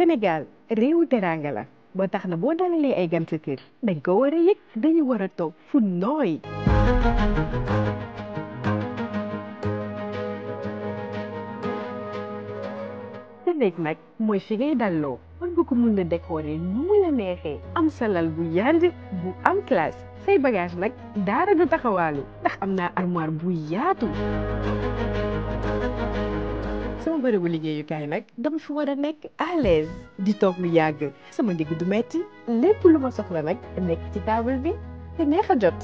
Sénégal réewu teraanga la ba tax na boo dalalee ay gan sa kër dañ ko war dañu war a toog fu nooy. Sa nag mooy fi ngay dalloo. War nga ko mun a décorer nu mu la am salal bu yànj bu am classe. Say bagage nag daara du taxawaalu ndax am naa armoire bu yaatu. Sama bërëbu liggéeyukaay nag dama fi war a nekk à di toog lu yàgg. sama ndigg du metti lépp lu ma soxla nag nekk ci table bi te neex a jot.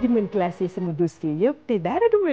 di mën classé sama dossier yëpp te dara du ma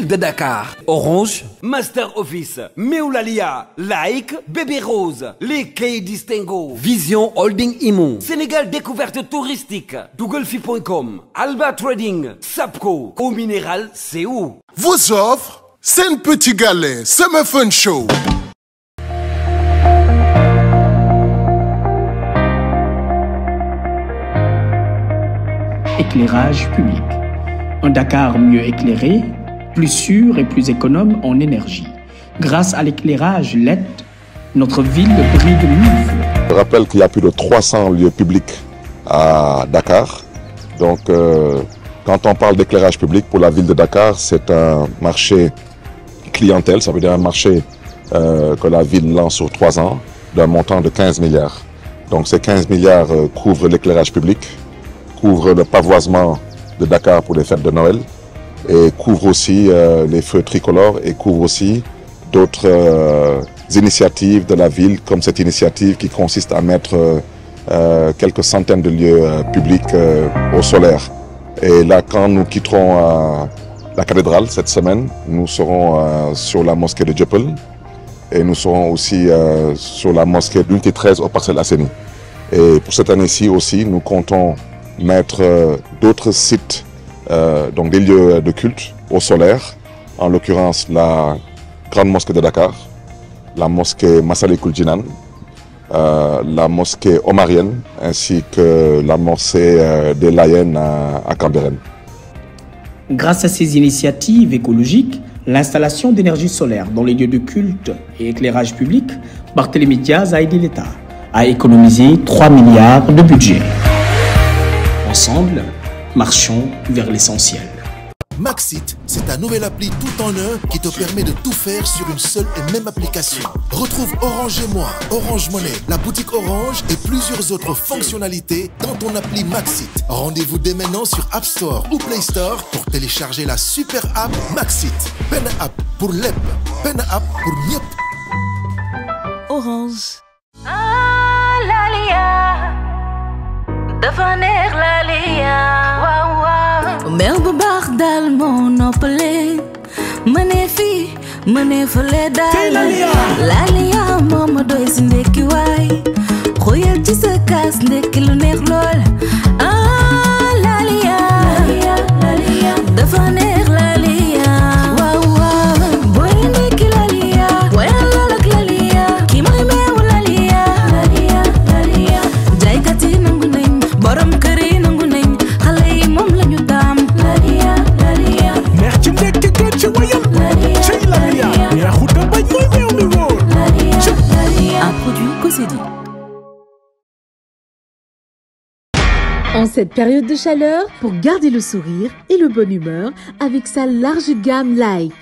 Ville de Dakar, Orange, Master Office, Meulalia, Like, Bébé Rose, les Kay Distingo, Vision Holding Imo, Sénégal Découverte Touristique, Douglefi.com, Alba Trading, Sapco, Eau Minéral, c'est où? Vous offre Sen Petit Galet. Summer Fun Show. Éclairage public. Un Dakar mieux éclairé, plus sûr et plus économe en énergie. Grâce à l'éclairage LED, notre ville brille de mille. Je rappelle qu'il y a plus de 300 lieux publics à Dakar. Donc, euh, quand on parle d'éclairage public pour la ville de Dakar, c'est un marché clientèle, ça veut dire un marché euh, que la ville lance sur trois ans d'un montant de 15 milliards. Donc, ces 15 milliards euh, couvrent l'éclairage public, couvrent le pavoisement de Dakar pour les fêtes de Noël et couvrent aussi euh, les feux tricolores et couvrent aussi d'autres euh, initiatives de la ville, comme cette initiative qui consiste à mettre euh, quelques centaines de lieux publics au solaire. Et là, quand nous quitterons la cathédrale cette semaine, nous serons sur la mosquée de Dieuppeul et nous serons aussi sur la mosquée d'unité 13 au parcelle Asseni. Et pour cette année-ci aussi, nous comptons mettre d'autres sites, euh, donc des lieux de culte au solaire, en l'occurrence la grande mosquée de Dakar, la mosquée Massalikul Jinan, euh, la mosquée omarienne ainsi que la mosquée euh, des Layènes à, à Cambérène. Grâce à ces initiatives écologiques, l'installation d'énergie solaire dans les lieux de culte et éclairage public, Barthélémy Diaz a aidé l'État à économiser 3 milliards de budget. Ensemble, marchons vers l'essentiel. Maxit, c'est ta nouvelle appli tout en un qui te permet de tout faire sur une seule et même application. Retrouve Orange et moi, Orange Monnaie, la boutique Orange et plusieurs autres fonctionnalités dans ton appli Maxit. Rendez-vous dès maintenant sur App Store ou Play Store pour télécharger la super app Maxit. Pen app pour l'EP, Pen app pour Niep. Orange. Ah, dafa neex Lalia waaw waaw. Mel bu baax daal moo noppale. Ne fii mënee fële daal. Lalia moo ma doy si ndekki waay. Xoyal ci sa kaas ndekki lu neex lool. Ah Lalia dafa neex En cette période de chaleur, pour garder le sourire et le bonne humeur avec sa large gamme Like.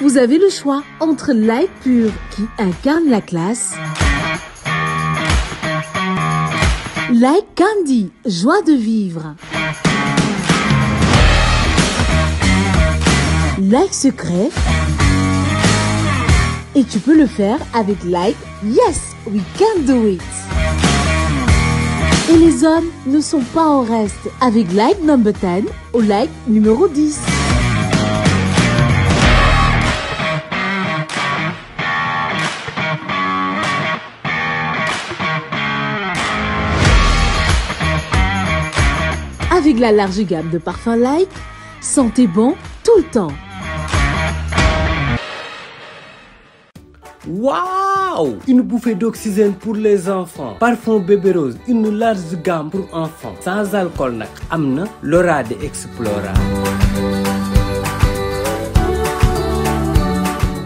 Vous avez le choix entre Like Pur qui incarne la classe, Like Candy, joie de vivre, Like Secret, et tu peux le faire avec like, yes, we can do it. Et les hommes ne sont pas en reste avec like number 10 au like numéro 10. Avec la large gamme de parfums like, sentez bon tout le temps. Waouh Une bouffée d'oxygène pour les enfants. Parfum bébé rose, une large gamme pour enfants. Sans alcool nak amna Laura de Explora.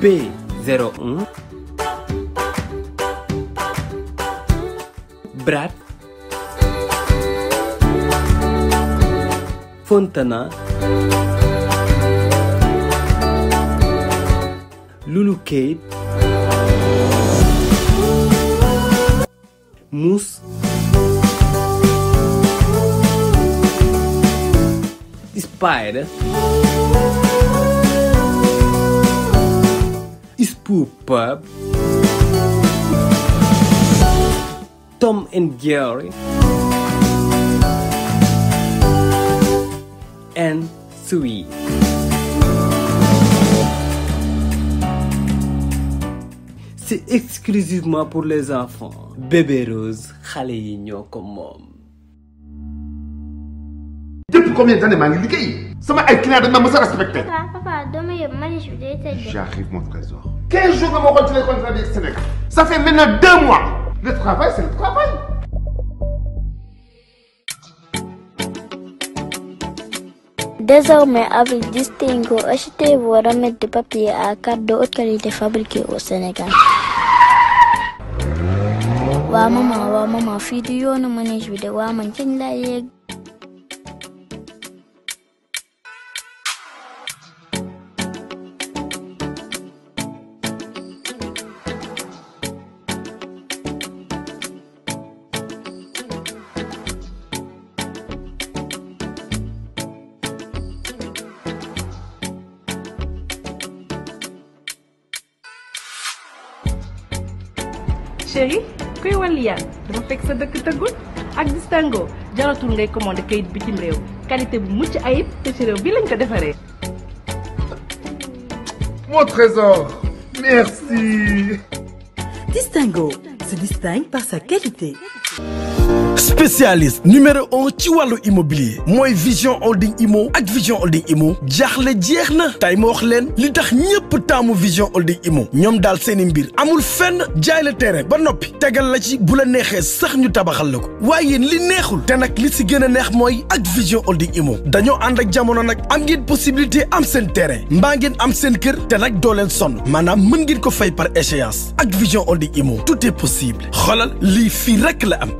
B01 Brat Fontana Lulu Kate Mousse Spider Spoop Pub Tom and Jerry. And Sweet C'est exclusivement pour les enfants. Bébé Rose, xale yi ñoo ko moom. depuis combien d'années maa ngi liggéey? Sama ay clients dañ ma mës a respecté. papa papa manich bi day tëj. J'arrive mon trésor. 15 jours nga ma waxoon ci les contrats bi Sénégal. ça fait maintenant deux mois. le travail c'est le travail. Désormais, avec Distingo, achetez vos remèdes de papier à carte de haute qualité fabriqués au Sénégal. wa mama wa mama fidiyo na mana da wa man kin da waliyaan dama fekk sa dëkk tëggul ak distingo jaratul ngay commandé kayit bitim réew qualité bu mucc ayib te ci réew bi lañ ko defaree. mon trésor. merci. Distingo se distingue par sa qualité. Spécialiste numéro un ci wàllu immobilier mooy vision holding immo ak vision holding immo jaaxle jeex na tey ma wax leen li tax vision holding immo ñoom daal seeni mbir amul fenn jaay la terrain ba noppi tegal la ci bu la neexee sax ñu vision holding immo dañoo ànd ak jamono possibilité am seen terrain mbaa ngeen am seen kër ko par échéance ak vision holding immo tout est possible xoolal lii fii rek la am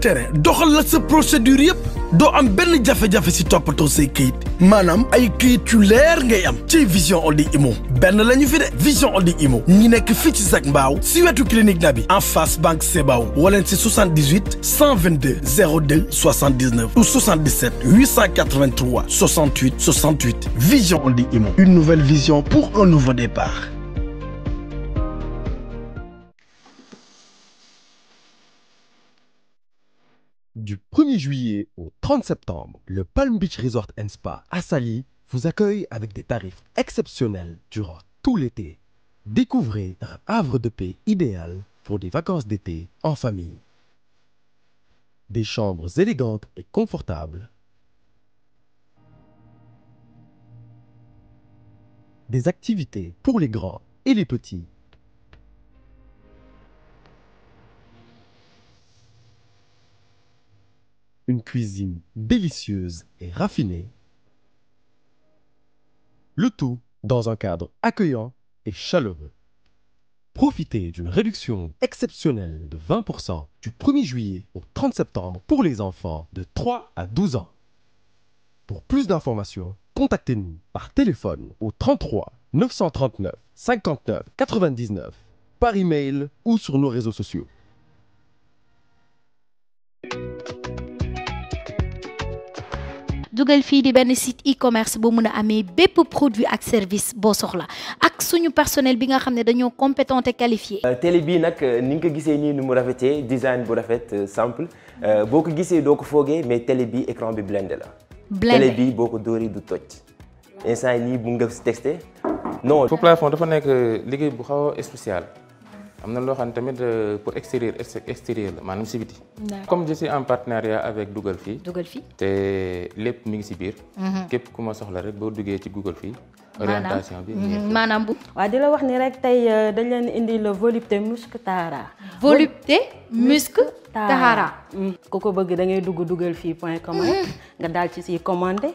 terrain doxal la sa procédure yëpp. doo am benn jafe-jafe si toppatoo say këyit maanaam ay këyit yu leer ngay am ci vision holding immo benn la ñu fi de. Vision holding immo ñi nekk fii ci Zac Mbao si wetu clinique Nabi en face banque Sebao wala si 78 122 02 79 ou 77 883 68 68 vision holding immo une nouvelle vision pour un nouveau départ. Du 1er juillet au 30 septembre, le Palm Beach Resort and Spa à Sali vous accueille avec des tarifs exceptionnels durant tout l'été. Découvrez un havre de paix idéal pour des vacances d'été en famille. Des chambres élégantes et confortables. Des activités pour les grands et les petits. Une cuisine délicieuse et raffinée. Le tout dans un cadre accueillant et chaleureux. Profitez d'une réduction exceptionnelle de 20% du 1er juillet au 30 septembre pour les enfants de 3 à 12 ans. Pour plus d'informations, contactez-nous par téléphone au 33 939 59 99, par email ou sur nos réseaux sociaux. Dugal fii di benn site e-commerce boo mun a amee bépp produit ak service boo soxla ak suñu personnel bi nga xam ne dañoo compétent et qualifié. télé bii nag ni nga ko gisee nii nu mu rafetee design bu rafet simple boo ko gisee doo ko foogee mais télé bi écran bi blindé la. blindé télé bi boo ko dóoree du toj instant yii bu nga si texté non. Faux Plafond dafa nekk liggéey bu xaw a spécial am na loo xam ne tamit euh, pour extérieur ex- extérieur la maanaam si biti D'accord. comme je suis en partenariat avec Google fii dugal fii te lépp mi ngi si biir Mhm. képp ku ma soxla rek boo duggee ci Google fii orientation bi fi. maanaam bu waaw di la wax ni rek tey euh, dañ leen indi le volupté musc Tara. volupté musc Tara. Mm. ku ko bëgg da ngay dugg dugal fii point com rek. Nga daal ci si commandé.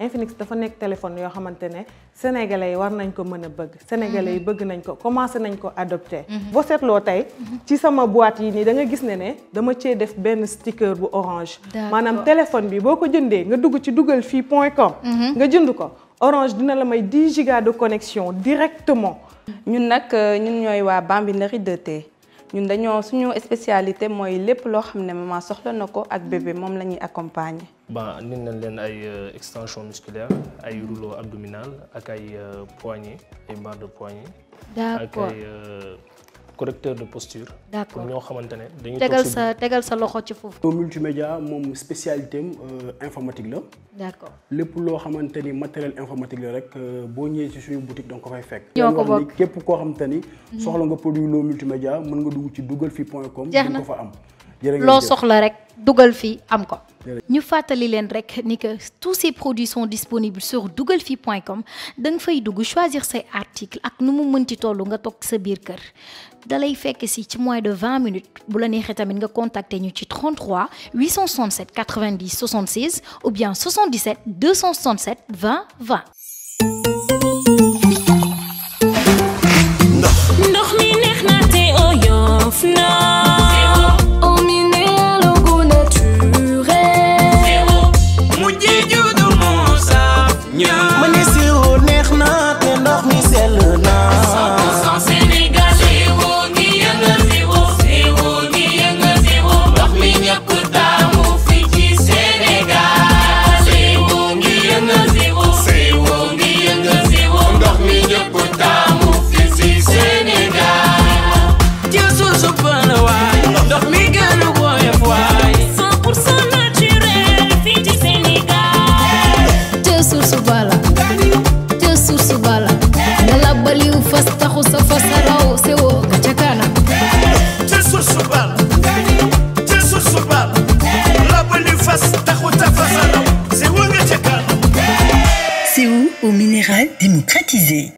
Infinix dafa nekk téléphone yoo xamante ne sénégalais yi war nañ ko mën a bëgg. Sénégalais yi bëgg nañ ko commencé nañ ko adopté. Boo seetloo tey ci sama boîte yi nii da nga gis ne ne dama cee def benn sticker bu orange. Maanaam téléphone bi boo ko jëndee nga dugg ci dugal fii point com. Nga jënd ko. Orange dina la may 10 gigas de connexion directement. Ñun nag euh, ñun ñooy waa Bambinerie 2T ñun dañoo suñu spécialité mooy lépp loo xam ne maman soxla na ko ak bébé moom la ñuy accompagner. nañ leen ay euh, extension musculaire ay rouleau abdominal ak ay euh, poignet ay barre de poignet ak D'accord. ay correcteur de posture D'accord. pour ñoo xamante ne dañuy tegal toog si sa tegal sa loxo ci foofu. au multimédia moom spécialité am euh, informatique la d'accord lépp loo xamante ni matériel informatique la rek euh, boo ñëwee ci suñu boutique ko fay fekk. Ñoo ko bokk. képp koo xamante ni. Mhm. soxla nga produit loo multimédia mën nga dugg ci dugal fi point com. Jeex di na. ko fa am. Loo soxla rek dugal fii am ko. Ñu fàttali leen rek ni que tous ces produits sont disponibles sur dugalfi.com da nga fay dugg choisir say articles ak nu mu mënti toll nga toog sa biir kër. Da lay fekk si ci moins de 20 minutes. Bu la neexee tamit nga contacter ñu ci 33 867 90 76 ou bien 77 267 20 20. ndox mi neex na te oyof na minéral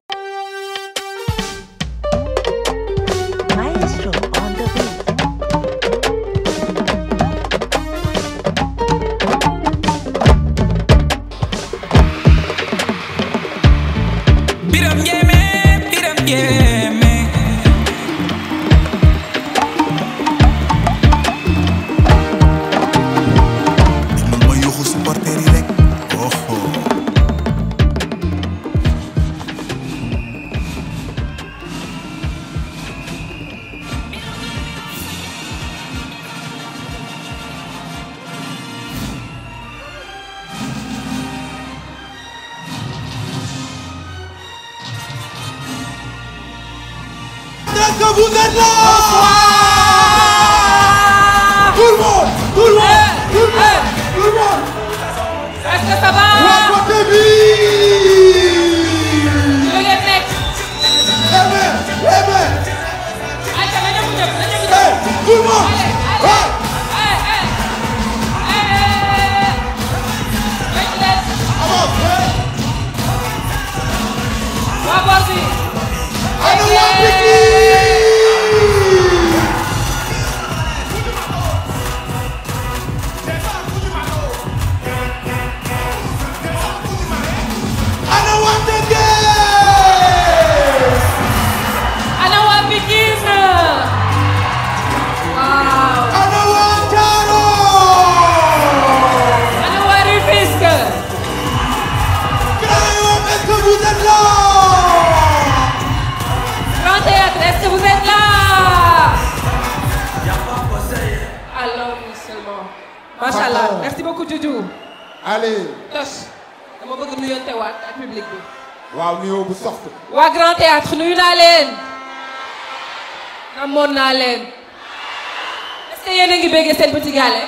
together.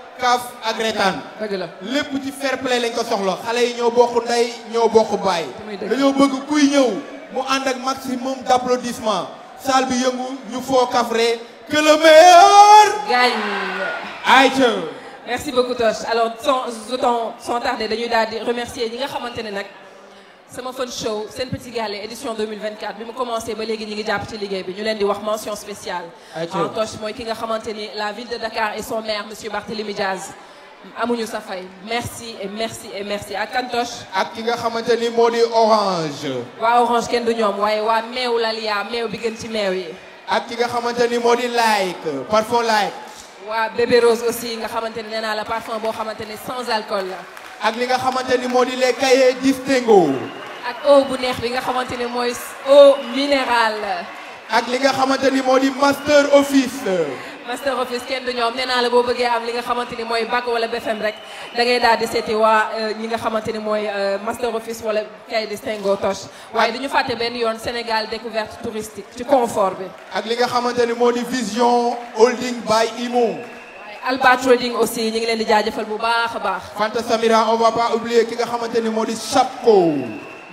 kaaf ak reetaan. Lépp ci fair play lañ ko soxla. Xale yi ñoo bokk ndey ñoo bokk baay. Dañoo bëgg kuy ñëw mu ànd ak maximum d'applaudissements. Salle bi yëngu ñu foo kafre que le meilleur gagne. Ayca merci beaucoup Toch alors sans autant sans tarder dañuy daal di remercier ñi nga xamante ne nag sama fun show seen petit gallé édition 2024 bi mu commencé ba léegi ñi ngi jàpp ci liggéey bi. Ñu leen di wax mention spéciale. En Toch mooy ki nga xamante ni la ville de Dakar et son maire monsieur Barthélémy Diaz. Amuñu sa fay. Merci et merci et merci. Ak kan Toch ak ki nga xamante ni moo di orange. Waa orange kenn du ñoom waaye waa meew Lalia meew bi gën ci meew yi. Ak ki nga xamante ni moo di like parfum like. Waa bébé rose aussi nga xamante ni nee naa la parfum boo xamante ni sans alcool la. Ak li nga xamante ni moo di les cahiers distingo ak eau bu neex bi nga xamante ni mooy eau minérale. Ak li nga xamante ni moo di master office. Master office kenn du ñoom nee naa la boo bëggee am li nga xamante ni mooy bac wala BFM rek da ngay daal di seeti waa ñi nga xamante ni mooy master office wala cahier distingo Toch waaye duñu fàtte benn yoon Sénégal découverte touristique ci confort bi. Ak li nga xamante ni moo di vision holding by Imo. Alba Trading aussi ñu ngi leen di jaajëfal bu baax a baax. Fanta Samira on va pas oublier ki nga xamante ni moo di Chapco.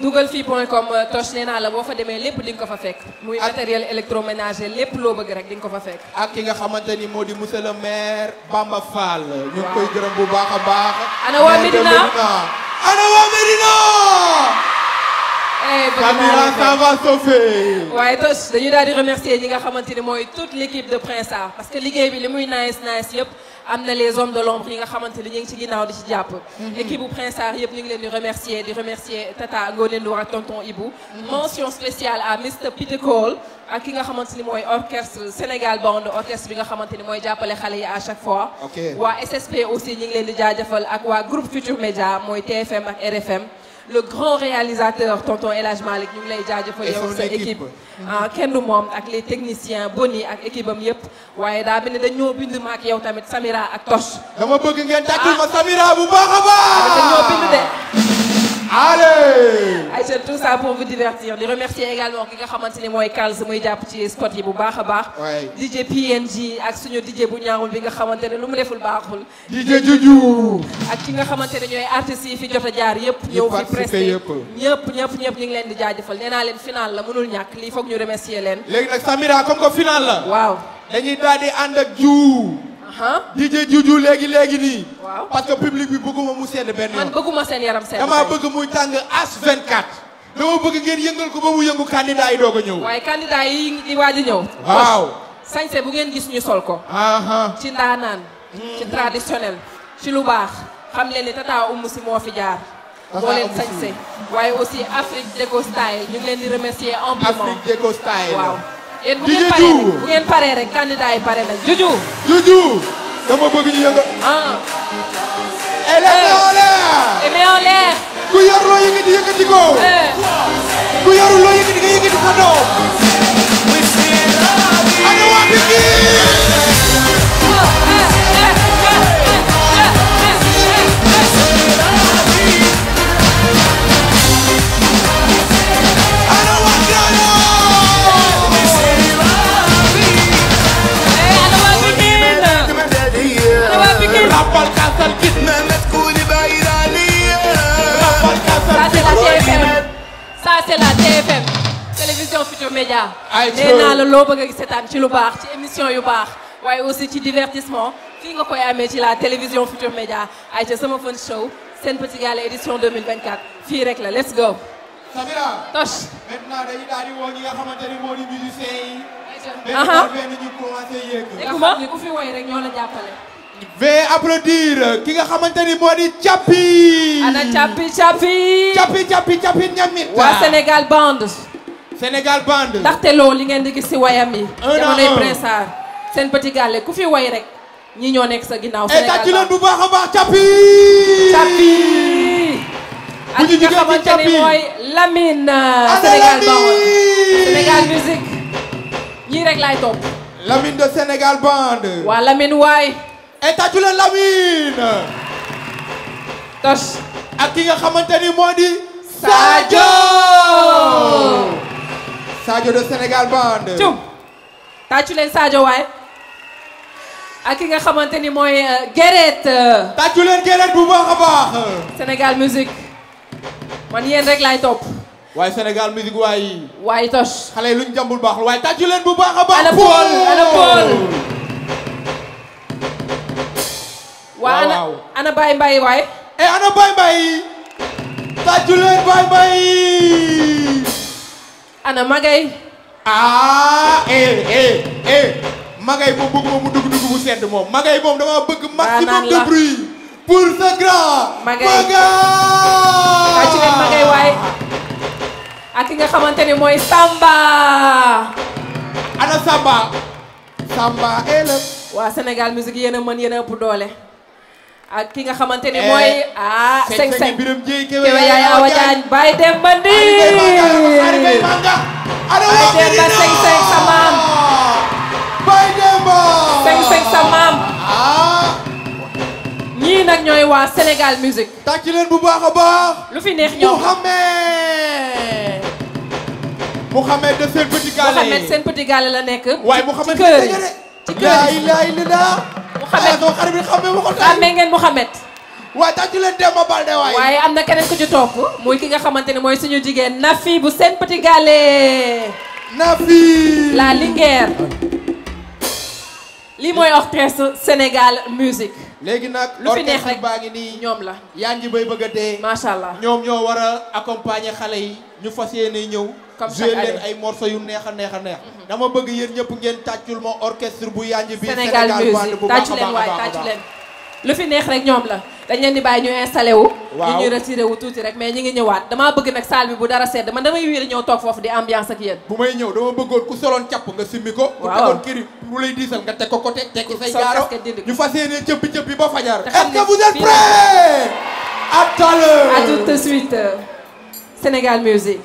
Dugal fii point com Toch nee naa la boo fa demee lépp di nga ko fa fekk. muy matériel électroménager lépp loo bëgg rek di nga ko fa fekk. ak ki nga xamante ni moo di monsieur le maire Bamba Fall. ñu ngi koy gërëm bu baax a baax. ana waa Medina ana waa Medina. Samira ça va sauver. waaye Toch dañuy daal di remercier ñi nga xamante ni mooy toute l' équipe de Prince parce que liggéey bi li muy nice nice yëpp am na les hommes de l'ombre yi nga xamante ni ñu ngi ci ginnaaw di ci jàpp. équipe bu Prince Art yëpp ñu ngi leen di remercier di remercier Tata Ngone Ndour ak tonton Ibou. mention spéciale à Mr Peter Cole ak ki nga xamante ni mooy orchestre Sénégal Band orchestre bi nga xamante ni mooy jàppale xale yi à chaque fois. waa SSP aussi ñu ngi leen di jaajëfal ak waa groupe Futur Média mooy TFM ak RFM. Le grand réalisateur tonton El Hadj Malick ñu ngi lay jaajëfal yow sa équipe ah kenn du moom ak les techniciens Boni ak équipe am yëpp waaye daa mel ni dañoo bind ma ak yow tamit Samira ak Toch. dama bëgg ngeen tàccul ma Samira bu baax a baax. dañoo bind de. Allez. Aïcha tout ça pour vous divertir di remercier également ki nga xamante ni mooy Carls muy jàpp ci spot yi bu baax a baax. DJ PNG ak suñu DJ bu ñaawul bi nga xamante ne lu mu deful baaxul. DJ Juju. ak ki nga xamante ne ñooy artistes yi fi jot a jaar yëpp. ñëw fi presté ñëpp ñëpp ñëpp ñu ngi leen di jaajëfal nee naa leen final la mënul ñàkk lii foog ñu remercier leen. léegi nag Samira comme que final la. waaw dañuy daal di ànd ak. DJ Juju léegi léegi nii. waaw parce que public bi bëgguma mu sedd benn yoon. man bëgguma seen yaram sedd. damaa bëgg muy tàng H24. dama bëgg ngeen yëngal ko ba mu yëngu candidat yi doog a ñëw. waaye candidat yi di waaj a ñëw. waaw. sañse bu ngeen gis ñu sol ko. aha ci ndaanaan. ci traditionnel. ci lu baax. xam leen ni tata Oumou si moo fi jaar. moo leen sañse waaye aussi Afrique Déco Style ñu ngi leen di remercier amplement. Afrique Déco Style. waaw yéen bu ngeen paree rek bu ngeen paree rek candidat yi pare nañ juju. Juju. dama bëgg ñu yëngal. ah. elle est en l'air. elle est en l'air. ku yor loo yëngati yëngati ko. ku yorul loo yëngati nga yëngati ko doom. TFM télévision Futur Média. Nee naa la loo bëgg a seetaan ci lu baax ci émission yu baax waaye aussi ci divertissement. Fii nga koy amee ci la télévision Futur Média. Ay ca sama fun show Sen Petit Gallé édition 2024 fii rek la let's go. Samira Toch maintenant dañuy daal di woo ñi nga xamante ni moo di musiciens yi. Aha. benn par benn ñu commencé yéeg. dégguma ni ku fi woy rek ñoo la jàppale Veuillez applaudir ki nga xamante ni moo di Capi. ana cappi cappi Capi Capi Capi ñamit. waa Sénégal Band Sénégal Band. ndaxte loolu li ngeen di gis si wayam yi Un à jamonoy. Prince Petit Gallé ku fi woy rek ñi ñoo nekk sa ginnaaw et Sénégal tàcc Band bu baax a baax Capi. Capi Bu ñu xamante ni mooy Lamine Sénégal. Band Sénégal musique ñii rek laay topp Lamine de Sénégal Band. waa Lamine waay et leen Lamine. tos ak ki nga xamante ni moo di. Sadio Sadio de Sénégal Band. tàccu leen Sadio waay ak ki nga xamante ni mooy Guéret leen Guéret bu baax a baax. Sénégal musique man yéen rek laay topp waaye Sénégal musique waay. waaye tos xale yi luñ jàmbul baax la waaye tàccu bu baax a baax. ana Paul ana Paul waa ana waaw. ana Baye Mbaye waay et ana Baye Mbaye. tàccu leen Baye Mbaye. ana Magay ah eh eh eh Magay moom bëgg moom mu dugg dugg bu sedd moom Magay moom dama bëgg maximum de la. bruit pour ce grand. Magay tàccu leen Magay waay ak ki nga xamante ni mooy Samba ana Samba. Samba élève. waa Sénégal musique yéen a mën yéen a ëpp doole ak ki nga xamante Eh, mooy ah Seng 5 Seng 5 Biram Jéy Kewe yaay Awa Jaañ Baye Demba Ndi Ari Gay Manga. ana Baye Demba Medina. 5 5 sa maam Baye Demba. 5 5 sa maam ah. ñii nag ñooy waa Sénégal musique tàcc leen bu baax a baax. lu fi neex ñoom Mouhamed. Mouhamed de Sen Petit Gallé. Mouhamed Sen Petit Gallé la nekk waaye ci Mouhamed kër yi de. ci kër Mouhamed soo xarit bi xamee ma ko tey. xàmmee ngeen Mouhamed waaye tàcc leen Demba Balde waaye. waaye am na keneen ku ci topp muy ki nga xamante ne mooy suñu jigéen Nafi bu Sen Petit Gallé Nafi. la Linguère. Lii mooy orchestre Sénégal musique léegi nag lu fi neex orchestre rek baa ngi nii ñoom la yaa ngi bay bëgg a dee. macha allah. Ñoom ñoo war a accompagner xale yi. Ñu fas yéene ñëw. Comme leen ay morceaux yu neex a neex a neex. dama bëgg yéen ñëpp ngeen tàccul ma orchestre bu yanj bi Sénégal Band musique bu baax a tàccu leen baax a waay baax a tàccu baax. leen lu fi neex rek ñoom la dañ leen di bàyyi ñu installé wu Waaw. ñu ñuy retiré wu tuuti rek mais ñi ngi ñëwaat damaa bëgg nag salle bi bu dara sedd man damay wiiri ñëw toog foofu di ambiance ak yéen bu may ñëw dama bëggoon ku soloon capp nga simmi ko. ku Waaw. tegoon kiri bu lay diisal nga teg ko côté tekki say sol jaaro casquette dindi ko. ñu fas yéene cëppi cëppi ba fajar. Te xam est-ce que vous êtes prêts? à tout à l'heure. à tout de suite euh, Sénégal musique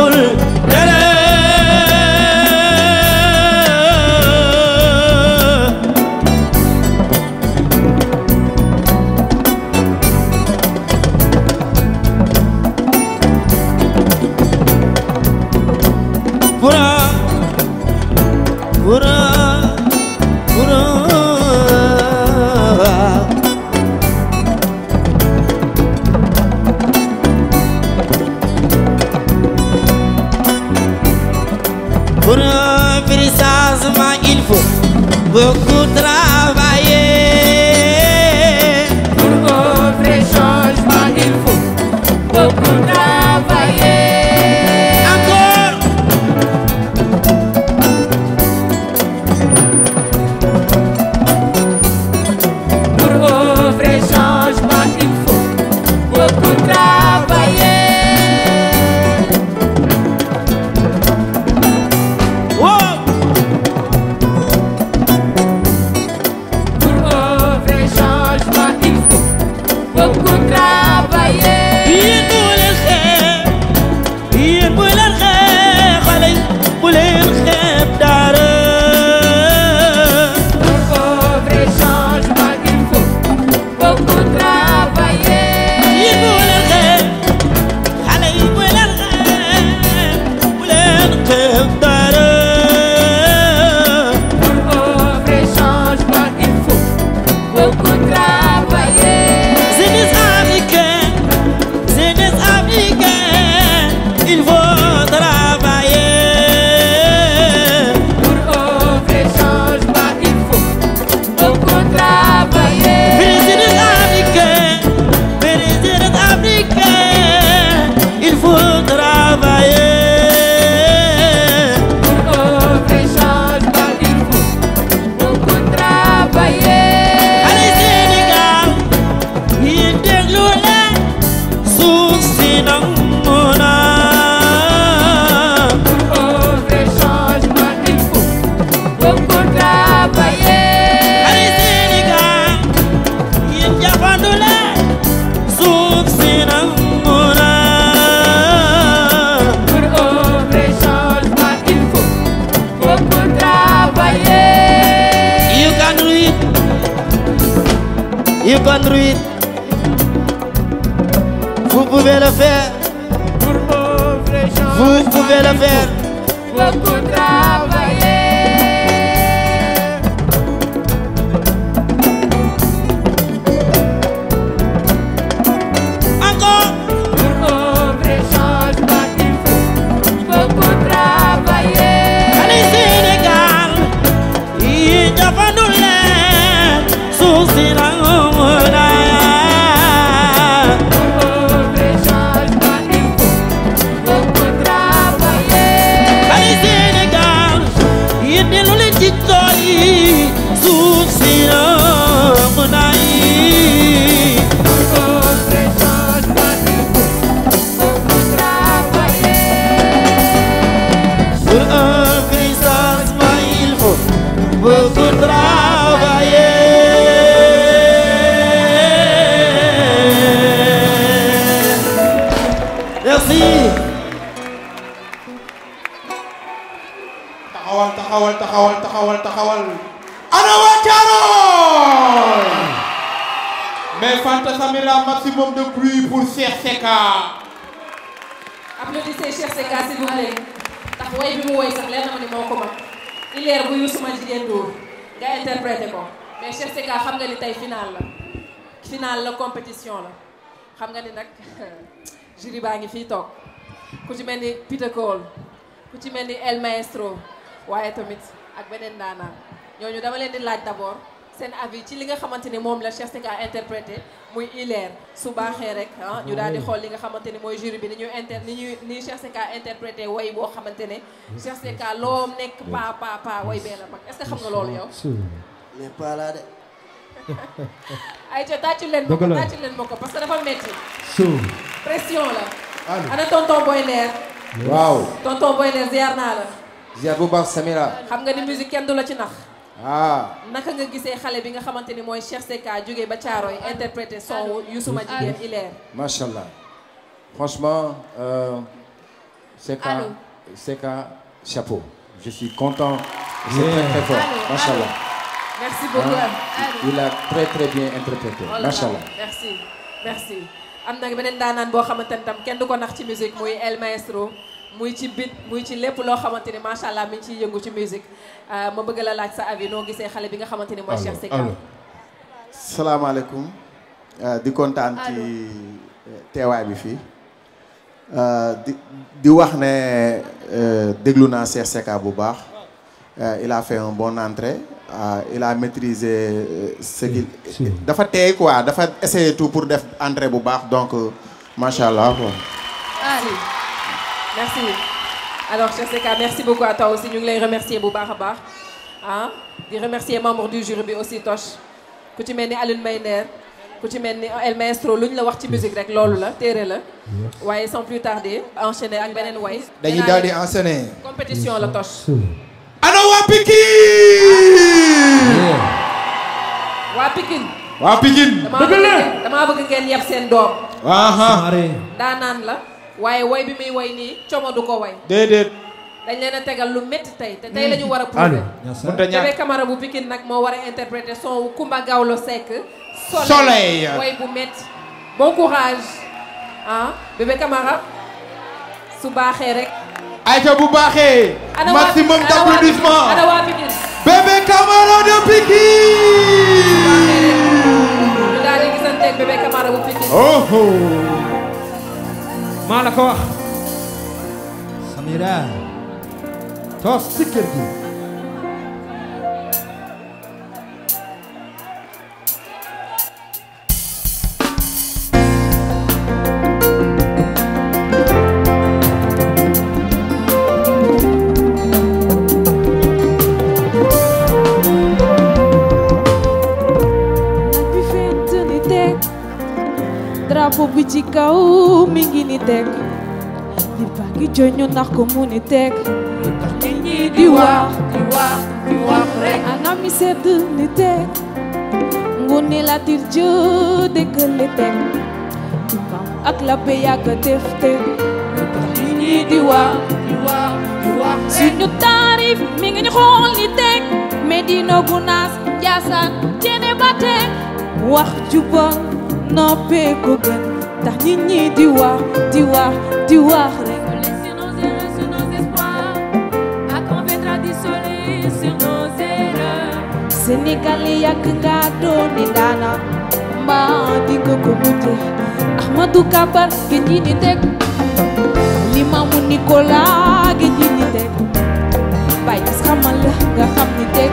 soul. Jury baa ngi fii toog. Ku ci mel ni Peter Cole ku ci mel ni El Maestro waaye tamit ak beneen daanaan ñooñu dama leen di laaj d'abord seen avis ci li nga xamante ni moom la Cheikh Seka interprété muy ileer su baaxee rek ah ñu daal di xool li nga xamante ni mooy jury bi ni ñuy inter ni ñuy ni Cheikh Seka interprété way boo xamante ne Cheikh Seka loo nekk pa pa pa way bee la mag. Est-ce que xam nga loolu yow? Mais là de. ay ca tàccu leen ma ko tàccu leen ma ko parce que dafa metti. Pression la. Ana tonton Boy Nder waaw. Tonton Boy Nder ziar naa la. Ziar bu baax Samira. Xam nga ni musique kenn du la ci nax. Ah. Naka nga gisee xale bi nga xamante ni mooy Cheikh Seka jógee ba Thiaroye interprété son wu Youssou ma jigéen ileer macha allah franchement euh, Seka. Seka chapeau. Je suis content. C'est très très fort. Macha allah merci beaucoup. Hein, il a très très bien interprété. Macha allah merci. Merci am na beneen daanaan boo xamante ni tam kenn du ko nax ci musique muy El Maestro muy ci bit muy ci lépp loo xamante ni macha allah mi ngi ciy yëngu ci musique. Euh, ma bëgg la laaj sa avis noo gisee xale bi nga xamante ni mooy Cheikh Seka salaamaaleykum. Euh, di kontaan ci euh, teewaay bi fii. Di di wax ne déglu naa Cheikh Seka bu baax. Il a fait un bon entrée. Euh, il a maîtrisé euh, ce qu'il dafa teey quoi dafa tout pour def entrée bu baax donc euh, macha allah quoi. Allez. merci. Alors Cheikh Seka merci beaucoup à toi aussi. Ñu ngi lay remercier bu baax a baax ah. Di remercier membre du jury bi aussi Toch ku ci mel ni Alioune Mayner ku ci mel ni El Maestro lu ñu la wax ci musique rek loolu la téere la. Waaye sans plus tarder enchaîner ak beneen way. Dañuy daal di enchaîner. compétition la Toch waa Pikine waa Pikine waa Pikine damaa bëgg damaa bëgg ngeen yeb seen doom. Aha. Daanaan la waaye way bi muy way nii como du ko way. Déedéet. Dañ leen a tegal lu métti tey te tey la ñu war a prouver. Camara bu Pikine nag moo war a interpréter son wu Kumba Gawlo Seck. Soleil. way bu métti. Bon courage. Ah Bébé Camara su baaxee rek ayca bu baaxee. maximum d'applaudissement. Bébé Camara de Pikine. oh oh. maa la ko wax. Samira. toog si kër. rapo biji kau mingi ni tek. Libangi jonyo nako mu ni tek. Nini di diwa diwa pre ana mi rek ni tek. Ngune latir je dekal ni tek. Ak tek nini di wax diwa wax di wax suñu tarif mi ni ñu ni tek. Medino gunas jasan jene batek Wah wax no peko gwen Tar nini diwa, diwa, diwa. Re Laissez nos erreurs sur nos espoirs A quand viendra du soleil sur nos erreurs. Sénégalais ya kenga doni koko mute Ahmadou Kabar tek. Limamu Nicolas ga ham ni tek.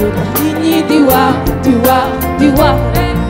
Lo tax ni ñi diwa diwa di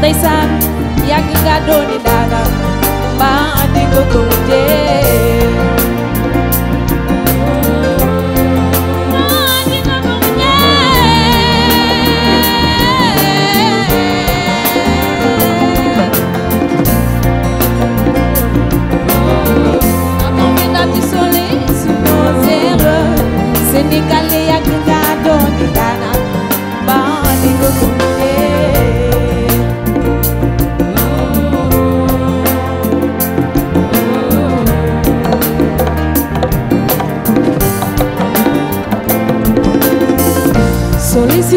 ndeysaan yàgg nga dooni daana mbaa di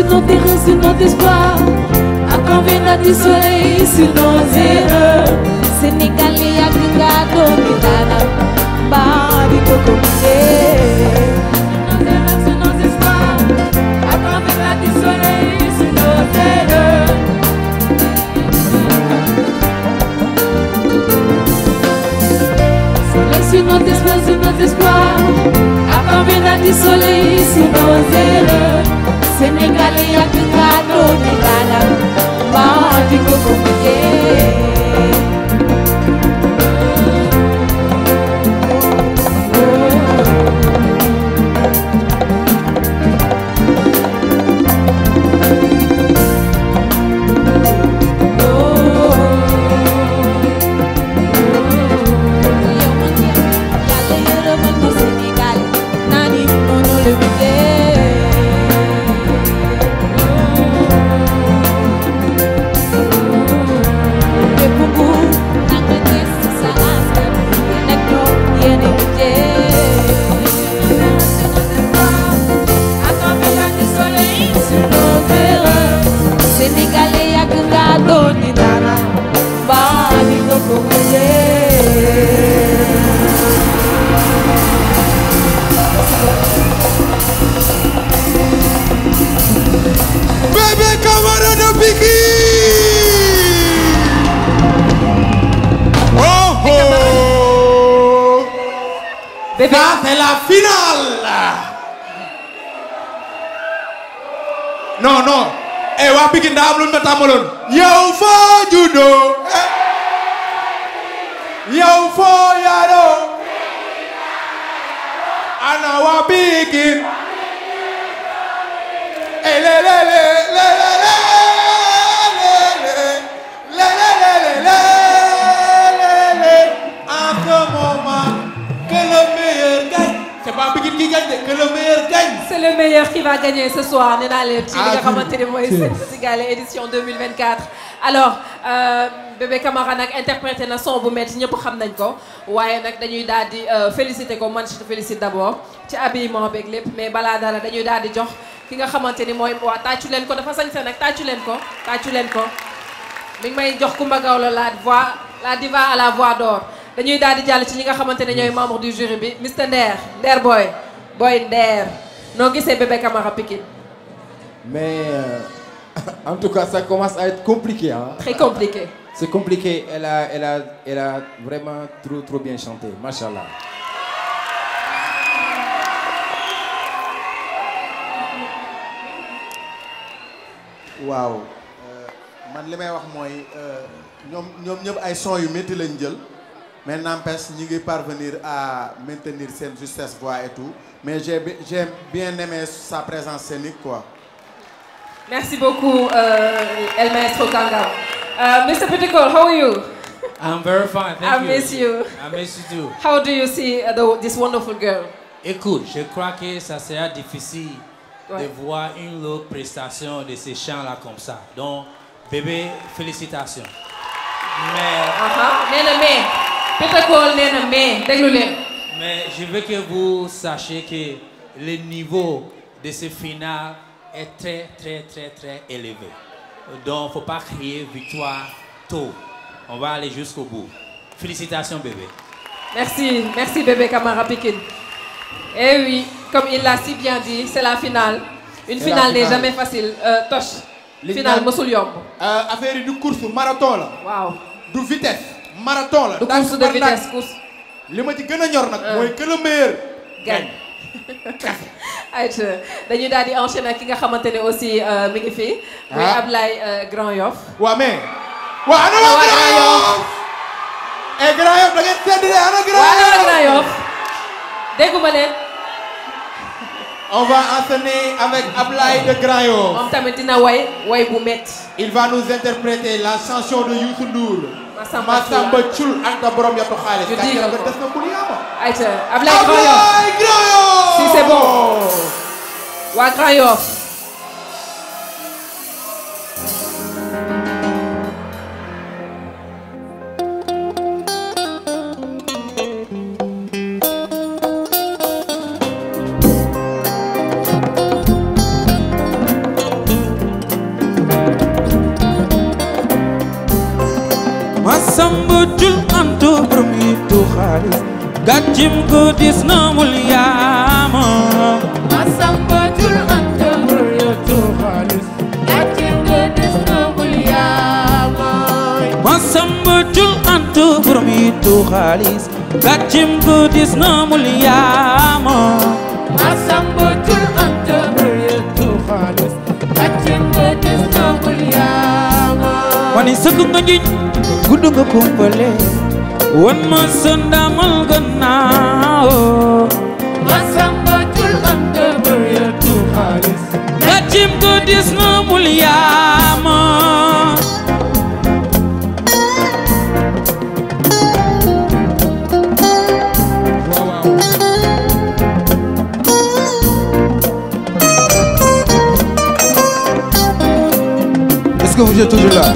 nos terrains, sur notre espoir À quand soleil sur nos erreurs. Sénégalais bindee Sur nos espoirs, à soleil, nos sur notre espoir, soleil sur nos erreurs Senegalais ak Kaduna Ghana maa di ko ko Sénégalais édition 2024 alors euh, bébé Camara nag interprété na son bu métti ñëpp xam nañ ko. Waaye nag dañuy daal di euh, féliciter ko man je te félicite d'abord ci habillement beeg lépp mais balaa dara dañuy daal di jox ki nga xamante ni mooy waa tàccu leen ko dafa sañse nag tàccu leen ko tàccu leen ko. Mi ngi may jox Coumba Gawlo la voix la diva à la voix d'or. Dañuy daal di jàll ci ñi nga xamante ne ñooy membre du jury bi Mr Nder Nder Boy Boy Nder. Noo gisee bébé Camara Pikine? Mais euh, en tout cas, ça commence à être compliqué. Hein. Très compliqué. C'est compliqué. Elle a, elle, a, elle a vraiment trop, trop bien chanté. Machallah. waaw euh, man li may wax mooy euh, ñoom ñoom ñëpp ay son yu métti lañ jël mais n'empêche ñi ngi parvenir à maintenir seen justesse voix et tout mais j'ai bien aimé sa présence scénique quoi. Merci beaucoup, uh, El Maestro Kanga. Uh, Mr. Pitikol, how are you? I'm very fine, thank I you. miss you. I miss you too. How do you see uh, the, this wonderful girl? Écoute, je crois que ça sera difficile Ouais. de voir une autre prestation de ces chants-là comme ça. Donc, bébé, félicitations. Mais, nee na mais. Mais. Je veux que vous sachiez que le niveau de ce final est très, très, très, très élevé. Donc, faut pas crier victoire tôt. On va aller jusqu'au bout. Félicitations, bébé. Merci, merci bébé Camara Pikine. Eh oui, comme il l'a si bien dit, c'est la finale. Une finale n'est jamais facile. Euh, ñu finale naan, mësul yomb. euh, affaire du course marathon la. waaw du vitesse marathon la. Du course de vitesse, course. que le meilleur gagne. Dañuy daal di enchaîner ak ki nga xamante ne aussi mi ngi fi. muy. Ablaye Grand Yoff. waa mais. waa ana waa Grand Yoff. Grand Yoff da ngeen sedd de ana Grand waa ana Yoff. Grand Yoff. dégguma leen. On va enchaîner avec Ablaye de Grand Yoff. moom tamit dina way way bu metti. Il va nous interpréter la chanson de Youssou Ndour. Massamba Thioul Anta Borom Yatou Xaalis. Dis nga ko. des na bul yaama. Aïcha Ablaye Grand Yoff. Ablaye Grand Yoff. si c'est bon. waa Grand Yoff. gàccim ku dis na mul yaama masambatul antarul yatu xaalis gàccim ku dis na mul yaama masambatul antarul borom yitu xaalis gàccim ku dis na mul yaama masambatul antarul wani sëgg nga jiñ gudd nga kumpale wan ma sa ndamal gannaaw Masamba jul anta bermitu xaalis gàccim ko dis na mul yaama Est-ce que vous êtes toujours là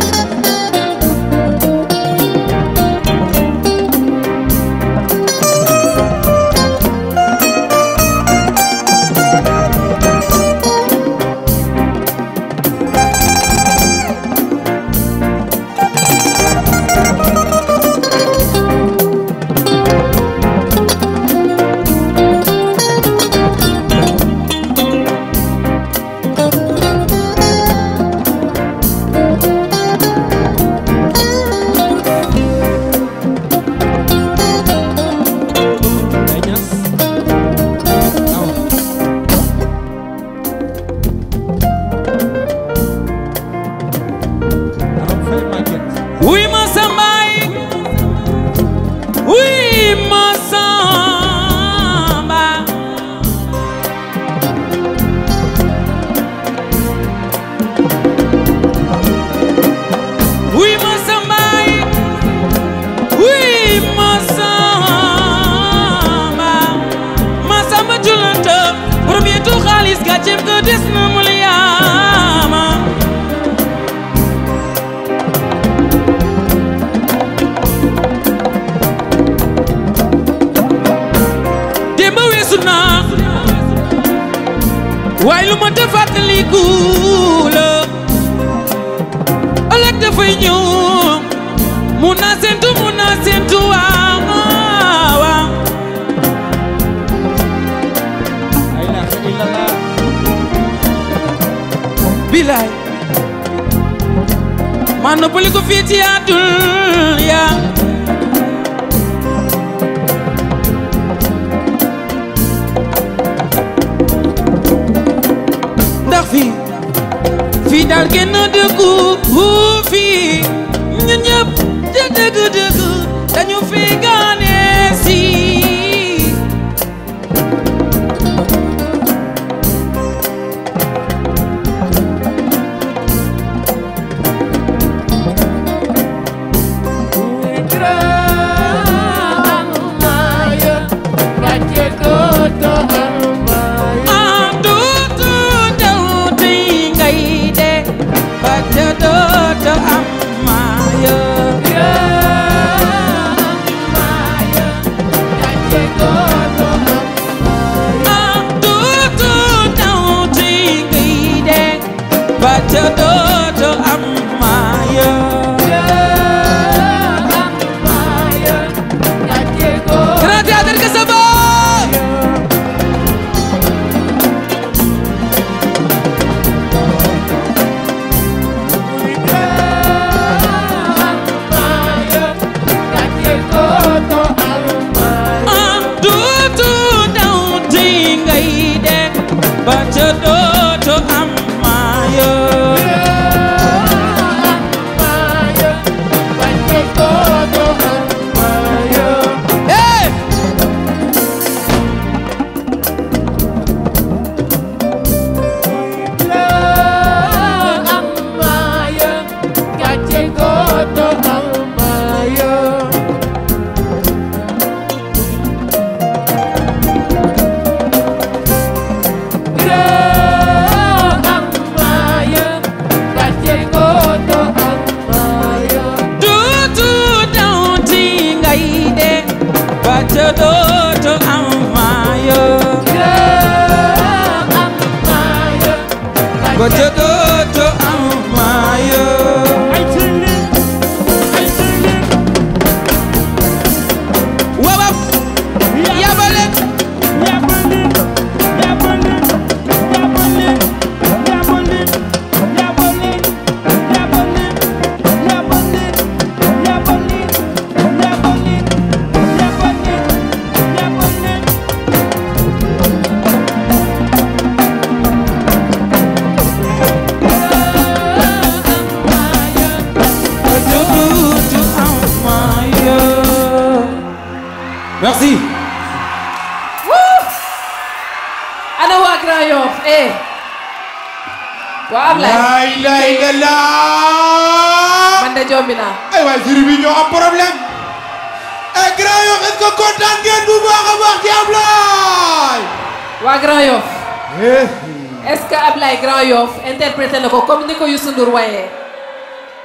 comme ni ko Youssou Ndour wayee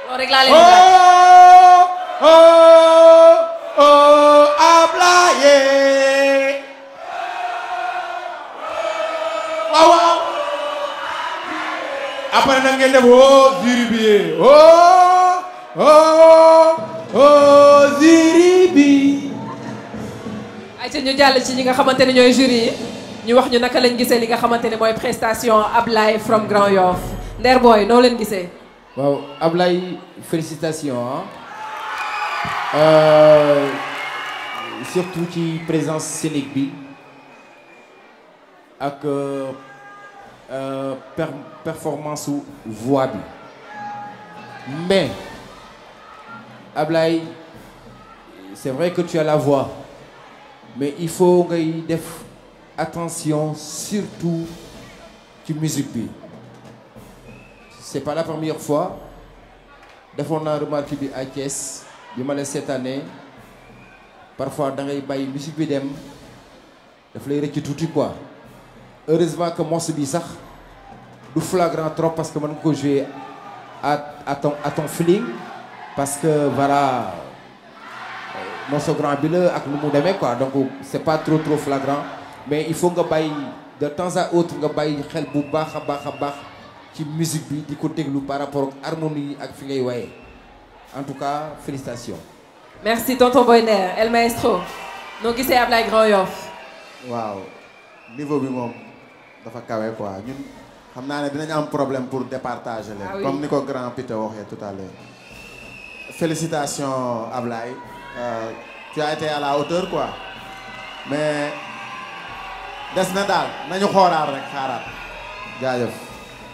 loolu rek laa leen di laaj. oh oh oh Ablaye. waaw waaw. après nag ngeen def oh jury bi oh oh oh jury bi. ay ca ñu jàll ci ñi nga xamante ne ñooy jury yi ñu wax ñu naka lañ gisee li nga xamante ne mooy prestation Ablaye from Grand Yoff Nder Boy noo leen gisee. waaw Ablaye félicitations ah Euh, surtout ci présence scénique bi ak euh, euh, per- performance su voix bi. Mais Ablaye c'est vrai que tu as la voix mais il faut ngay def attention surtout ci musique bi c'est pas la première fois. Defoon naa remarque bi à Thiès bi ma la cette année parfois da ngay bàyyi musique bi dem. Daf lay rëcc tuuti quoi. Heureusement que morceau bi sax du flagrant trop parce que mën nga ko jouer à à ton à ton feeling. Parce que voilà euh, morceau grand bi la ak nu mu demee quoi. Donc c'est pas trop trop flagrant. Mais il faut nga bàyyi de temps à autre nga bàyyi xel bu baax a baax a baax ci musique bi di ko déglu par rapport ak harmonie ak fi ngay waye en tout cas félicitations. merci tonton Boy Nder El Maestro noo gisee Ablaye Grand Yoff? waaw niveau bi moom dafa kawe quoi ñun xam naa ne dinañ am problème pour départager leen. Ah oui. comme ni ko grand Peter waxee tout à l'heure félicitations Ablaye Euh, tu as été à la hauteur quoi mais des na daal nañu xoolaat rek xaaraat jaajëf.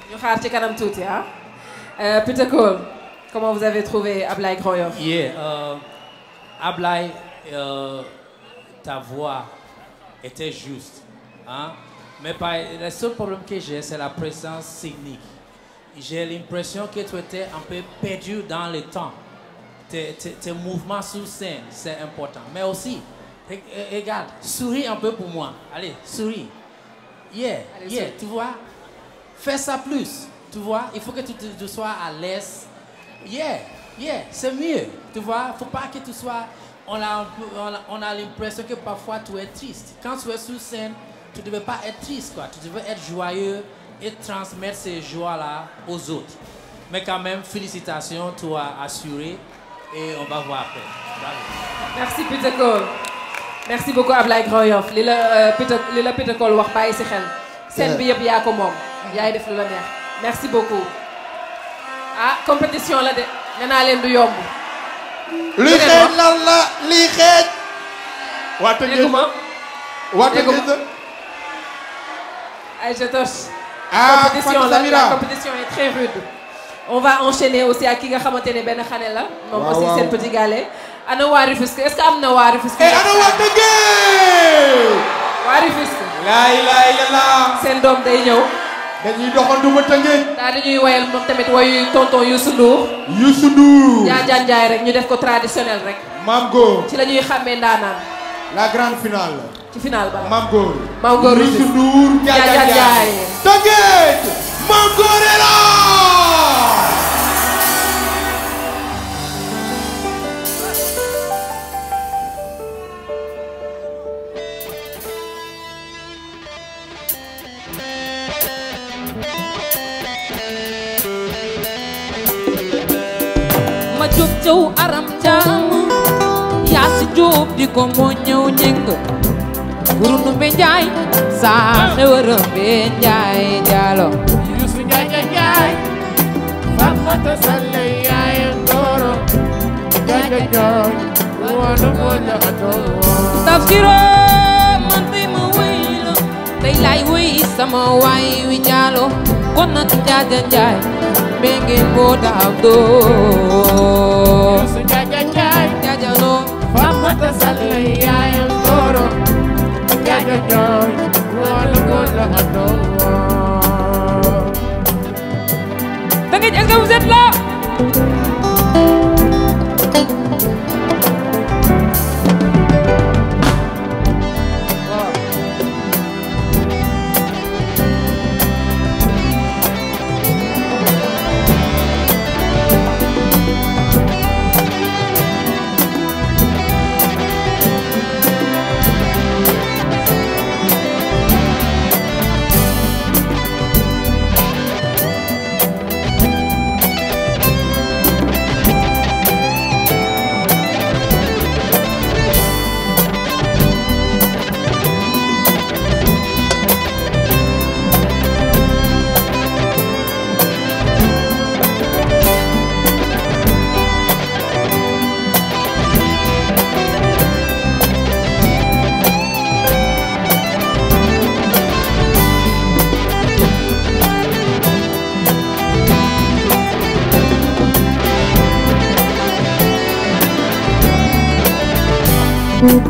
Ñu xaar ci kanam tuuti ah. Peter Cole comment vous avez trouvé Grand Yoff. Yeah, euh, Ablaye, euh, ta voix était juste. Hein? Mais le seul problème que j'ai, c'est la présence scénique. J'ai l'impression que tu étais un peu perdu dans le temps. Tes, tes- tes mouvements sur scène, c'est important. Mais aussi, re- regarde, souris un peu pour moi. Allez, souris. Yeah, Allez, yeah, souris. tu vois? Fais ça plus. Tu vois? Il faut que tu, sois à l'aise. Yeah, yeah, c'est mieux. Tu vois? Faut pas que tu sois. On a, on l'impression que parfois tu es triste. Quand tu es sur scène, tu ne devais pas être triste, quoi. Tu devais être joyeux et transmettre ces joies-là aux autres. Mais quand même, félicitations, tu as assuré et on va voir après. Bravo. merci Peter Cole merci beaucoup Ablaye Grand Yoff li la euh, Peter li la Peter Cole wax bàyyi si xel. scène bi yëpp yaa ko moom. Yaay def lu la neex. merci beaucoup. ah compétition la de nee naa leen du yomb. li xeeñ lan la? Li xeeñ. waa Tëngéej dégguma waa dégguma. Tëngéej ay je touche. Ah, compétition la compétition est très rude. on va enchaîner aussi ak ki nga xamante ne benn xale la. moom Waaw, aussi waaw. seen petit galet. ana waa Rufisque est-ce que am na waa Rufisque? ana waa Tëngéej. waa Rufisque. laa ilaaha illallaah. seen doom day ñëw. Dañuy doxantu ba Tëngéej. daal di ñuy woyal moom tamit woyu tonton Youssou Ndour. Youssou Ndour. Jaa Njaay rek ñu def ko traditionnel rek. Maam Góor. ci la ñuy xàmmee ndaanaan. la grande finale. ci final ba. Maam Góor. Maam Góor Youssou Ndour. Jaa Jaa Jaa Njaay. Njaay. Tëngéej. Maam Góor est cëw aram jaam yaa si di ko moo ñëw gurunu be njaay saa xeweram be njaay jaalo. Yuusu njaay njaay njaay faamata salle yaay ngoro njaay njaay njaay woonu moo jaxatoo tafsiroo man tey ma wëy la tey laay wëy sama waay wi jaalo kon njaay njaay mengin bodam do su jaja jaay jaja lo famata salay yaayam goro jaja jaay wala wala ado Tengej, est-ce que vous êtes là Mm-hmm.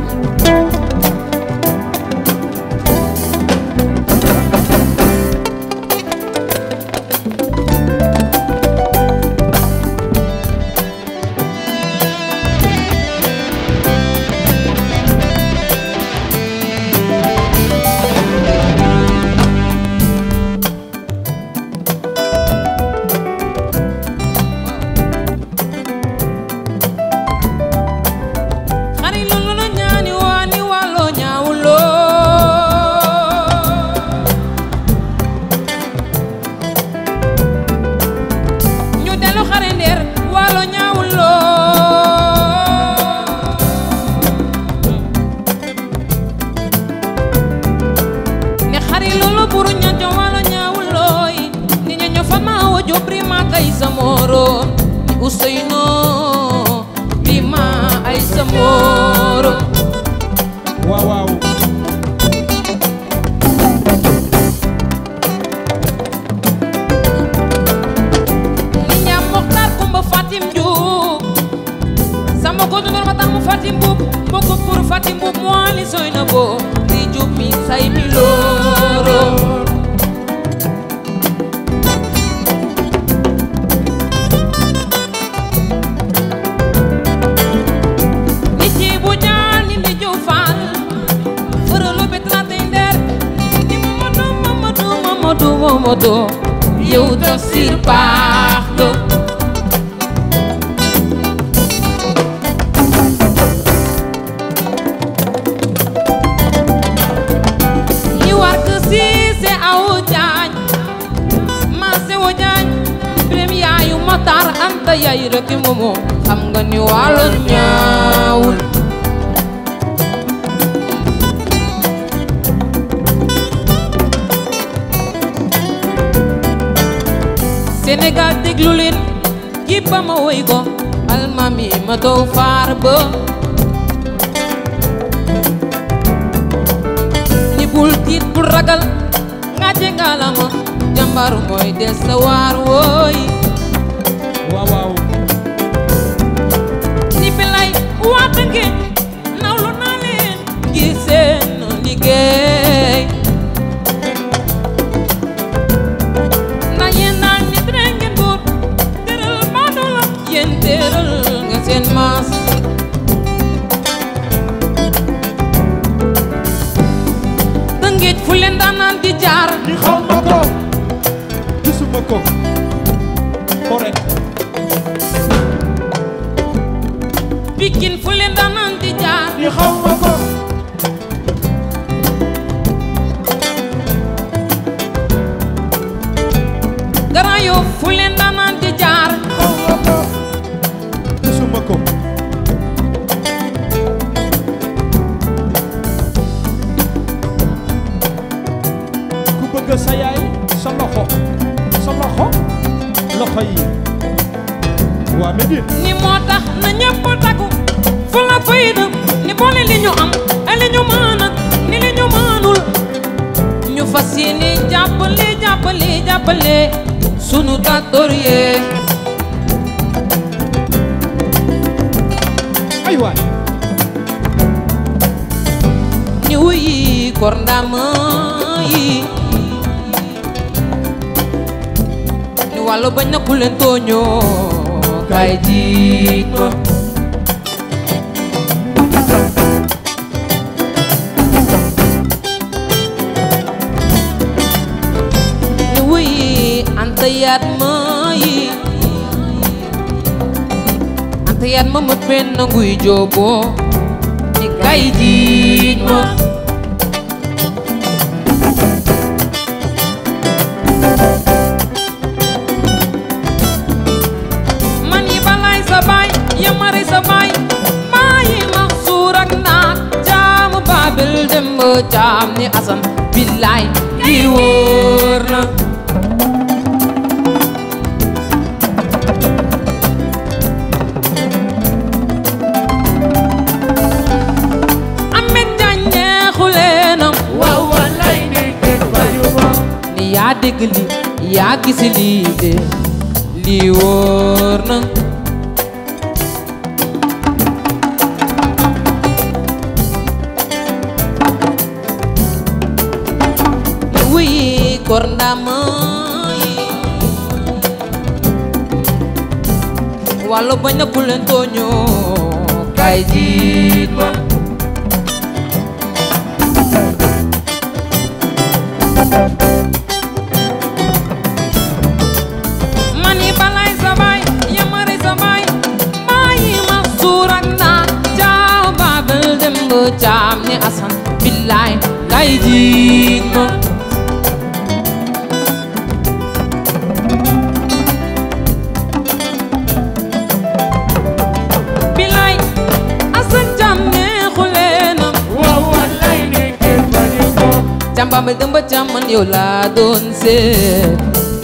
Chamba me dumba chaman yo la don se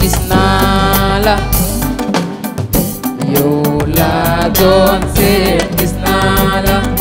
Kisnala Yo la don se Kisnala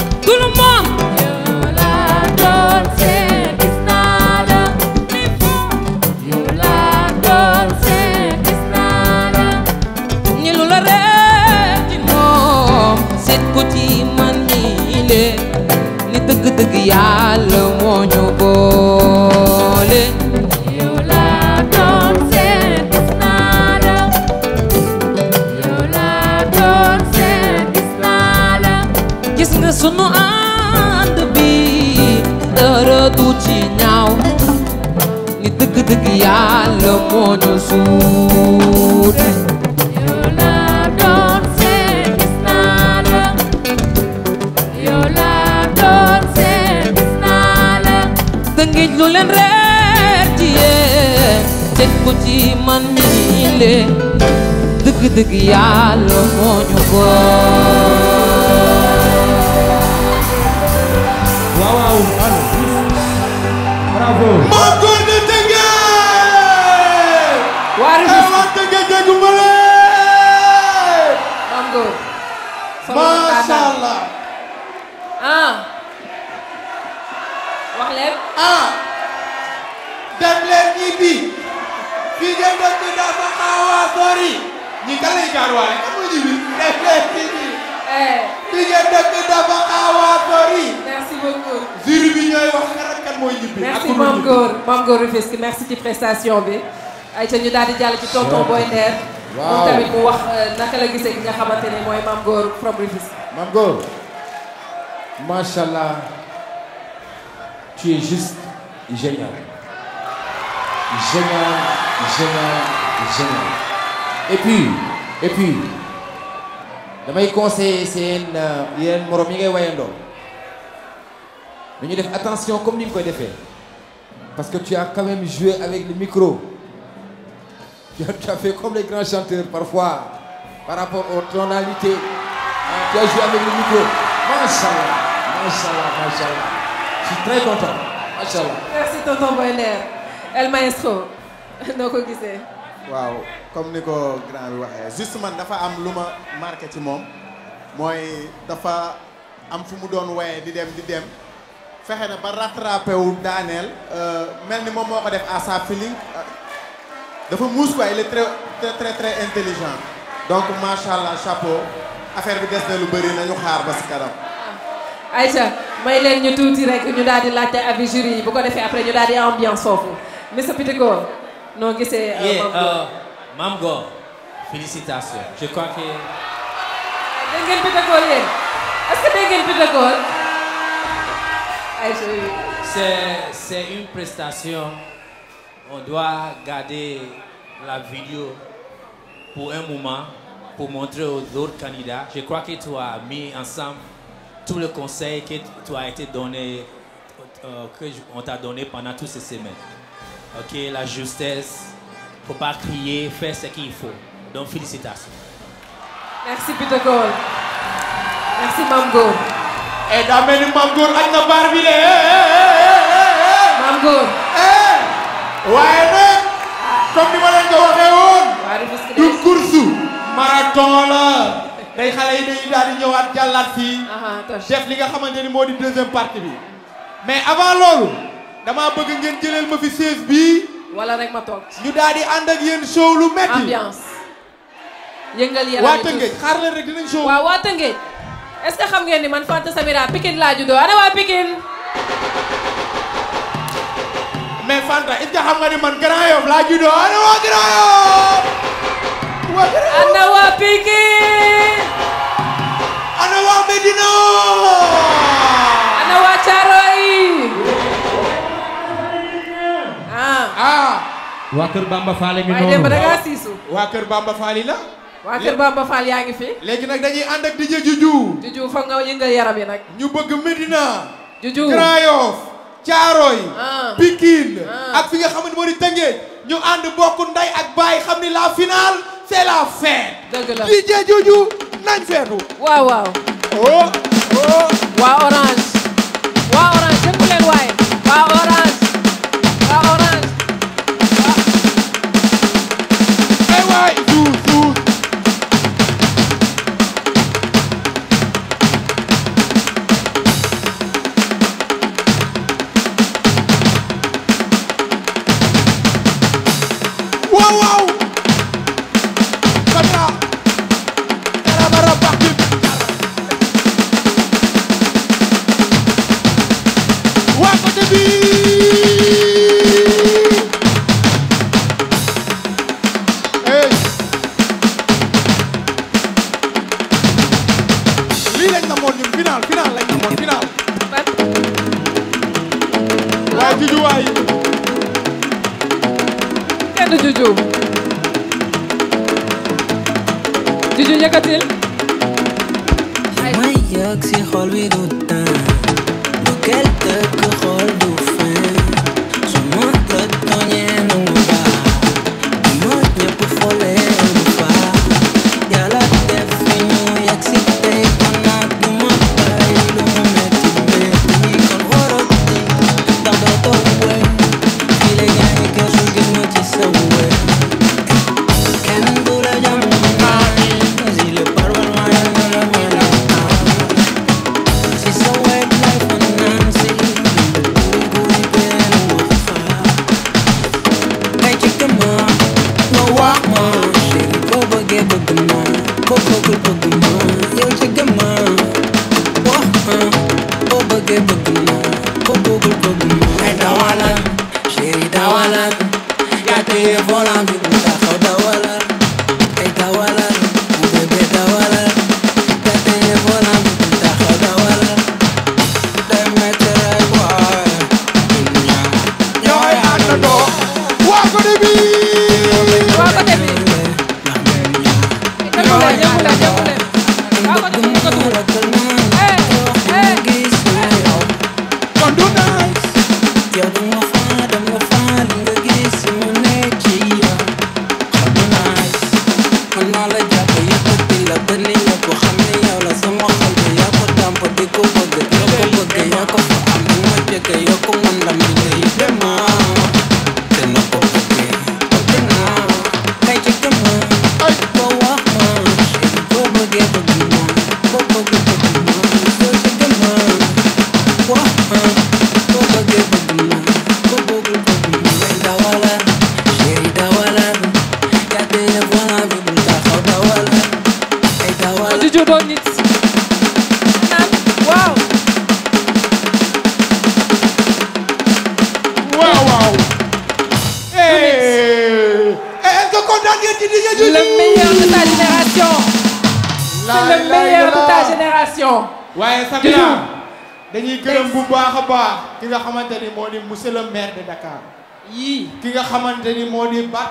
kodo sude don't send this matter Your love don't send this matter Dangej lu len reer ci yeen Tek ko ci man Wow, wow, wow! Bravo! Ñibbi. fii ngeen dëkk dafa xaw a sori. merci beaucoup. jury bi ñooy wax kan ak kan mooy ñibbi. ak merci Mame ñibbi. Gor Mame Gor Rufisque merci ci prestation bi ay ca ñu daal di jàll ci tonton Boy Nder moom Waaw. tamit mu wax euh, naka la gisee ki nga xamante ne mooy Mame Gor from Rufisque Mame Gor, Machallah, tu es juste génial. Génial, génial, génial. Et puis, et puis, damay conseiller seen yeneen morom yi ngay wayandoo dañu def attention comme ni nga parce que tu as quand même joué avec le micro. Tu as, fait comme les grands chanteurs parfois par rapport aux tonalités Ah, tu as joué avec le micro. Machallah, Machallah, Machallah. Je suis très content. Merci tonton Boy El Maestro. Noo ko gisee waaw comme ni ko grand bi waxee juste man dafa am lu ma marqué ci moom mooy dafa am fu mu doon waye di dem di dem fexe na ba rattrapé wu daaneel mel ni moom moo ko def à sa feeling dafa muus quoi il est très très très intelligent donc macha allah chapeau affaire bi des na lu bëri nañu xaar ba si kanam. Aïcha may leen ñu tuuti rek ñu daal di laajte avis jury yi bu ko defee après ñu daal di ambiance foofu Mr Pitiko noo gisee. Mame Goor. félicitations. Je crois que dégg ngeen Pitiko yéen est-ce que dégg ngeen Aïcha oui. c'est c'est une prestation. On doit garder la vidéo pour un moment, pour montrer aux autres candidats. Je crois que tu as mis ensemble tout le conseil que tu as été donné, euh, que on t'a donné pendant toutes ces semaines. Ok, la justesse, faut pas crier, faire ce qu'il faut. Donc félicitations. merci Pitiko merci Mame Goor. eh na baar bi de. Mame Goor. waaye nag comme ni ma leen ko waxee woon. du course marathon la. day xale yi dañuy daal di ñëwaat jàllaat fii. def li nga xamante ni moo di deuxième partie bi. mais avant loolu damaa bëgg ngeen jëleel ma fi siège bii. wala rek ma toog. ñu daal di ànd ak yéen show lu metti. ambiance. yëngal yaram waa. Tëngéej xaar leen rek dinañ show. waaw waa Tëngéej est-ce que xam ngeen ni man Fanta Samira Pikine laa juddoo ana waa Pikine. mais Fanta est-ce que xam nga ni man Grand Yoff laa juddoo ana waa Grand Yoff. waa Grand Yoff. ana waa Pikine. ana waa Medina. Ah. ah. waa Kër Bamba Faale ngi waaye démb da ngaa siisu. waa Kër Bamba Fall la. waa Kër Bamba Fall yaa ngi fi. léegi nag dañuy ànd ak DJ Juju. Juju foog nga yëngal yaram yi nag. ñu bëgg Medina. Juju. Grand Yoff. Thiaroye. Ah. Pikine. Ah. ak fi nga xamante moo di Tëngéej. ñu ànd bokk nday ak baay xam ni la finale c'est la fête. dëgg la DJ Juju nañ feetu. waaw waaw. oh oh. waa Orange. waa Orange jëpp leen waaye. waa Orange.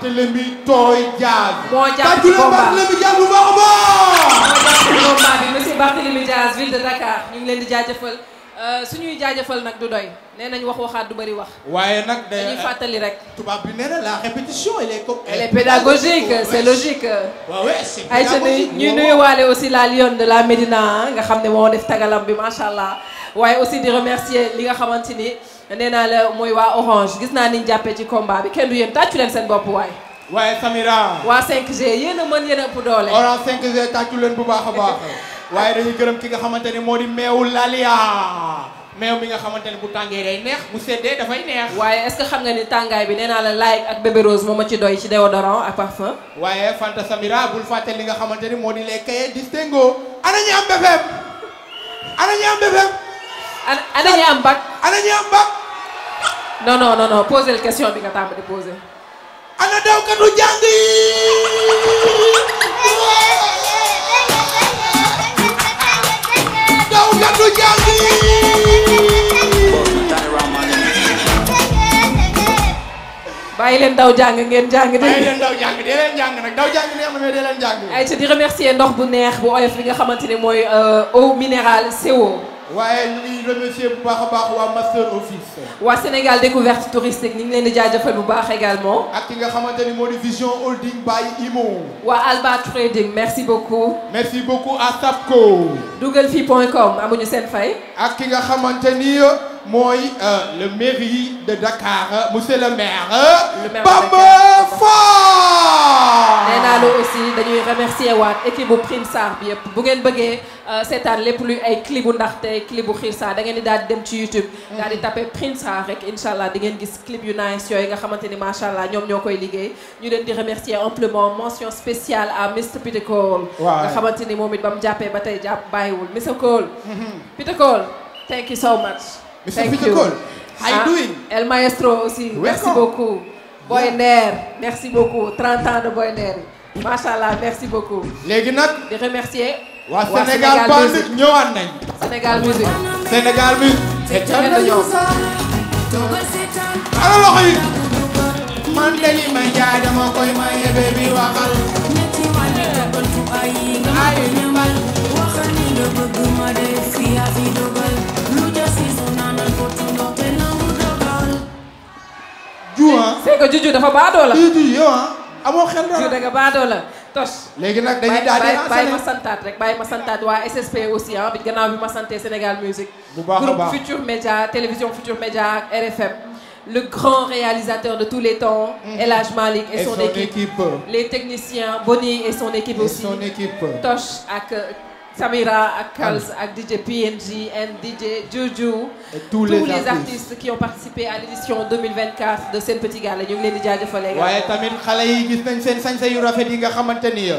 Moo di Barthélemy Toye Diaz moo jàpp tàccu ci leen combat. Barthélemy Diaz bu baax a baax moo jàpp ci combat. Bi monsieur Barthélémy Diaz ville de Dakar ñu ngi leen di jaajëfal. Euh, suñuy jaajëfal nag du doy. Nee nañ wax waxaat du bëri wax. Waaye nag dañuy fàttali rek. tubaab bi nee na la répétition elle est comme elle est pédagogique c'est logique. Waaw c'est ñuy nuyuwaale aussi la lionne de la Médina nga xam ne moo def tagalam bi macha allah. Waaye aussi di remercier li nga xamante ni nee naa la mooy waa Orange gis naa niñ jàppee ci combat bi kenn du yéen tàccu leen seen bopp waay. Waaye Samira. Waa 5G yéen a mën yéen a ëpp doole. Orange 5G tàccu leen bu baax a baax. Waaye dañuy gërëm ki nga xamante ni moo di meewu Lalia. Meew mi nga xamante ne bu tàngee day neex bu seddee dafay neex. Waaye est-ce que xam nga ni tàngaay bi nee naa la like ak bébé rose moo ma ci doy ci déodorant ak parfum. Waaye Fanta Samira bul fàtte li nga xamante ni moo di les cahiers distingo ana ñi am BFM ana ñi am BFM ana ana ñi am bac? Ana ñi am bac? Non non non non posé question bi nga tàmm di posé ana dawkatu jàng yi dawkatu jàng yi bàyyi leen daw jàng ngeen jàng de. Bàyyi leen daw jàng dee leen jàng nag daw jàng neex na mais dee leen jàng. Ay ca di remercier ndox bu neex bu oyof bi nga xamante ni mooy eau minérale CO waaye ñu ngi remercier bu baax a baax waa Master Office. Waa Sénégal découverte touristique ñu ngi leen di jaajëfal bu baax également. Ak ki nga xamante ni moo di Vision Holding by Imo. Waa Alba Trading merci beaucoup. Merci beaucoup à Sapco. Dugalfi.com amuñu seen fay. Ak ki nga xamante ni mooy le mairie de Dakar monsieur le maire le maire de Bamba Fall. Nee naa la aussi dañuy remercier waat équipe bu Prince Sarr bi yëpp bu ngeen bëggee seetaan lépp luy ay clip bu ndaxte clip bu Xiir Sarr da ngeen di daal di dem ci YouTube daal di tapé Prince Sarr rek incha allah di ngeen gis clip yu nice yooyu nga xamante ni macha allah ñoom ñoo koy liggéey. Ñu leen di remercier amplement mention spéciale à Mr Peter Cole. Waaw. nga xamante ni moom it ba mu jàppee ba tey jàpp bàyyiwul. Mr Cole. Peter Cole thank you so much Mr. Thank Peter you. Cole, how you Ah, doing? El Maestro aussi merci beaucoup. Boy Nder merci beaucoup. 30 ans de Boy Nder macha allah merci beaucoup. Léegi nag di remercier Sénégal band Music. ñëwaat nañ. Sénégal Music. Sénégal bi kenn du ñoom ana loxo yi. Man de li may jaay dama koy maye baby waxal. Juan c'est que Juju dafa baadoo la. Juju yow ah amoo xel dara. Juju da nga baadoo la. Tos léegi nag dañuy bàyyi daal di bàyyi bàyyi ma enchaîner. santaat rek bàyyi ma santaat waa SSP aussi ah bi gannaaw bi ma santé Sénégal Music. Bu baax a groupe baax. Futur Média télévision Futur Média ak RFM le grand réalisateur de tous les temps El Hadj Malick et, son, équipe. les techniciens Boni et son équipe Et aussi. son équipe. Ak Samira ak Kals ak DJ PNG and DJ Juju. Et tous les artistes. qui ont participé à l'édition 2024 de Sen Petit Gallé ñu ngi leen di jaajëfal également. waaye tamit xale yi gis nañ seen sañse yu rafet yi nga xamante ni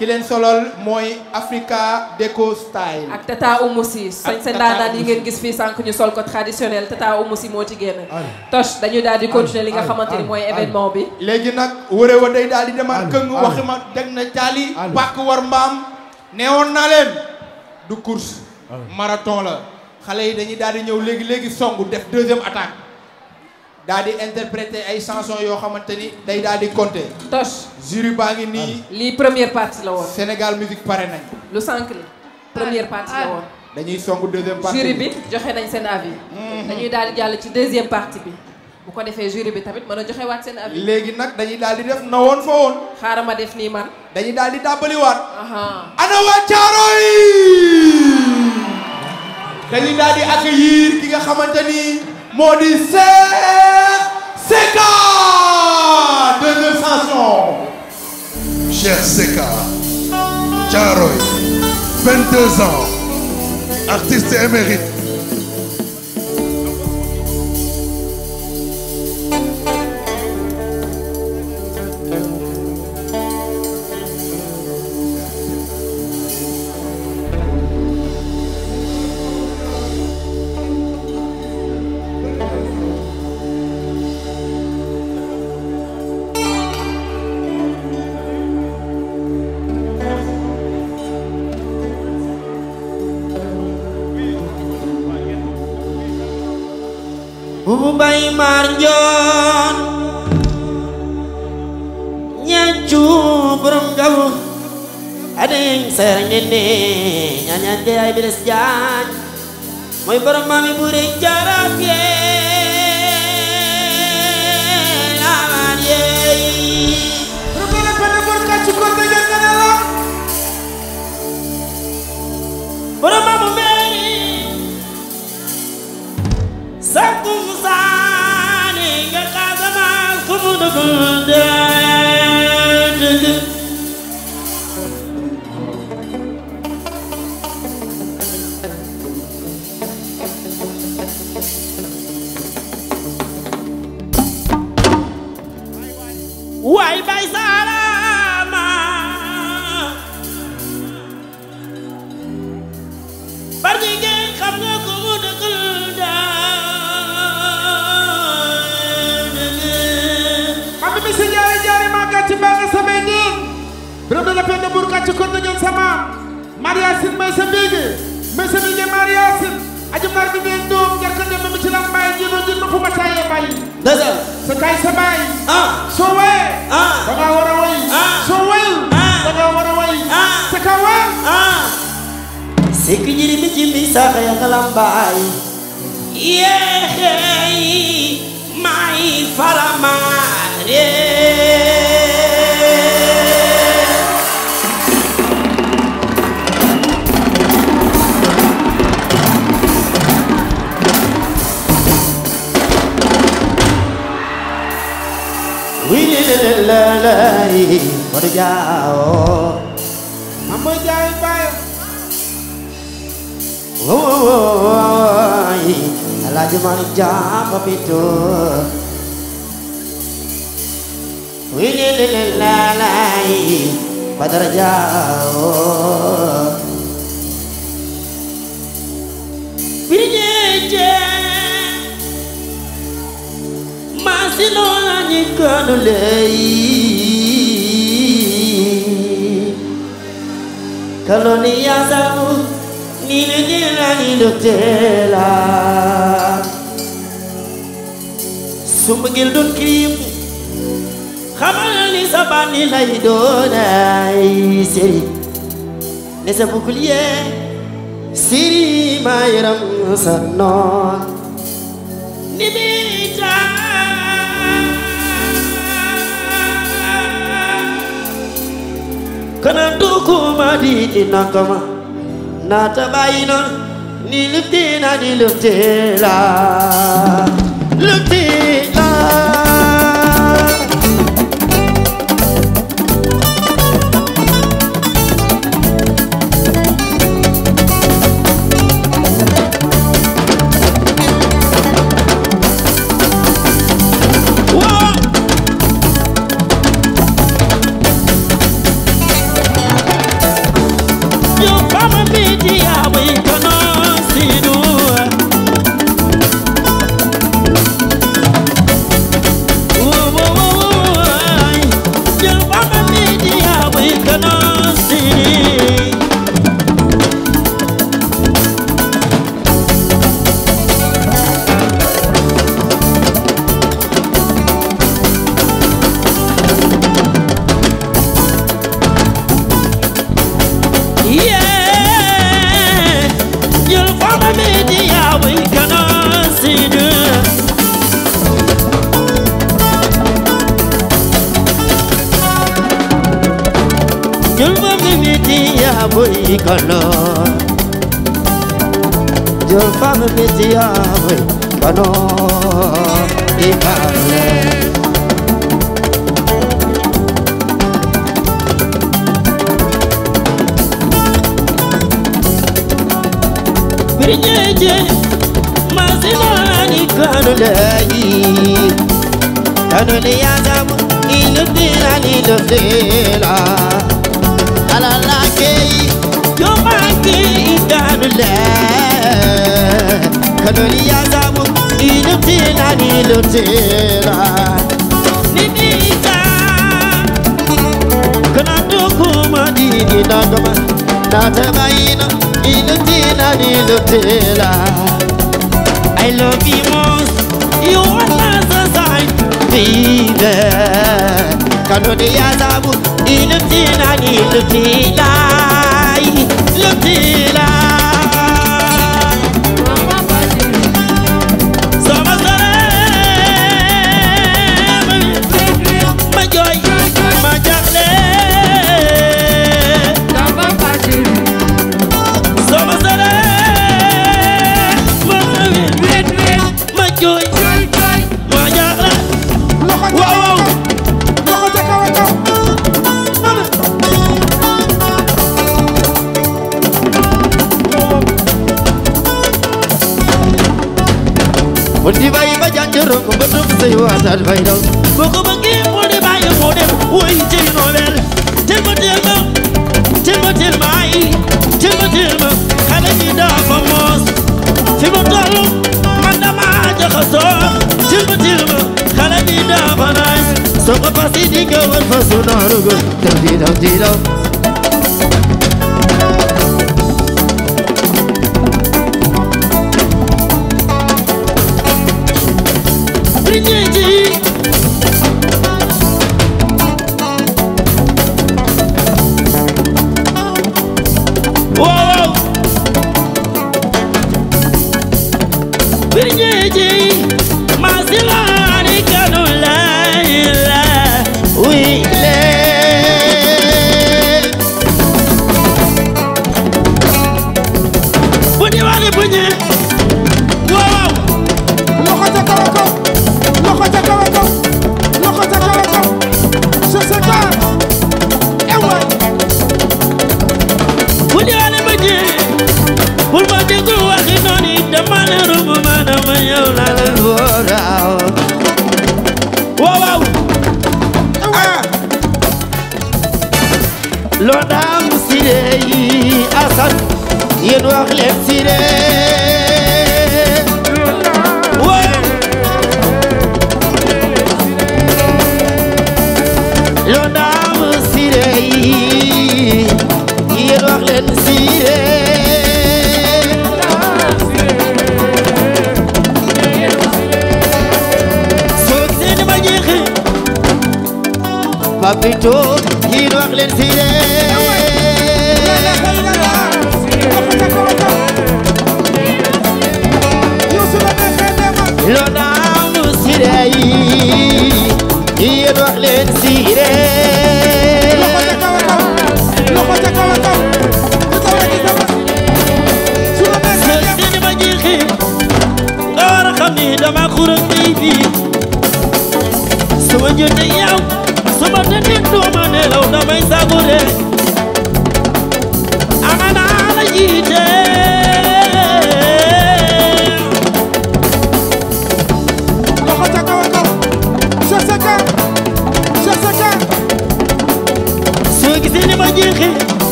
ki leen solol mooy Africa Deco Style. Ak Tata Oumou Sy. Sañ Ak seen Tata daanaan yi Oumou ngeen gis fii sànq ñu sol ko traditionnel. Tata Oumou Sy moo ci génn. Tosh dañu daal di continuer li nga xamante ni mooy événement bi. Léegi nag wëree wa day daal di demaat këng waxi ma deg na caali pàkk war mbaam neewoon naa leen. du course. Marathon la. xale yi dañuy daal di ñëw léegi léegi songu def deuxième attaque. daal di interpréter ay chansons yoo xamante ni day daal di compter. Tosh jury baa ngi nii. Lii première partie la woon. Sénégal musique pare nañ. lu sànq li première partie la woon. dañuy songu deuxième partie jury bi. joxe nañ seen avis. Dañuy daal di jàll ci deuxième partie bi. Bu ko defee jury bi tamit mën a joxe waat seen avis léegi nag dañuy daal di def na woon fa woon xaaral ma def nii man dañuy daal di dàbbaliwaat aha ana waa Caaroy dañuy daal di accueillir ki nga xamante ni moo di Cheikh Seka deuxième chanson Cher Seka, Charoy, 22 ans, artiste émérite. ku Bay Marjon nyacu berenggaw ada yang sayang ini. Nyanyian dia beres jan mau bermami burik jarak ye. Lawan ye. Rupanya pada berapa syukur Mudu Kunda bur kaccu kondoñon sama mariasin may sa mbege may sa mbege mariasin ajum nar bi ngeen doom jarka dem mi ci lam baye jino jino fu ma taye baye dëgg sa tay sa baye soo waye ah. Da nga war a way a way sa ka wa. Ah. Sikki lay Mor Jaw Mama Oh, Baay Woy Alaaji Mor Jaw ba bitu Wili lay Badar Jaw Kaloni ya zangu nilijina nilotela Sumgil dun krim Xamal ni sa bànni lay doon ay sëriñ Ne sa bouclier siri ma yaram sa noon. kana tukuma di nakama natabaina niliptina niliptela lupti siyawe bano ikale. Birinyeje mazinani kanuleyi kanuliyazamu ilufila nilufila alalakeyi yomaki ikanule kabari ya zamu ni lutila ni lutila nimita kana dukuma ni ni dagama na tabaina ni lutila ni lutila I love you most you are the sign baby kabari ya zamu ni lutila ni lutila lutila yu waataat fay daw boo ko bëggee moo di bàyyi moo dem woy jëy nooneel teel ma teel ma teel ma teel ma ay teel ma teel ma xale yi dafa moos fi ma toll man dama jaxasoo teel ma teel ma xale yi dafa naaj soo ko fas yi di nga wër fa su naaru go daw di daw di daw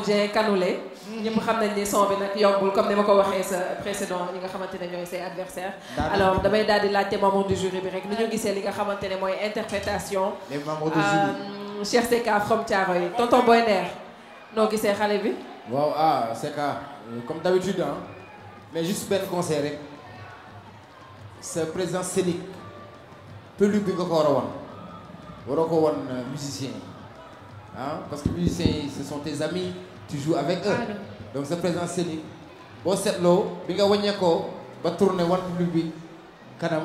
Momo Dieng Kanoulé. ñëpp xam nañ ni son bi nag yombul comme ni ma ko waxee sa précédent ñi nga xamante ne ñooy say adversaires. Daal di- alors damay daal di laajte membre du jury bi rek ni ñu gisee li nga xamante ne mooy interprétation. Euh, Cheikh Seka from Thiaroye tonton Boy Nder noo gisee xale bi? waaw ah que euh, comme d'habitude hein mais juste benn conseil rek sa présence scénique public bi nga ko war a wan waroo ko wan euh, musiciens yi ah parce que musiciens yi ce sont tes amis tu joues avec eux. Donc sa présence scénique boo seetloo bi nga wàññeekoo ba tourné wan public bi kanam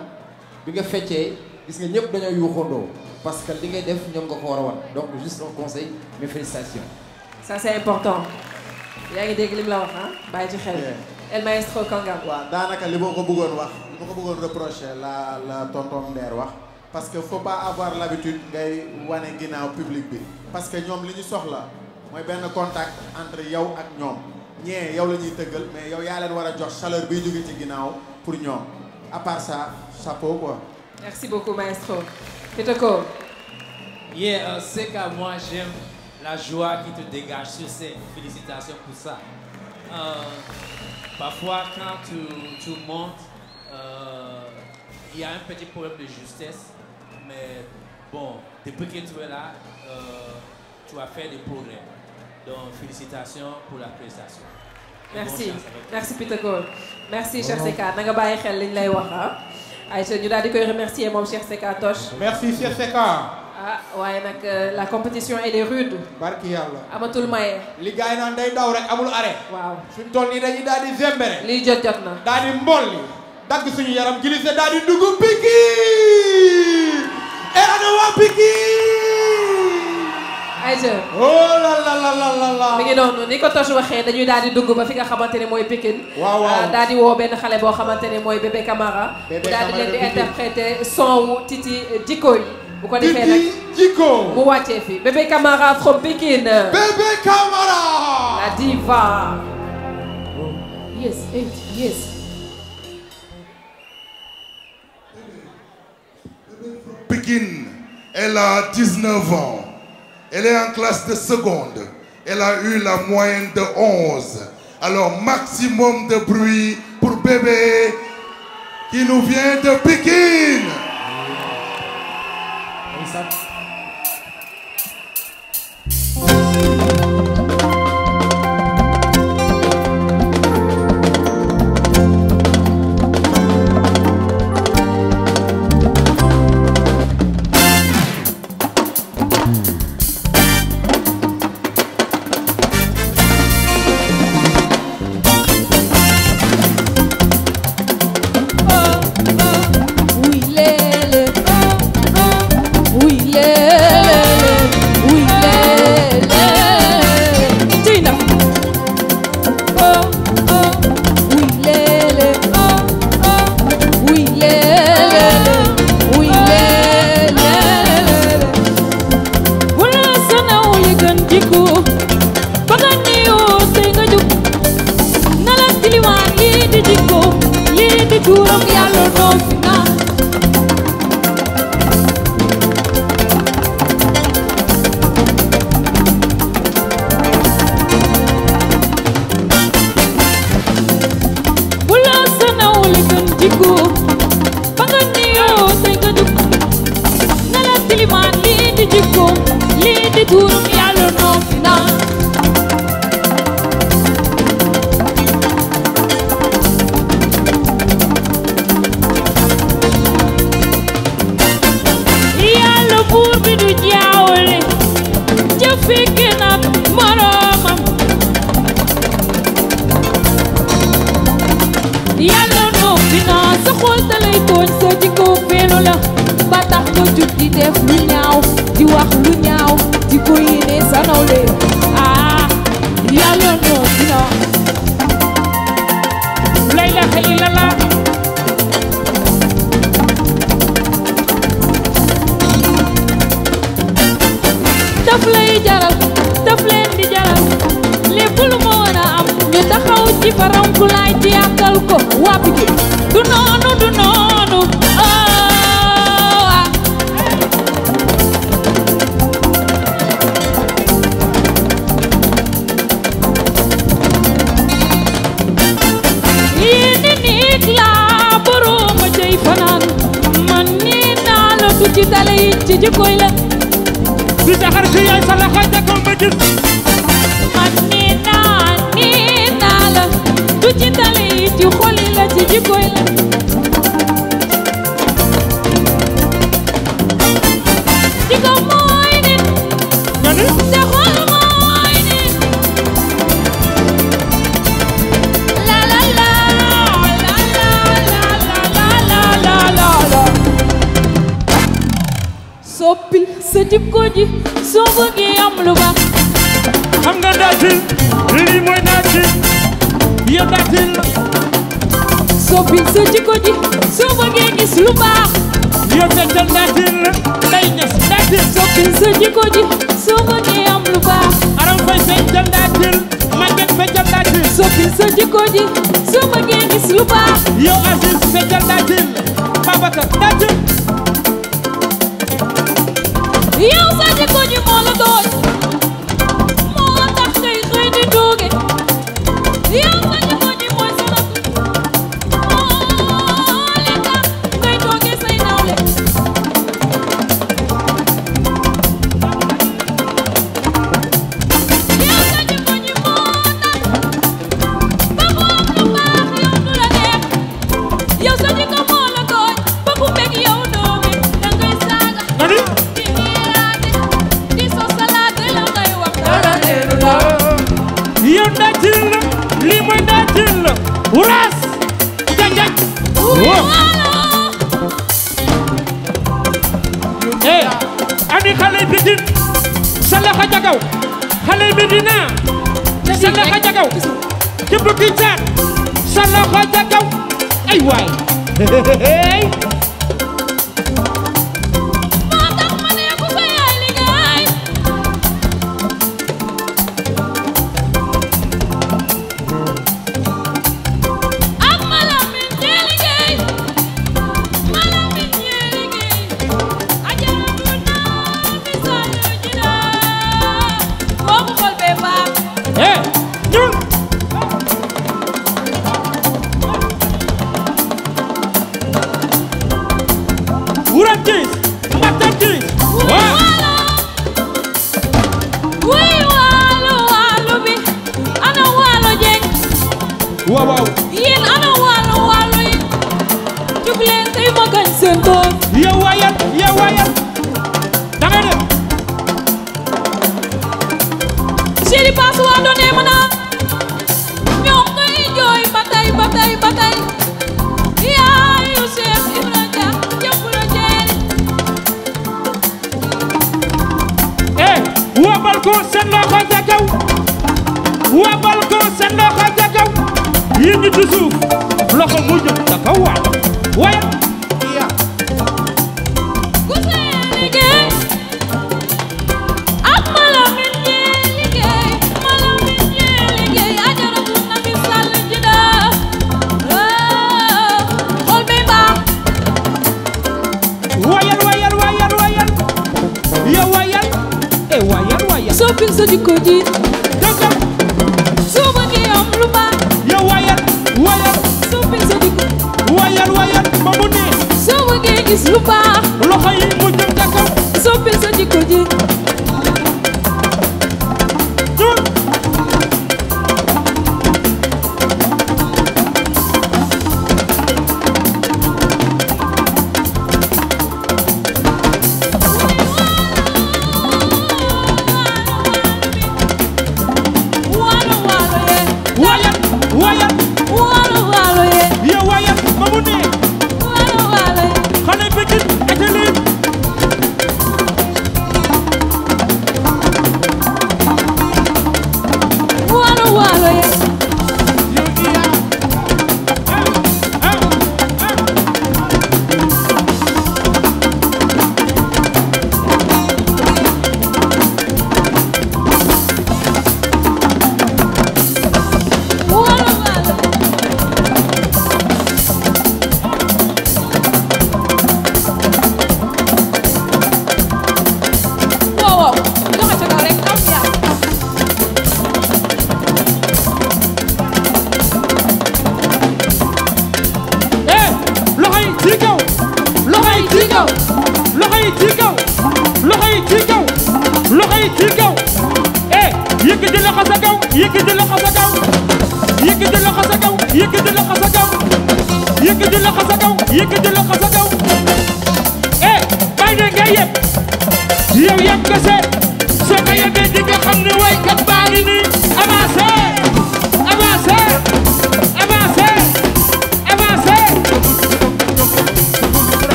bi nga feccee gis nga ñëpp dañoo yuuxandoo parce que li ngay def ñoom nga ko war a wan. Donc juste un conseil mes félicitations. Ça c'est important. Yaa ngi dégg li mu la wax ah bàyyi ci xel. El Maestro Kangam. waaw daanaka li ma ko bëggoon wax li ma ko bëggoon reprocher la la tonton Nder wax parce que faut pas avoir l'habitude ngay wane ginnaaw public bi. Parce que ñoom li ñu soxla mooy benn contact entre yow ak ñoom ñee yow la ñuy tëggal mais yow yaa leen war a jox chaleur biy jóge ci ginnaaw pour ñoom à part ça chapeau quoi. Merci beaucoup Maestro. Kitoko. Yeah, euh, c'est qu'à moi j'aime la joie qui te dégage sur scène. Félicitations pour ça. Euh, parfois quand tu, tu montes, euh, il y a un petit problème de justesse, mais bon, depuis que tu es là, euh, tu as fait des progrès. Donc félicitations pour la prestation. Merci merci Peter Cole merci Cheikh Seka na nga bàyyi xel liñ lay wax ah. Aïcha ñu daal di koy remercier moom Cheikh Seka Toch. merci Cheikh Seka. ah waaye nag euh, la compétition elle est rude. barki yàlla. amatul maye. li gars yi naan day daw rek amul arrêt. waaw fi mu toll nii dañuy daal di zembere. lii jot jot na. daal di mbolli. dagg suñu yaram glissé daal di dugg Pikine. et ana waa Pikine. Oh la la la la la la. mi ngi noonu ni ko Toch waxee dañuy daal di dugg ba fi nga xamante ne mooy Pikine. waaw waaw. ah, daal di woo benn xale boo xamante ne mooy bébé Camara. Mu daal di Camara leen di de Pikine. interpréter son wu Titi Jikko yi. bu ko defee nag Jikko. mu wàccee fi bébé Camara from Pikine. bébé Camara. la diva. yes eight yes. Pékin, elle a 19 ans. Elle est en classe de seconde. Elle a eu la moyenne de 11. Alors, maximum de bruit pour bébé qui nous vient de Pékin. waaw waaw. Yéen ana waalo waalo yi? Jug leen tey ma gañ seen tool yow waayal yow waayal da ngay dem. Chéri paas waa doonee ma naa ñoom ngay jooy ba tey ba yaayu Cheikh Ibra Dia jëpp jeeri eh wabal ko seen loxo sa kaw. Wabal ñu ci suuf loxo mu jëm ca kaw waaw. Waaye. Eh, Sopin sa jikko ji. lu baax. Loxo yi mu jëm ca kaw soppi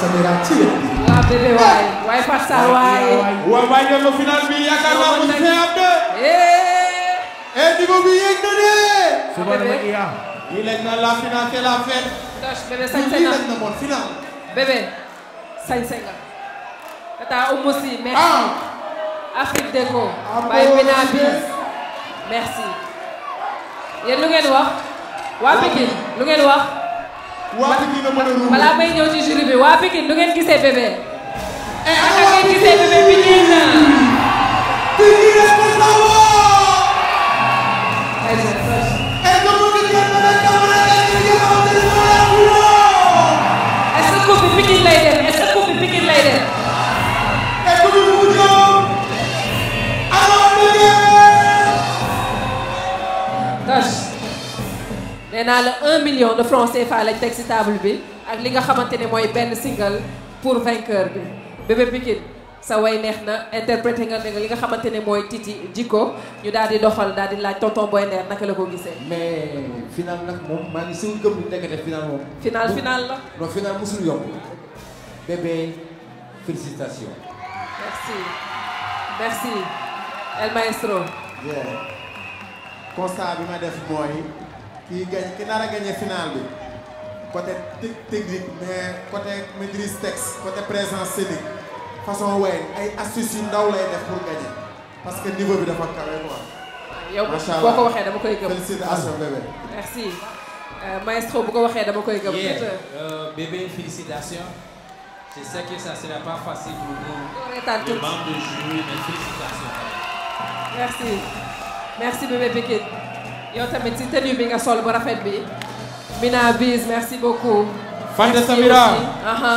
Samira ci waa bébé waay waay Fatou waay waaw waaye ñoom final bi yaakaar naa ko fi am de. eh. Niveau bi yéeg na de. Suba dama iya. yi lañ na la final c'est la fête. Toch bébé na final. bébé sañse nga tata Oumou Sy merci. Afrique Déco Biz merci. Yéen lu ngeen wax waa Pikine lu ngeen wax waa Pikine mën a ruubu. balaa may ñëw ci jury bi waa Pikine lu ngeen gisee bébé? Naka ngeen gisee bébé Pikine? Nee naa la un million de francs CFA lañ teg ci table bi ak li nga xamante ne mooy benn single pour vainqueur bi bébé Pikine sa way neex na interprété nga ne li nga xamante ne mooy Titi Jikko ñu daal di doxal daal di laaj tonton Boy Nder naka la ko gisee. mais final nag moom maa ngi siw gëm ni nekkate final moom. final final la. non final musul yomb bébé félicitations. merci merci El Maestro. Yeah. constat bi ma def mooy kii gañ ki nar a gagné final bi côté tec- technique mais côté maîtrise texte côté présence scénique façon way ay astuces yu ndaw lay def pour gagner parce que niveau bi dafa kawe quoi. yow Macha boo ko Allah. waxee dama koy gëm. félicitations bébé. merci Euh, Maestro bu ko waxee dama koy gëm. Yeah. Peter. Euh, bébé, félicitations. Je sais que ça ne sera pas facile pour nous, les membres de jury, mais félicitations. merci merci bébé Pikine yow tamit ci tenue bi nga sol bu rafet bi. Mina Biz merci beaucoup. Fanta Samira. aha.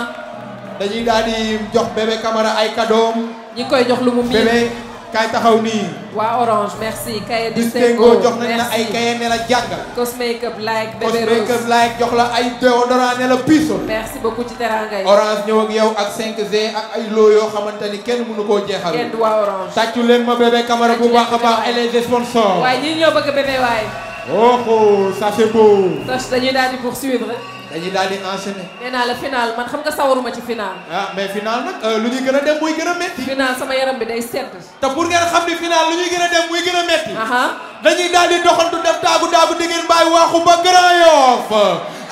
Dañuy daal di jox bébé Camara ay cadeau ñi koy jox lu mu miin. Bébé. Kaay taxaw nii. Waa orange merci. Kaye distingo jox nañ la ay kaye ne la jàngal cosmake up like bébé Cosmakeup rose. Like jox la ay déodorant ne la piso merci beaucoup ci teranga yi orange ñëw ak yow ak 5G ak ay loo yoo xamante ni kenn mënu koo jeexal. Kenn du waa orange. Tàccu leen ma bébé Camara bu baax a baax et les sponsors. Waaye ñii ñoo bëgg bébé waay. Oh oh ça c'est beau. Dañuy daal di poursuivre. Dañuy daal di enchaîner. Nee naa la final man xam nga sawaruma ci final. Ah mais final nag euh, lu ñuy gën a dem muy gën a final sama yaram bi day sedd. Te pour ngeen xam ni final lu ñuy gën a dem muy gën a metti. Aha. Dañuy daal di doxantu def daagu daagu di ngeen bàyyi waaxu ba Grand Yoff.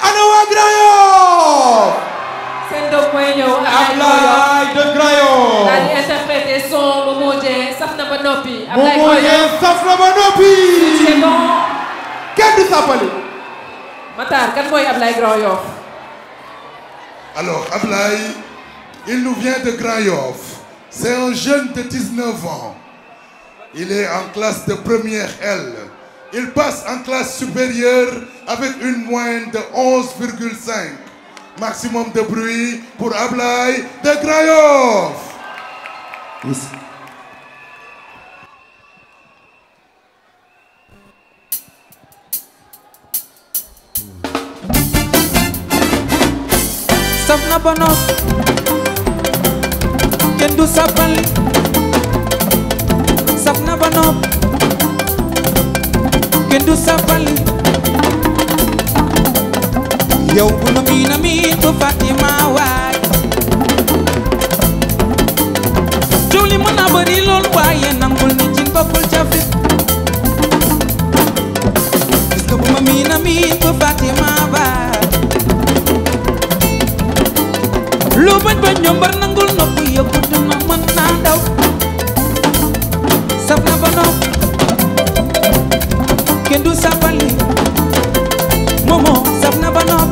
Ana waa Grand Yoff? Seen doom mooy ñëw Ablaye de Grand Yoff. Daal di interpréter son Momo Dieng saf na ba noppi. Moom moo yee saf na ba noppi. C'est bon. Kenn du sàppali Matar kan mooy Ablaye Grand Yoff? Alors, Ablaï, il nous vient de Grand Yoff. C'est un jeune de 19 ans. Il est en classe de première L. Il passe en classe supérieure avec une moyenne de 11,5. Maximum de bruit pour Ablaï de Grand Yoff. Saf na ba noos. Kenn du sàppali saf na ba nopp kenn du sàppali yow bu nu miina a miin bu Fatima waay. Coow li mën naa bari lool waaye nangul ni ci bokkul ca fit gis nga bu ma miina miin Fatima lu bañ bañ ñombar nangul nopp yëkkut na mën naa daw saf na ba nopp kenn du sàppali momo saf na ba nopp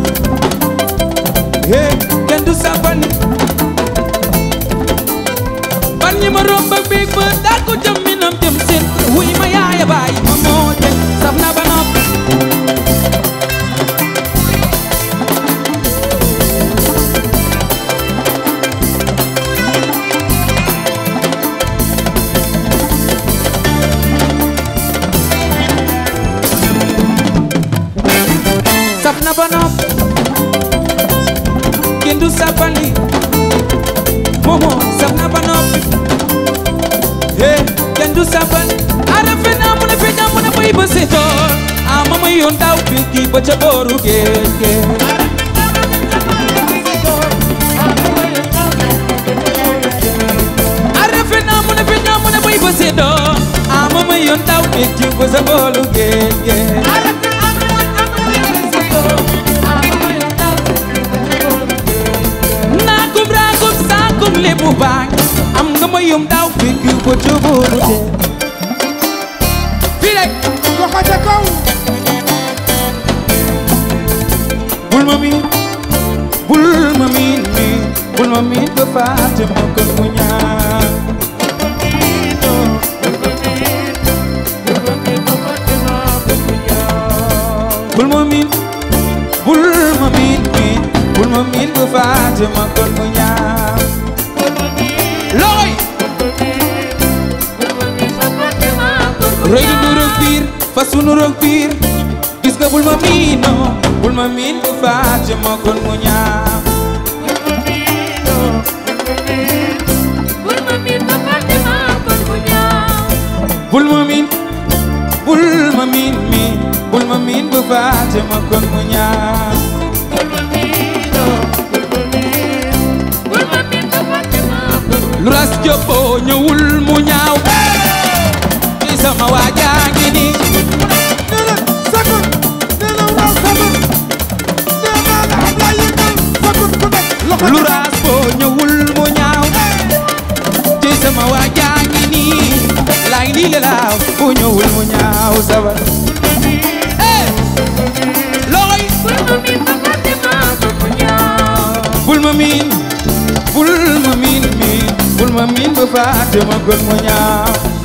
hee kenn du sàppali ban ñi ma romb ak biig ba daal ko jëm minam jëm seen wuy ma yaaya baay momo jëm saf na ba nopp bonop kendu sapali momo saf na ba noppi hey eh, kendu sapali ara fena mu ne fena mu ne bay ba a ama mu daw bi ki ba ca saakum lébu baañ am nga ma yom daaw fekk ko ca booru de fii rek loxo ca kaw bul ma miin bul ma miin miin bul ma miin ba faate ma kon mu ñaan bul ma miin bul ma miin miin bul ma miin ba faate ma kon mu ñaan roy du nuroog biir fas wu nuroog biir gis nga bul ma miinoo bul ma miin ba faate ma kon mu ñaan bul ma miin bul ma miin miin. Bul ma miin ba faate ma kon mu ñaan lu ras jobbo ñëwul mu ñaaw. sama waajaa ngi nii. Nene sakun nene waa sabun nene na xam laa yëngal sakun ku nekk loxo lu raas boo ñëwul mu ñaaw ci sama waajaa ngi nii laay lii la laaw bu ñëwul mu ñaaw. Sabar bul ma miin bul ma miin miin. Bul ma miin ba faate ma gën mu ñaaw.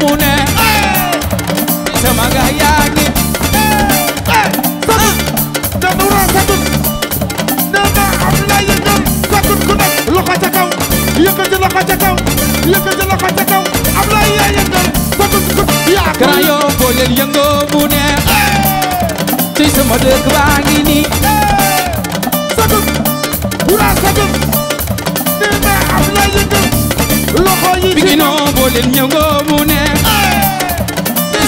mu ne sama gaa yaa ngi sakul Ibra sakul nee na Ablaye yëngal sakul ku nekk loxo ca kaw yëkkati loxo ca kaw yëkkati loxo ca kaw Ablaye yaa yëngal sakul ku yaa Grand Yoff boo leen yëngoo mu ne ci sama dëkk baa ngi nii leen yëngoo mu ne.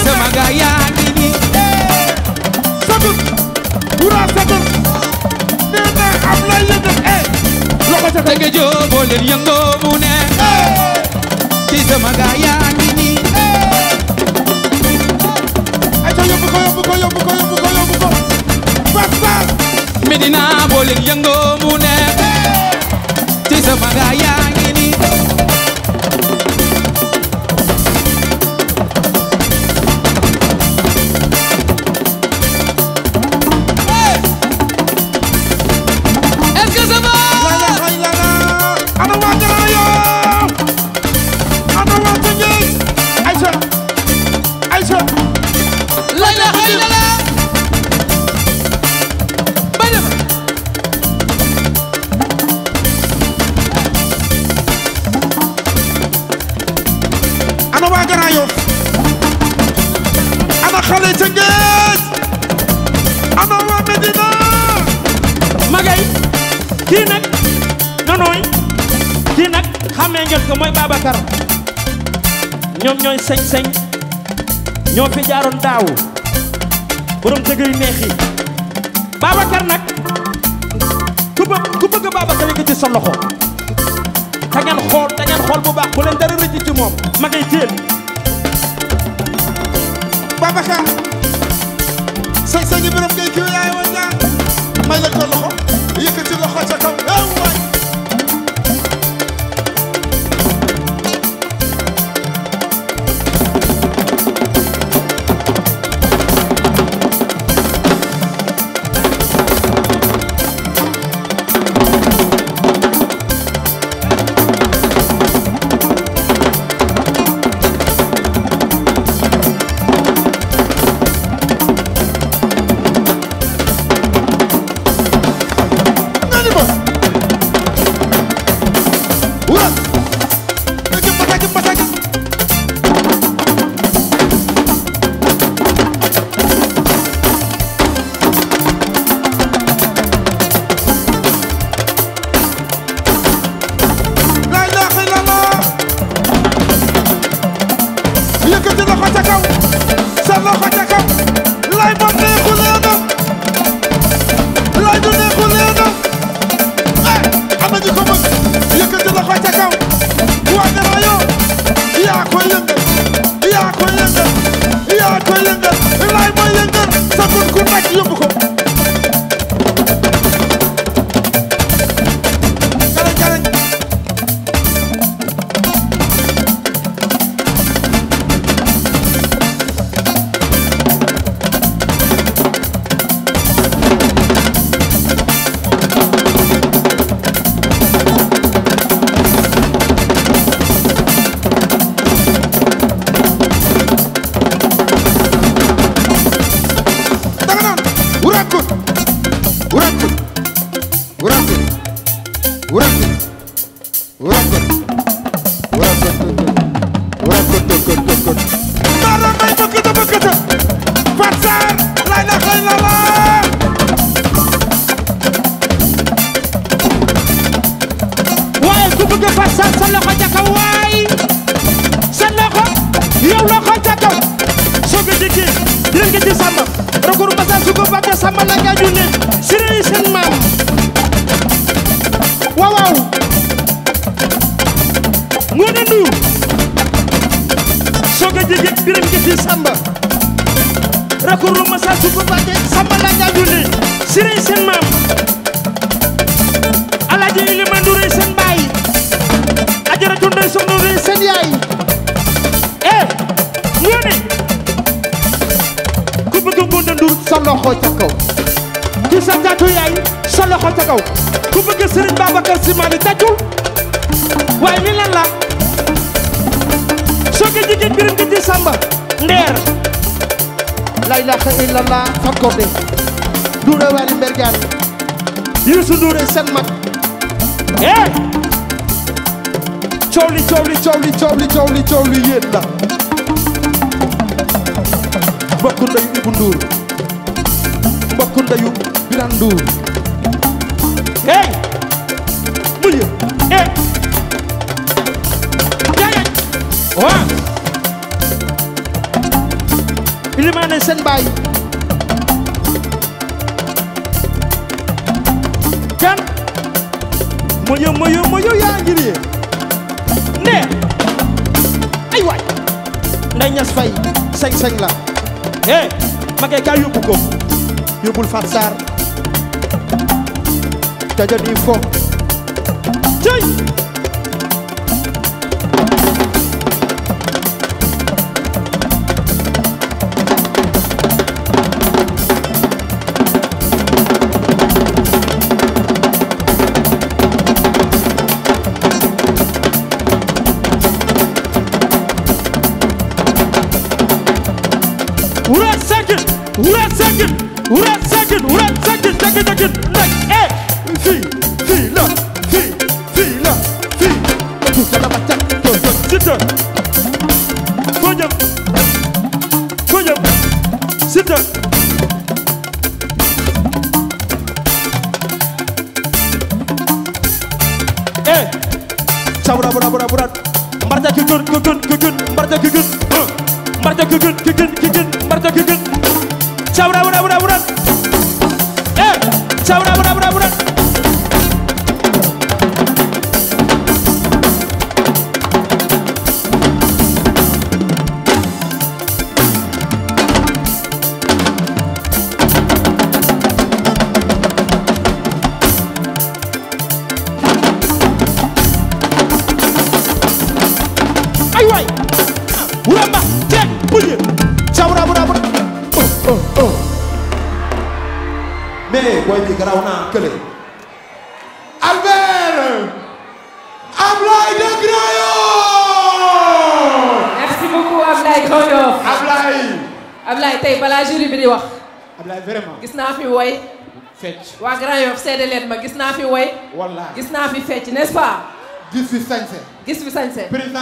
Sama gaa yaa ngi nii. Sagum wura sagum nee na Ablaye yëngal eh loxo ca Tege joo boo leen yëngoo mu ne. Sama gaa yaa ngi nii. Ayca yóbbu ko yóbbu ko yóbbu ko yóbbu ko yóbbu ko. Fas fas Medina boo leen yëngoo mu ne. Sama gaa yaa ngi ñoom ñooy señ-señ ñoo fi jaaroon daaw. borom dëgg yu neex yi. Babacar nag ku bëgg ku bëgg Babacar yëkkati sa loxo. te ngeen xool te ngeen xool bu baax bu leen ci moom. magay téel Babacar señ sëñ Ibrahima Gueye kii yaay woon ñaan may la ko loxo loxo ca kaw.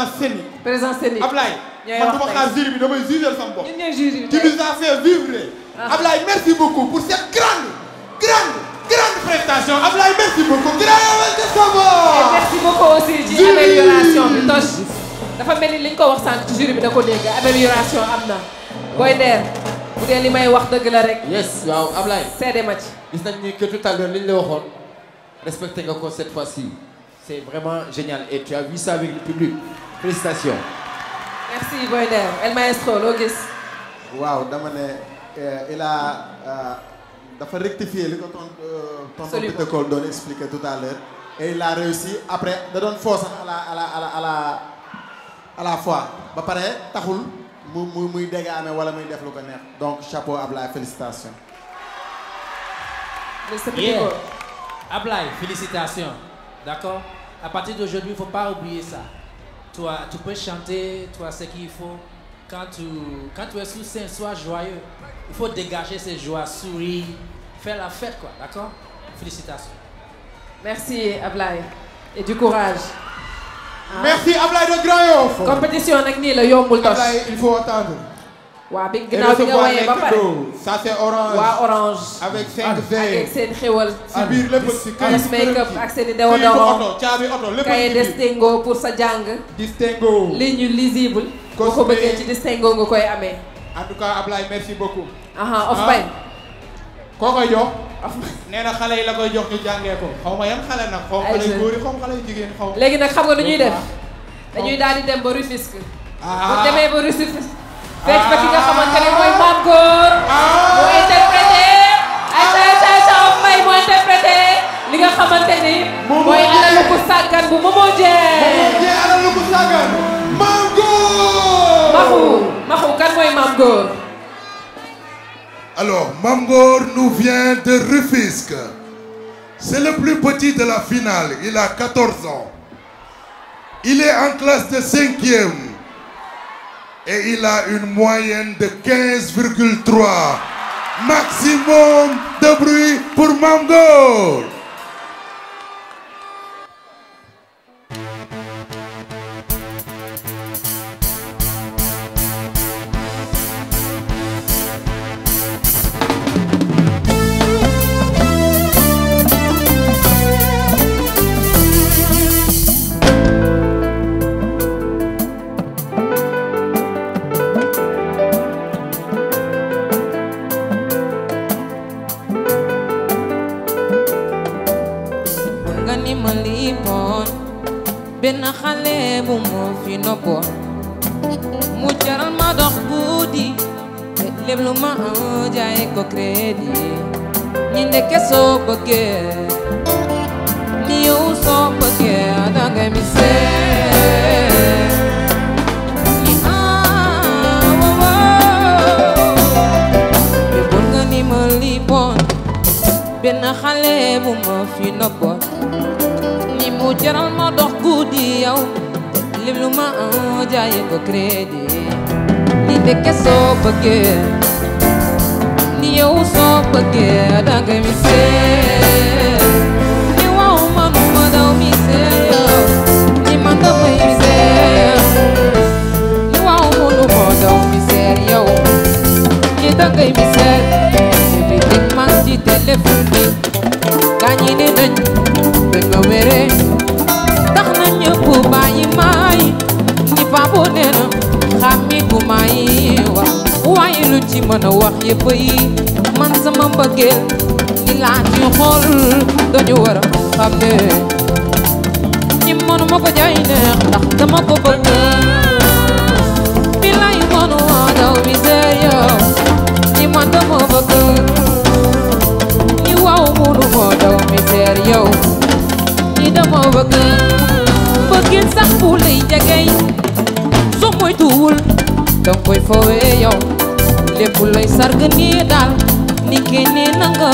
Président Séni. président Séni. Ablaye. ñooy man wax duma tey. xaar jury bi damay juger sama bopp. ñun ñooy jury bi tu tey. nous as fait vivre. Ablaye merci beaucoup pour cette grande grande grande prestation Ablaye merci beaucoup. Merci beaucoup aussi ci amélioration bi Toch dafa mel ni li ñu ko wax sànq ci jury bi da ko dégg amélioration am na Boy Nder bu dee li may wax dëgg la rek yes waaw Ablaye. seede ma ci gis nañ ni que tout à l'heure li ñu la waxoon respecté nga ko cette fois-ci c'est vraiment génial et tu as vu ça avec le public félicitations. merci Boy Nder El Maestro loo gis waaw dama ne euh, il a euh, rectifier li ko ton euh, tonton Absolument. Peter Cole doon expliquer tout à l'heure et il a réussi après doon foo sax à la à la à la à la à la fois ba pare taxul mu mu muy dégaame wala muy def lu ko neex donc chapeau Ablaye félicitations. Yeah. Ablaye, félicitations. D'accord? À partir d'aujourd'hui, il ne faut pas oublier ça. Toi, tu peux chanter, toi, ce qu'il faut. Quand tu, quand tu es sous scène, sois joyeux. Il faut dégager ces joies, sourire, faire la fête, quoi. D'accord? Félicitations. merci Ablaye et du courage Ah. Merci Ablaye de Grand Yoff. compétition la yombul Toch Ablaye il faut attendre. Waa bi ginnaaw bi nga les ba pare. Ça c'est orange. waa orange. Avec 5 ak seen xéwal. Si biir lépp si Yes make-up ak seeni déodorant caabi oto lépp biir. distingo pour sa jàng. Distingo. ligne lisible. Boo ko bëggee ci distingo nga koy amee. En tout cas Ablaye merci beaucoup. aha of bay koo koy jox. nee na xale yi la koy jox ñu jàngee ko. Xaw ma yan xale nag. xaw xale yu góor yi xaw xale yu jigéen xaw léegi nag xam nga nu ñuy def. Dañuy daal di dem ba Rufisque. Bu demee ba Rufisque fecc ba ki nga xamante ne mooy Mame Goor mu interprété ay sa ay sa ay sa Mbaye mu interprété li nga xamante ni mooy alalu ku sàggan bu Momo Dieng alalu ku sàggan Mame Goor Maxu Maxu kan mooy Mame Goor Alors, Mamgor nous vient de Rufisque. C'est le plus petit de la finale. Il a 14 ans. Il est en classe de 5e. Et il a une moyenne de 15,3. Maximum de bruit pour Mamgor. Te lépp lu ma am jaay ko crédit ñi ndekke soo bëggee ni yow soo bëggee danga mi seet ni ah waaw te nga ni ma limoon benn xale bu ma fi noppoon ni mu jaral ma dox guddi yow lim lu ma am ko crédit ni ndekke soo bëggee eu só porque da game se eu ao mano manda o miséria me manda bem miséria eu ao mundo manda o miséria que da game se me tem mais de telefone ganhe de den ben go mere tax na ñepp bayi may ni pa bo nena xàmmi gu maay wax. Waaye lu ci mën wax yëpp yi man sama mbëggeel ni laa ci xool. Dañu war a xam ne ñi mënu ma ko jaay neex ndax dama lay mënu ma mi see yow ñi man dama bëgg. Ñi waaw mënu ma mi seer yow ñi dama bëgg. Bëggin sax bu lay jegey soo moytuwul danga koy fowee yow lépp lay sarg nii daal ni kenn na nga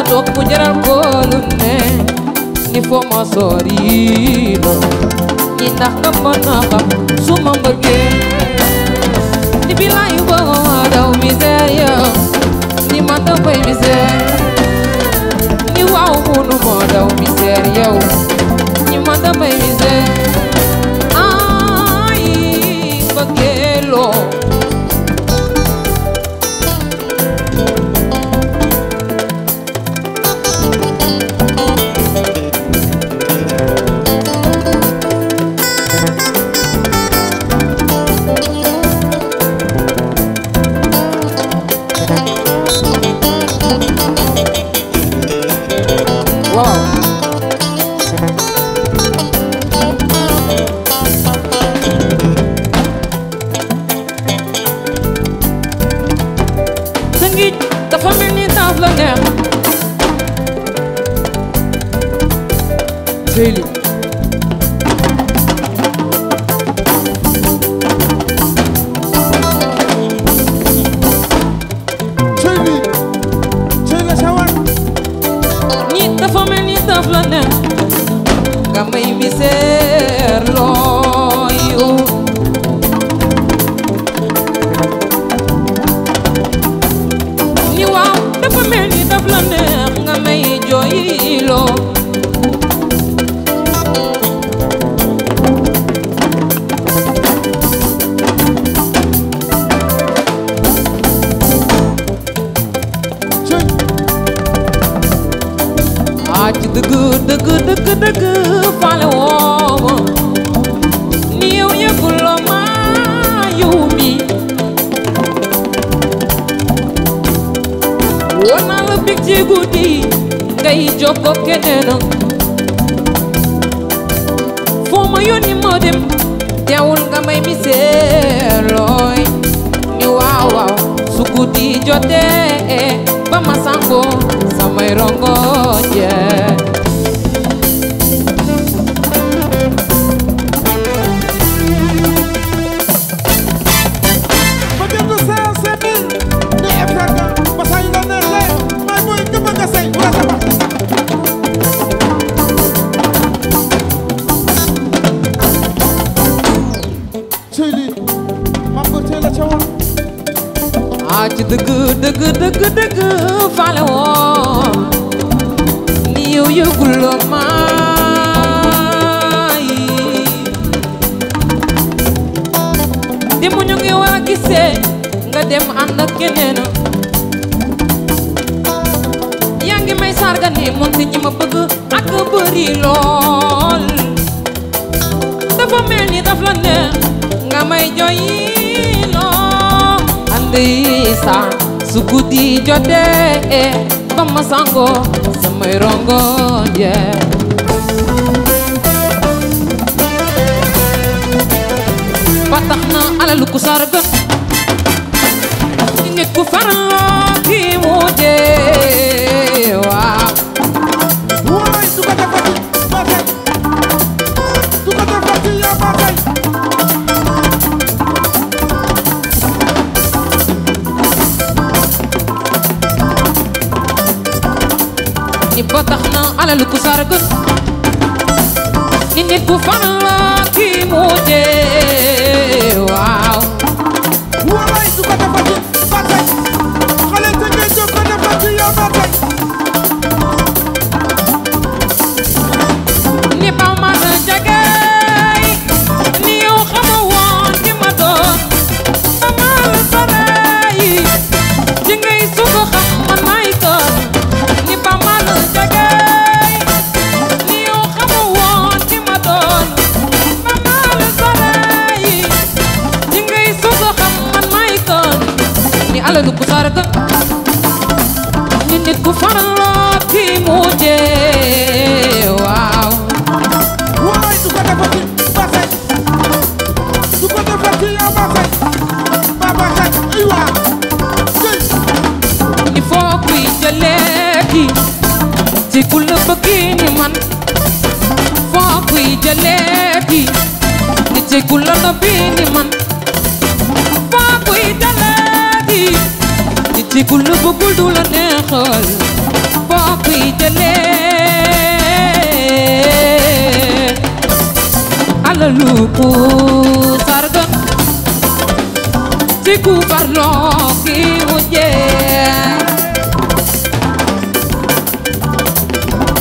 jaral ko lu ne ni foo ma sori lo ñi ndax nga mën a xam su ma bëggee ni bi laay bëgg ma daw misère yow ni man dafay misère ni waaw munu ma daw misère yow ni man damay misère ay todo. Guddi jotee ba ma sango samay rongo jotee ba ma sango samay rongo jee ba na alalu ku sargan nit ku farloo kii mu jee alal ku sargal. Nit nit ku farla ki mu dee sarga. Ni nit ku farloo ki mu jee waaw. Waay du ko defati ba tey du ko defati yaa ba tey ba ba ay waa jëy il kuy jëlee ki ci ku la bëgg ni man. Foo kuy jëlee ki ni ci ku la nobbi ni ku la bëggul du la neexal. Foo kuy jëlee alalu ku sargan ci ku farloo ki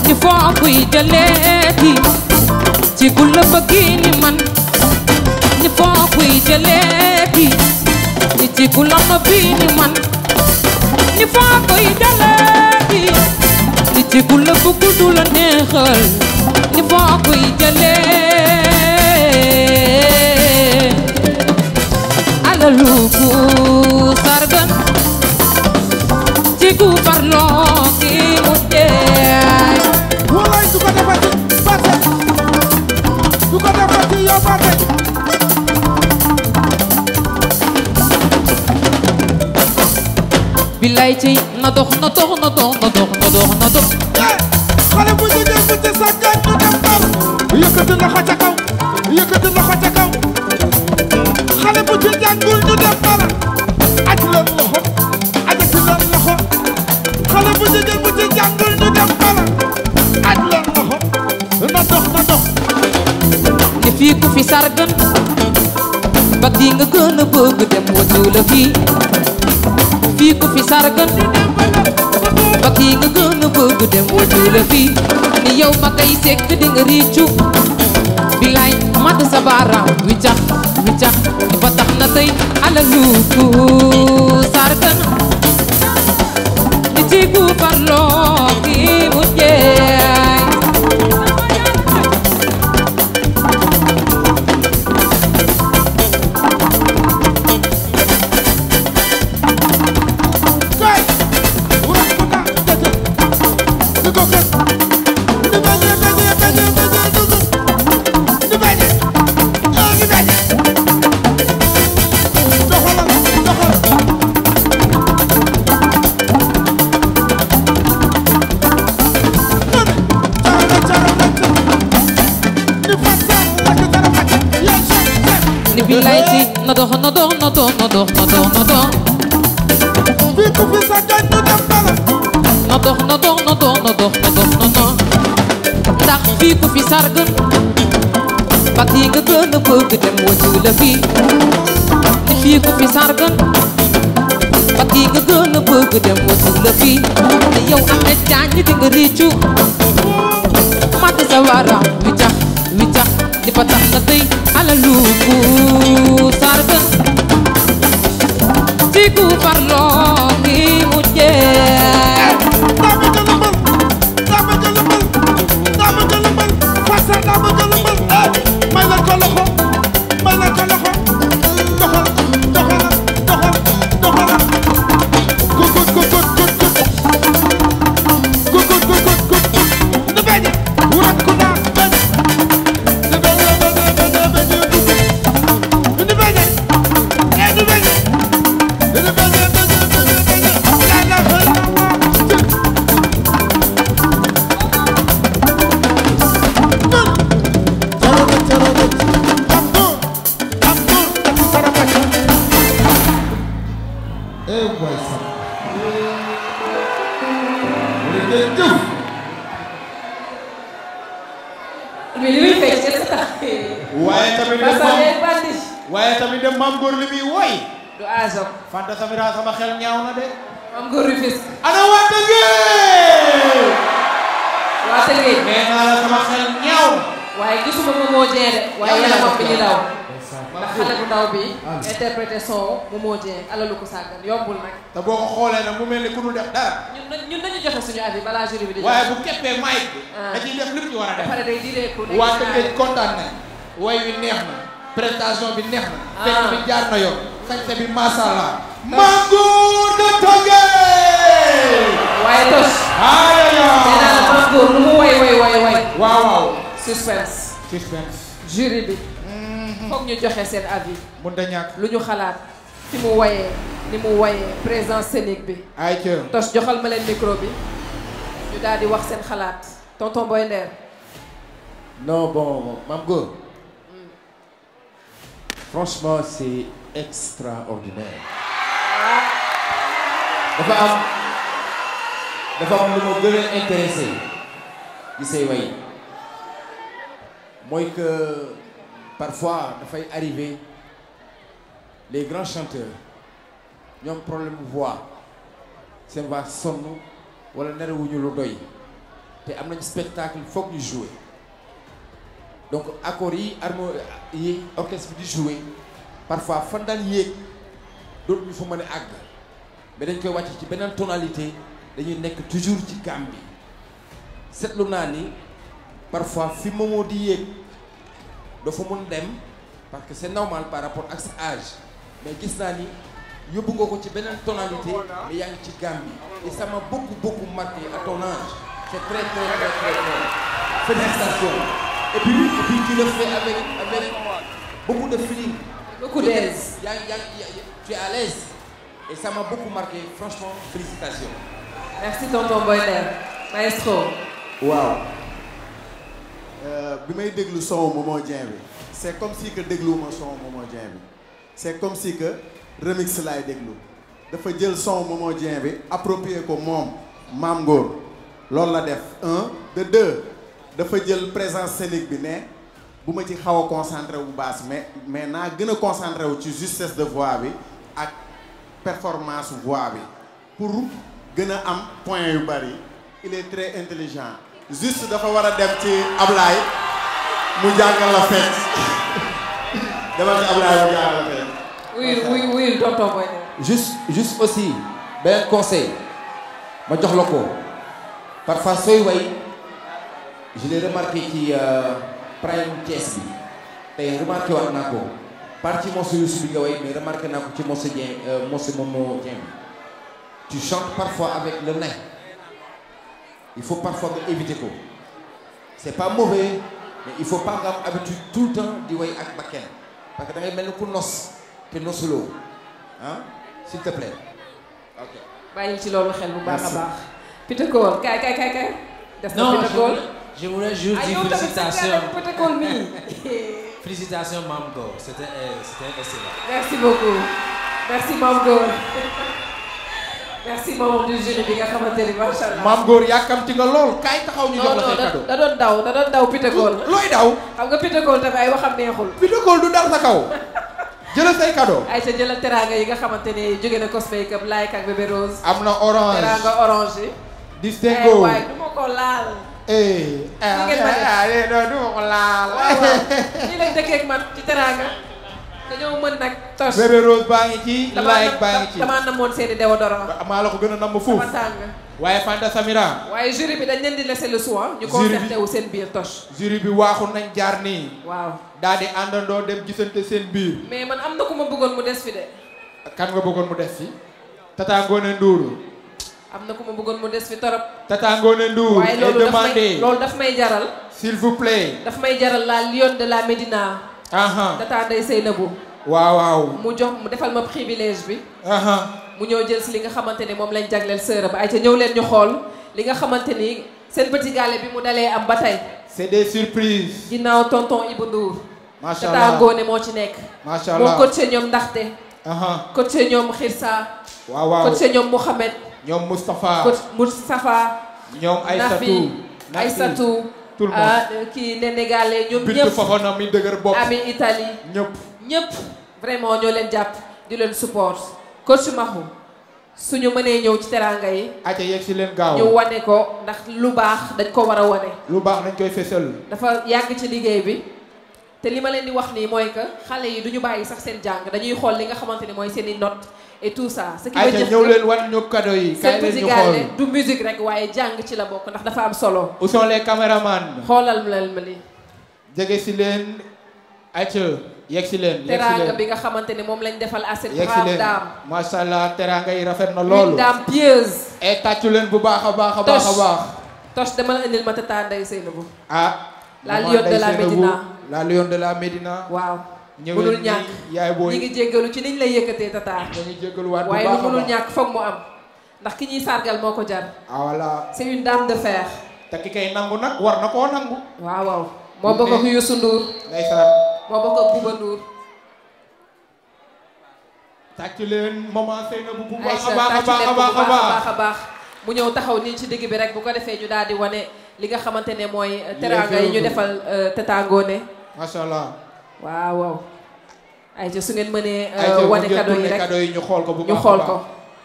ni foo kuy jëleeti ci ku la bëgg ni man. Ni foo kuy jëleeti ni ci ku la nobbi ni man. Ni foo kuy jëleeti ni ci ku la bëgg du la neexal ni foo kuy jëlee alalu ku sargan ci ku farloo ki mu jeex. Waay du ko defati ba tey du ko defati yaa ba bilay ci na dox na dox na dox na dox na dox na dox. Xale bu jigéen bu ci sàggan ñu dem bal yëkkati loxo ca kaw yëkkati loxo ca kaw. Xale bu ci jàngul ñu dem bal aj leen loxo ajati leen loxo. Xale bu jigéen bu ci jàngul ñu dem bal aj leen loxo na dox na dox. Ni fii ku fi sargan bag nga gën a bëgg dem watu la fii. Fii ku fi sargan ba yi nga gën a bëgg dem watu la fii. Ni yow ma kay sekk di nga riicu bilaay mat sa baaraam wiccax wiccax. Ba tax na tey alalu ku sargan ni ci ku farloo ki mu jeex. bilete No dor, no dor, no dor, no dor, no dor, no dor Fico visadão no tampala No dor, no dor, no dor, no dor, no dor, no dor Dar fico visargan Patiga gana pug dem wajula fi Ne fico visargan Patiga gana pug dem wajula fi Ne yow amet janyi dinga richu Mata zawara, mijah di ba tax nga tey alalu ku sargan ci ku farloo ngi mu ku dul def dara. Ñun ñun nañu joxe suñu avis balaa jury bi di. waaye bu keppee mic bi Ah. da ciy def lépp ñu war a def. Pare day diree ko. waa Tëngéej kontaan nañ way wi neex na. Prestation bi neex na. Fekk bi jaar na yoon. Sañse bi masha Allah. Mangour de Tëngéej waaye tos. ayaya nee naa la Maam lu mu way way way way. waaw waaw. Suspense. suspense. Jury bi. foog ñu joxe seen avis. mun da ñàkk. Lu ñu xalaat. Fi mu wayee ni mu wayee présence scénique bi. ay ca tos joxal ma leen micro bi ñu daal di wax seen xalaat tonton Boy Nder. Non, bon, Mamgo. Franchement, c'est extraordinaire. dafa am dafa am lu ma gën a intéressé ci say way mooy que parfois dafay arriver les grands chanteurs ñoom problème voix. Seen voix sonn wala nerewuñu lu doy. Te am nañ spectacle foog ñu jouer. Donc accords yi harmo yi orchestre bi di jouer parfois fan daan yéeg dootu ñu fa mën a àgg. Mais dañ koy wàcc ci beneen tonalité dañuy nekk toujours ci gamme bi seetlu naa ni parfois fi moomoo di yéeg dafa mun dem parce que c'est normal par rapport ak sa âge mais gis naa ni yóbbu nga ko ci beneen tonalité mais yaa ngi ci gamme bi et ça m'a beaucoup beaucoup marqué à ton âge. C'est très très très très félicitations. Et puis et puis tu le fais avec avec beaucoup de feeling. Beaucoup d'aise. yaa ngi yaa ngi yaa- tu es à l'aise. Et ça m'a beaucoup marqué. Franchement félicitations. Merci tonton Boy Nder maestro. waaw. Bi may déglu son Momo Dieng bi c'est comme si que dégluwuma son Momo Dieng bi c'est comme si que remix laay déglu. Dafa jël son Momo Dieng bi approprié ko moom Maam Ngor. Loolu la def. Un de deux dafa jël présence scénique bi ne bu ma ci xaw a concentré bu baas mais mais naa gën a concentré wu ci justesse de voix bi ak performance voix bi. Pour gën a am point yu bari il est très intelligent. Juste dafa war a dem ci Ablaye mu jàngal la fecc demal ci Ablaye mu jàngal la fecc wuyul wuyul wuyul tonton juste aussi beneen conseil. Parfois je l'ai remarqué ci euh, prime Thiès bi. Tey remarqué mais remarqué euh, Momo Dieng tu chantes parfois avec le nez il faut parfois éviter ko. C'est pas mauvais mais il faut pas nga am habitude tout le temps di way ak parce que te nosuloo ah s'il te plaît ok bàyyi ci loolu xel bu baax a baax. Peter Cole kaay kaay kaay kaay. des na Peter je Cole. voulais- je voulais juste Ah, dire félicitations. Peter Cole mii. Félicitations Mamgo, c'était euh, c'était excellent. merci beaucoup merci Mame Gor merci membre du jury bi nga xamante ni macha allah. maam góor yàkkamti nga lool kaay taxaw ñu jox la say cadeau. da doon daw da doon daw Pitagol. looy daw. xam nga Pitagol tamit ay waxam neexul. Pitagol du dar sa kaw. Jëlal say cadeau. ay sa jëlal teraanga yi nga xamante ni jóge na Cosmake ak Like ak Bébé Rose. am na orange. teraanga orange yi. distingo. ay waay du ma ko laal. eh. Ah ah non du ma ko laal. waaw waaw nii lañ dëkkee man ci teraanga. dañoo mën nag tos. Bébé Rose baa ngi ci. like baa ngi ci. damaa namoon seeni déodorant. maa la ko gën a namm fuuf. dafa tàng. waaye Fanta Samira. waaye jury bi dañ leen di laisser le soin. ñu concerté wu seen biir tos. jury bi waaxu nañ jaar nii. waaw. Daal di àndandoo dem gisante seen biir. mais man am na ku ma bëggoon mu des fi de. kan nga bëggoon mu des fi. Tata Ngone Ndour. am na ku ma bëggoon mu des fi torop. Tata Ngone Ndour waaye loolu daf may loolu daf may jaral. s'il vous plaît. daf may jaral la lionne de la Médina. Tata Ndeye Seynabou. waaw waaw. mu jox mu defal ma privilège bi. mu ñëw jël si li nga xamante ni moom lañ jagleel sëra ba ay ca ñëw leen ñu xool li nga xamante ni seen petit gaale bi mu dalee am ba tey. C'est des surprises. ginnaaw tonton Ibou Ndour. macha Tata allah Ngone moo ci nekk. macha moo allah coaché ñoom ndaxte. aha coaché ñoom Xirsa. waaw waaw coaché ñoom Mouhamed. ñoom Moustapha. coach Moustapha. ñoom Aïssatou. Nafi Nafi. Aïssatou. tout le monde. kii Néné Gallé ñoom Bintu ñëpp. Fofana mi dëgër bopp. Ami Italie. ñëpp. ñëpp vraiment ñoo leen jàpp di leen support coach Mahou suñu mënee ñëw ci teraanga yi. aca yegg si leen gaaw. ñu wane ko ndax lu baax dañ ko war a wane. lu baax dañ koy fesal. dafa yàgg ci liggéey bi te li ma leen di wax nii mooy que xale yi du ñu bàyyi sax seen jàng dañuy xool li nga xamante ni mooy seeni notes et tout ça. ce qui veut dire ñëw leen wan ñu cadeau yi. kaay leen ñu xool. du musique rek waaye jàng ci la bokk ndax dafa am solo. où sont les caméramans. xoolal leen ma lii. jege si leen. Aca yegg si leen. teraanga bi nga xamante ne moom lañ defal à cette brave dame. macha allah teraanga yi rafet na loolu. dame pieuse. et tàccu leen bu baax a baax a baax a baax. Toch dama la indil ma tata Ndeye Seynabou. ah. La lionne de la Médina. la lionne de la Médina. waaw. mënul ñàkk yaay booy. ñi ngi jéggalu ci niñ lay yëkkatee tata. ñu jéggaluwaat bu waaye lu mënul ñàkk foog mu am. ndax ki ñuy sargal moo ko jar. ah voilà. c'est une dame de fer. te ki kay nangu nag war na koo nangu. waaw waaw. moo bokk ak Youssou Ndour. ndeysaan. Bokk ak Bouba Ndour. tàcc leen maman Seynabou bu baax a baax a baax a baax mu ñëw taxaw nii ci digg bi rek bu ko defee ñu daal di wane li nga xamante ne mooy teraanga yi ñu defal euh, Tata Ngone. macha allah. waaw waaw. Aïcha su ngeen mënee euh, wane cadeau yi rek ñu xool ko bu ñu baax xool ko.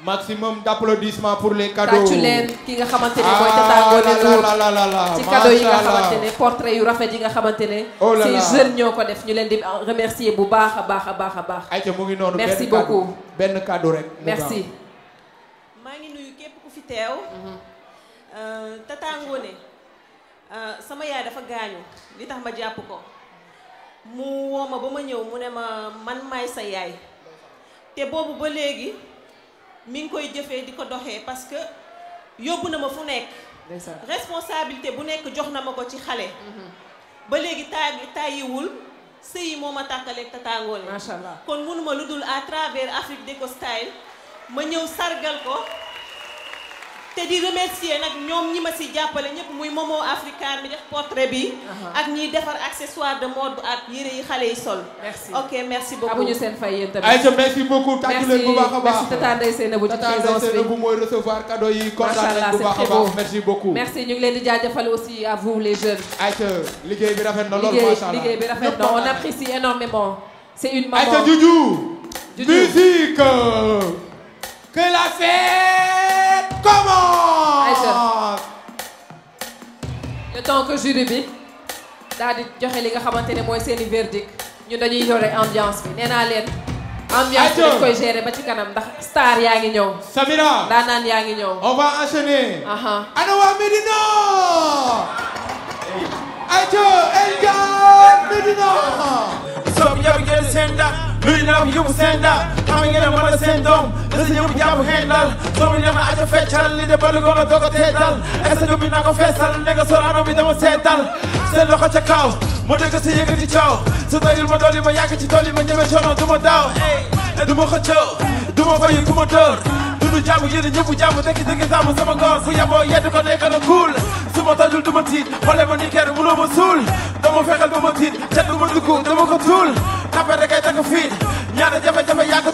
Maximum d'applaudissements pour les cadeaux. tàccu leen ki nga xamante ne mooy Ah, Ndour ci cadeau yi nga xamante ne portrait yu rafet yi nga xamante ne là ces là. jeunes ñoo ko def ñu leen di remercier bu baax a baax a baax a baax Aïcha mu ngi noonu merci benn cadeau. beaucoup. Benn cadeau rek. mu merci. maa ngi nuyu képp ku fi teew. Euh, Tata Ngone euh, sama yaay dafa gaañu. Li tax ma jàpp ko. Mu woo ma ba ma ñëw mu ne ma man maay sa yaay. Te boobu ba léegi mi ngi koy jëfee di ko doxee parce que yóbbu na ma fu nekk. Responsabilité bu nekk jox na ma ko ci xale. Ba léegi taa tàyyiwul sëyi moo ma tàkkaleeg Tata Ngone macha allah. Kon mënuma lu dul à travers Afrique Déco Style ma ñëw sargal ko te di remercier nag ñoom ñi ma si jàppale ñëpp muy Momo Africain mi def portrait bi. Ak ñiy defar accessoire de mode ak yére yi xale yi sol. Merci. Ok merci beaucoup. Amuñu seen fay yéen tamit. Aïcha merci beaucoup. Tàccu leen bu baax a baax. merci Tata Ndeye Seynabou ci Tata Ndeye Seynabou mooy recevoir cadeau yi. Kontaan nañ bu baax a baax. merci beaucoup. merci ñu ngi leen di jaajëfal aussi à vous les jeunes. Aïcha liggéey bi rafet na lool macha allah. liggéey bi rafet na. On apprécie énormément. C'est une maman. Aïcha Juju. Musique. Que la fête commence. Le temps que jury bi daal di joxe li nga xamante ne mooy seeni verdict ñun dañuy yore ambiance bi nee naa leen ambiance bi dañ koy gérer ba ci kanam ndax star yaa ngi ñëw Samira. daanaan yaa ngi ñëw On va enchaîner. aha Ana waa Médina. Aïcha Elgan Médina. Sob yabu gel senda luy nam yubu senda xam ngeen ma la sen doom. Da si ñëw jàpp hendal so mi ñama aja feccal. Li de balu gono dogo teetal. Est bi na ko feesal? Ne nga sorano bi dama seetal. Seen loxo ca kaw. Mu dëgg si yëkkati coow. Su doyul ma dolli ma yàgg ci dolli ma ñeme coono. Du ma daaw. Du ma xëccoo. Du ma fayu ku ma dóor. Du jàmm yéen ñëpp jàmm. Tekki tekki sàmm sama ngoor bu yaboo yedd ko nekk na cool su ma tojul du ma ma ma suul. Dama fexeel ba ma tiit. Ca du ma dugg dama ko tuul. Tapé da kay takk fiit. Ñaata jafe-jafe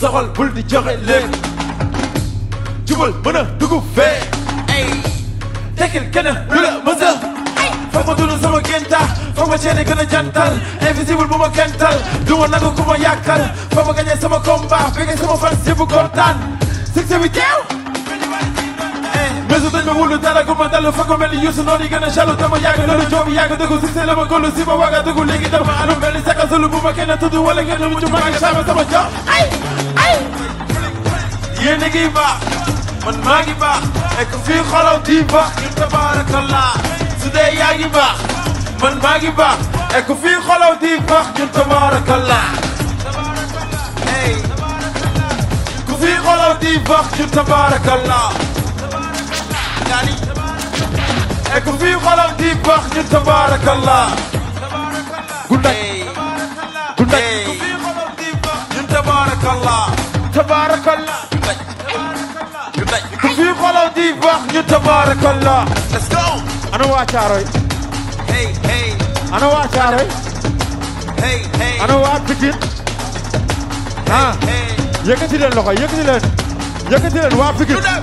soxal bul di joxe léegi jubal mën a dugub fee tekkil kenn lu la mësa foog ma dund sama génta foog ma ceene gën a jantal invisible bu ma kental du ma nangu ku ma yàkkal foog ma gañe sama combat. Bëgge sama fan si bu kontaan succès bi teew Mesut en mulu dara ko mandalo fako meli yusu nori gana shalo tama yaga lolu jobi yaga dugu sise lama golu siba waga dugu legi dama anu meli saka zulu buma kena tudu wala gana mucu maga shama sama jo Ay! Ay! Ye negi ba Man magi ba Ek fi khalaw di ba Kim tabarakallah Sude yagi ba Man magi ba Ek fi khalaw di ba Kim tabarakallah Tabarakallah Hey Kufi khalaw di ba Kim tabarakallah يعني. اكو في غلط دي بخت تبارك الله. تبارك الله قلت قلت اكو في غلط دي بخت تبارك الله. تبارك الله. في غلط دي بخت تبارك الله. ليتس جو أنا واتشاري هي هي أنا واتشاري هي هي أنا واتشاري ها؟ يكتلن لغا يكتلن يكتلن واتشاري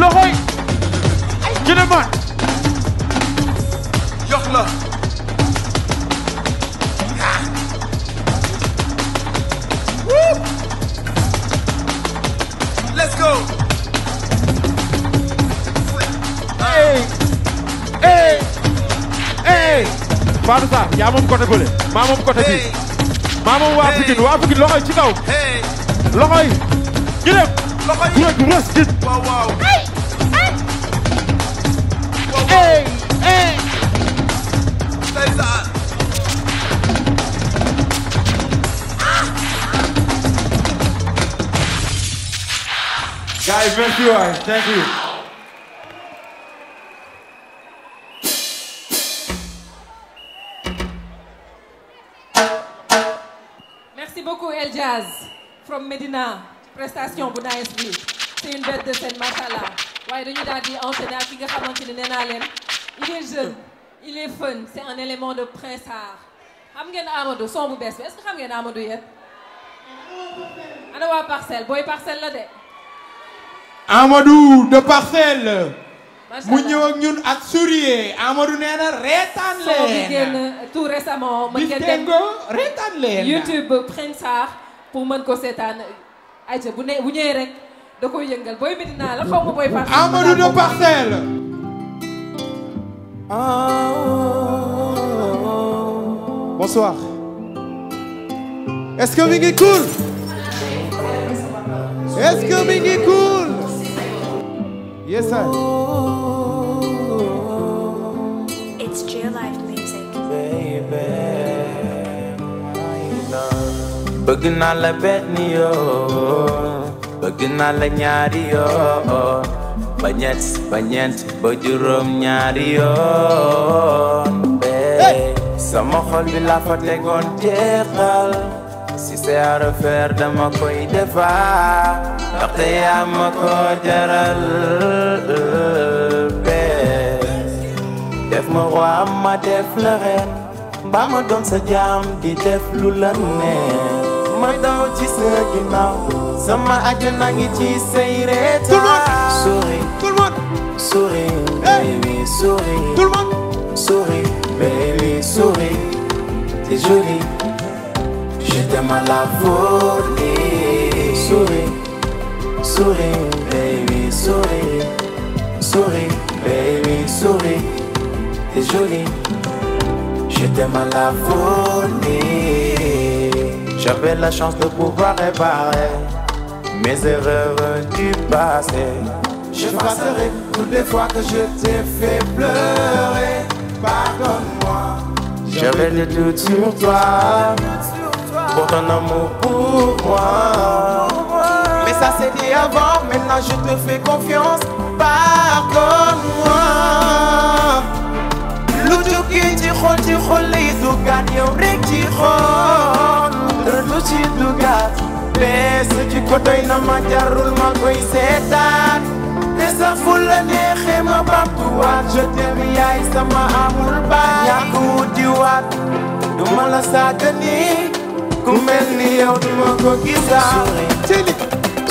loxo yi jëne man jox la Let's go. Hey, hey, hey. Fatou Sarr yaa moom côté bële maa moom côté bi maa moom waa Pikine waa Pikine loxo yi ci kaw loxo yi ñu dem loxo yi rek rës Thank you. Merci beaucoup El Jazz from Medina prestation bu nice bi. C'est une bête de scène il est jeune il est fun c'est un élément de Prince Art. Amadou son est-ce que Amadou Amadou de Parcelles. Mu ñëw ak ñun ak sourire Amadou nee na reetaan son bi leen. génn tout récemment mën ngeen dem Distingo reetaan leen. YouTube Prince Art pour mën ko seetaan ayca bu ne bu ñëwee rek da koy yëngal booy Medina la xaw ma booy parcelle Amadou de Parcelles. Bonsoir. Est-ce que mi ngi cool? Est-ce que mi ngi cool? Yes sir. It's Geo Life Music. bëgg naa la benn yoon bëgg naa la ñaari yoon ba ñett ba ñeent ba juróom ñaari yoon bee sama xol bi la fa tegoon jeexal c'est à refaire dama koy defar ndaxte yaa ma ko jaral def ma roi ma def la reine ba ma doon sa jaam di def lu la neex. Ma daw ci sa ginnaaw sama àjjana ngi ci say reetaan. Souris tout le monde. souris baby souris tout le monde. Souris baby souris t'es jolie je t'aime à la folie souris souris baby souris souris baby souris t'es jolie je mal à folie. J'avais la chance de pouvoir réparer mes erreurs du passé. Je passerai toutes les fois que je t'ai fait pleurer. Pardonne-moi. J'avais des doutes sur toi. Pour ton amour pour moi. Mais ça c'était avant, maintenant je te fais confiance. Pardonne-moi. xol ci xol lay dugaat yow rek ci xol dara lu ci dugaat bees ci ko doy na ma jarul ma koy seetaat te sax fu la neexee ma bamtuwaat je t'aime yaay sama amul baat ñàkk wutiwaat du ma la sàggani ku mel ni yow du ma ko gisaat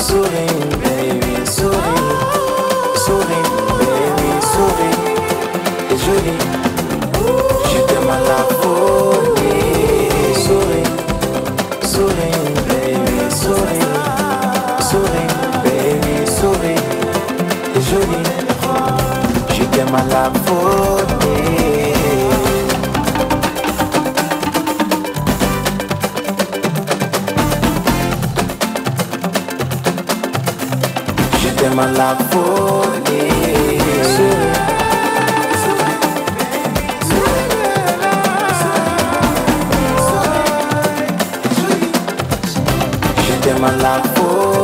souris baby souris souris baby souris t'es jolie je t'aime à la folie souris souris baby souris souris baby souris t'es jolie je t'aime à la malafone Je t'aime à la folie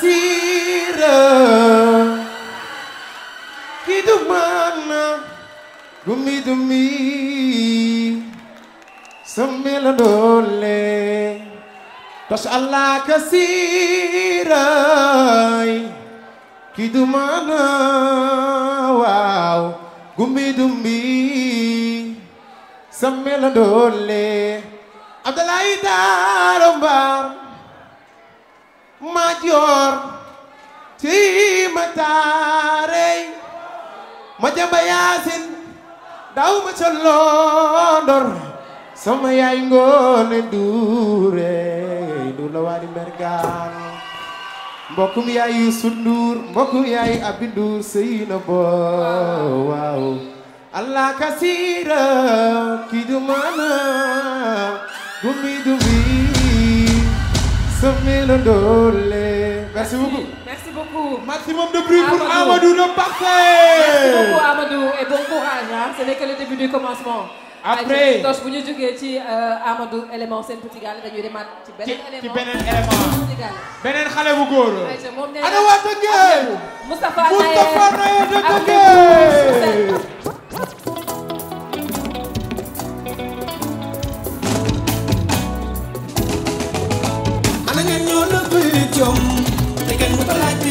Sira. Hidup mana? Gumi-dumi. Sembilan boleh. Tas Allah kasirai Hidup mana? Wow. Gumi-dumi. Sembilan boleh. Abdullah Idarombar Darombar Major ci mataarey ma jamba yaasin daw ma ca sama yaay ngoone duure du la waadi mergaan mbokkum yaay Nduur mbokkum yaay Abi Nduur sëy Allah kasira ki du mana gumi dumi Merci beaucoup. Merci beaucoup. Maximum de bruit pour Amadou. Le parfait. Merci beaucoup Amadou et bon courage hein. Ce n'est que le début du commencement. Après. donc bu ñu jógee ci euh, Amadou élément seen petit gars dañuy demaat ci beneen élément. ci beneen élément. Xale bu góor. Ana waa Tëngéej. Moustapha Moustapha Naye de ak Tëngéej. Bëri jom te kenn mu ko laajtee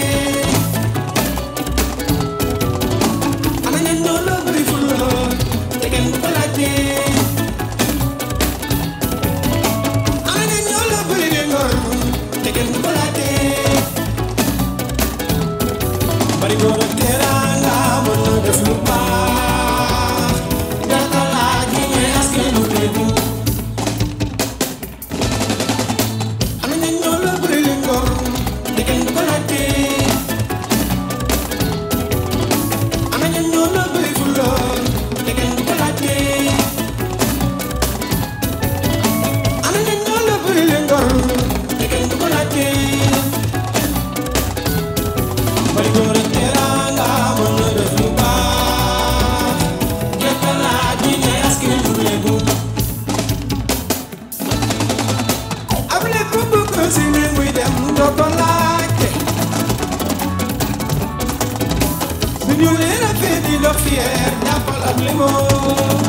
ak limoon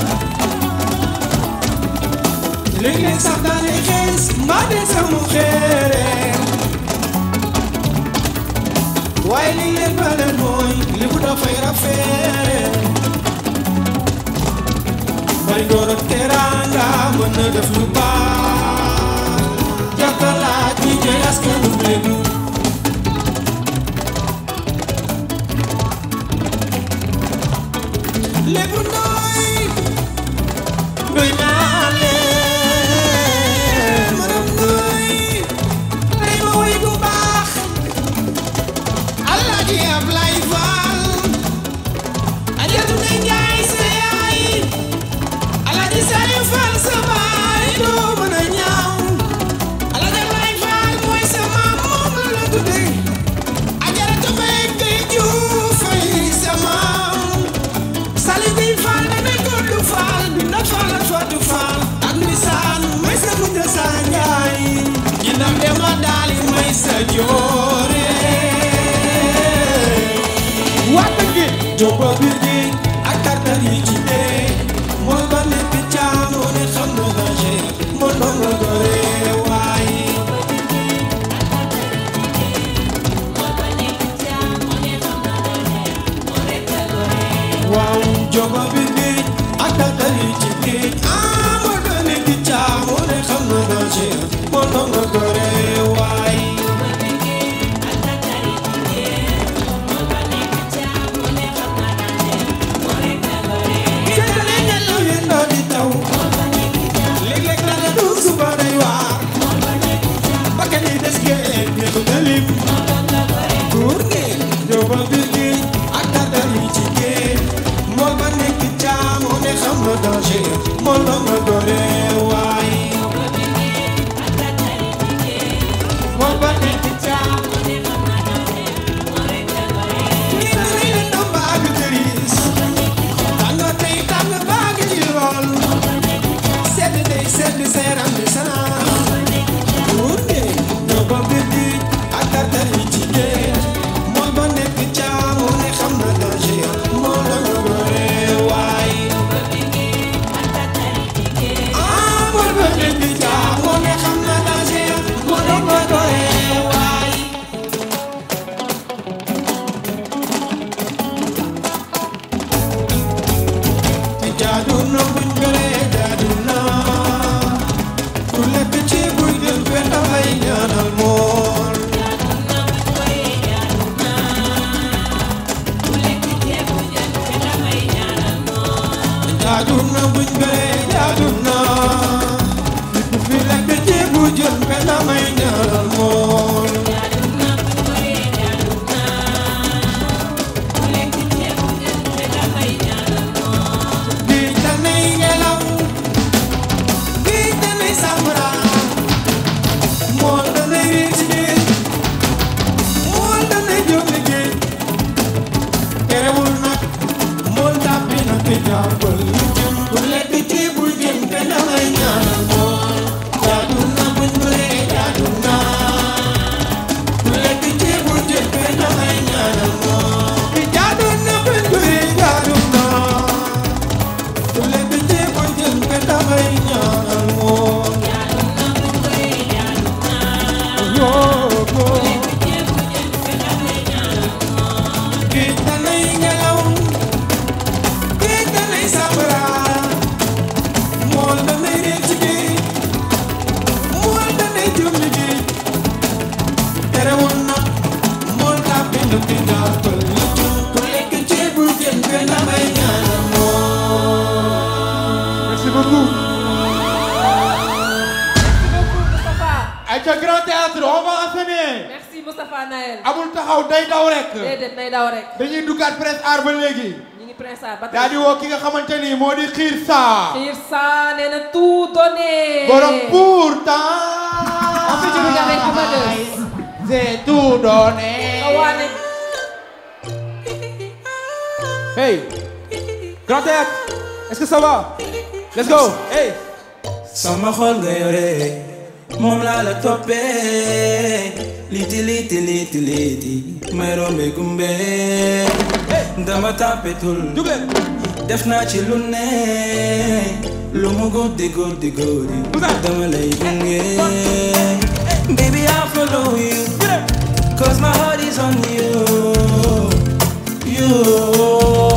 léeg-léeg sax daanay xees mbaa dee sax mu xeeree waaye li leen baleen mooy li mu dafay door ak teraanga mën na def lu baax. Jàppalaat ñi jëy askanu léegi negro não. do no one Simone! Borapurta! Ho più giù da me Se tu non è... Ehi! Grandet! Est-ce que ça va? Let's go! Ehi! Sama xol nga yore moom laa la toppee liti liti liti liti may rombe gumbe dama tàmpetul def naa ci lu ne Lomo go de go de go de Dama lay bunge Baby I follow you. Cause my heart is on you. You.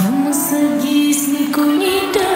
Kamu segis ni kumida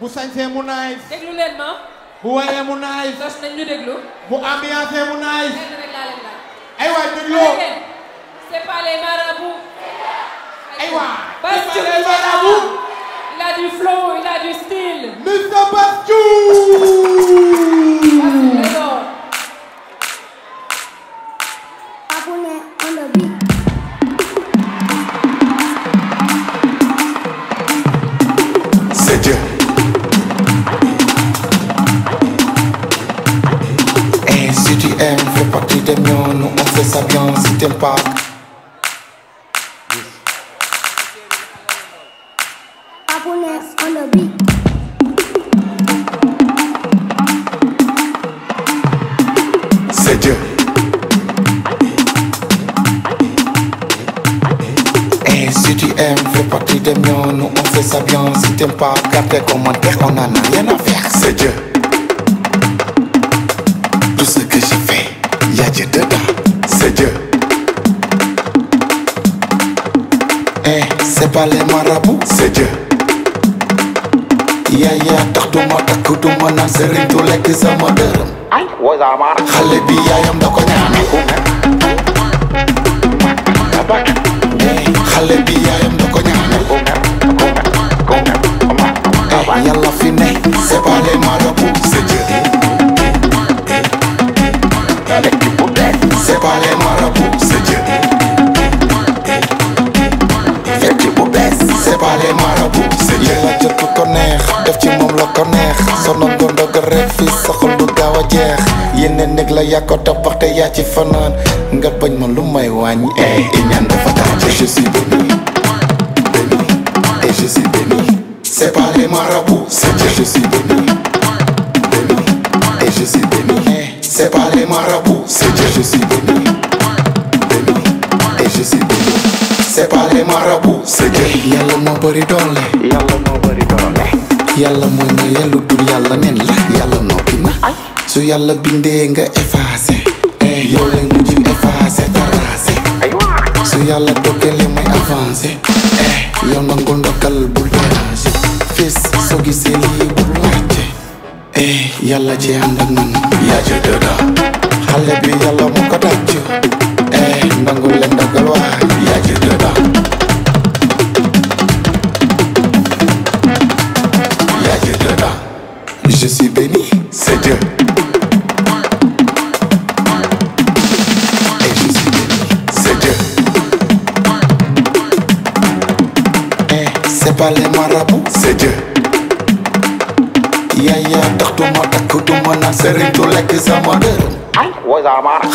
bu sañsee mu naay. déglu leen ma. bu wayee mu naay. tos nañ ñu déglu. bu ambiancé mu naay. ay waay dégloo. Yaa ko tabax te yaa ci fanaan. Nga bañ ma lu may wàññi. Eh iñaan dafa tax je suis béni. Béni et je suis béni. C'est pas les marabouts c'est Dieu je suis béni. Béni et je suis béni. Eh, c'est pas les marabouts c'est Dieu je suis béni. Béni et je suis béni. C'est pas les marabouts c'est Dieu. Yàlla moo bëri doole. Yàlla moo bëri doole. Yàlla mooy ma yàlla dul yàlla nen la. Yàlla noppi na su yàlla bindee nga effacé eh yow lay mujj effacé tracé su yàlla dogalee may avancé eh yow nangul ndogal bul déranger fis soo gisee lii bul laajte eh yàlla ci ànd ak man yaa ci dëgga xale bi yàlla moo ko dàcc nangul leen ndogal waa yaa ci yaa ci dëgga je suis béni c'est Dieu. Pas les marabouts, c'est Dieu. Yaya tax du ma takk du ma naan sëriñ du lekk sama dërëm.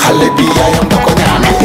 xale bi yaayam da ko ñaanal.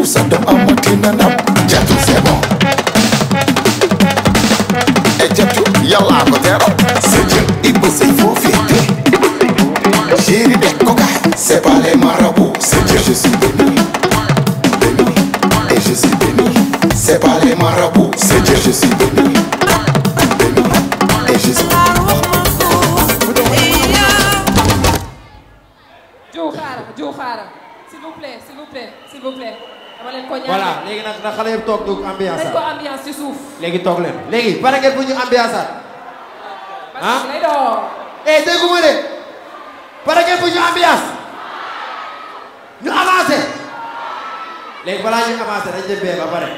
pour ça, donc à moitié, nanam, j'ai. Toog dugg ambiance dañ ko ambiance ci suuf. Léegi toog leen. Léegi pare ngeen bu ñu ambiance ah? lay door. Eh dégguma de. Pare ngeen bu ñu ambiance. Ñu avancé léegi balaa ñu avancé dañ dem bee ba pare.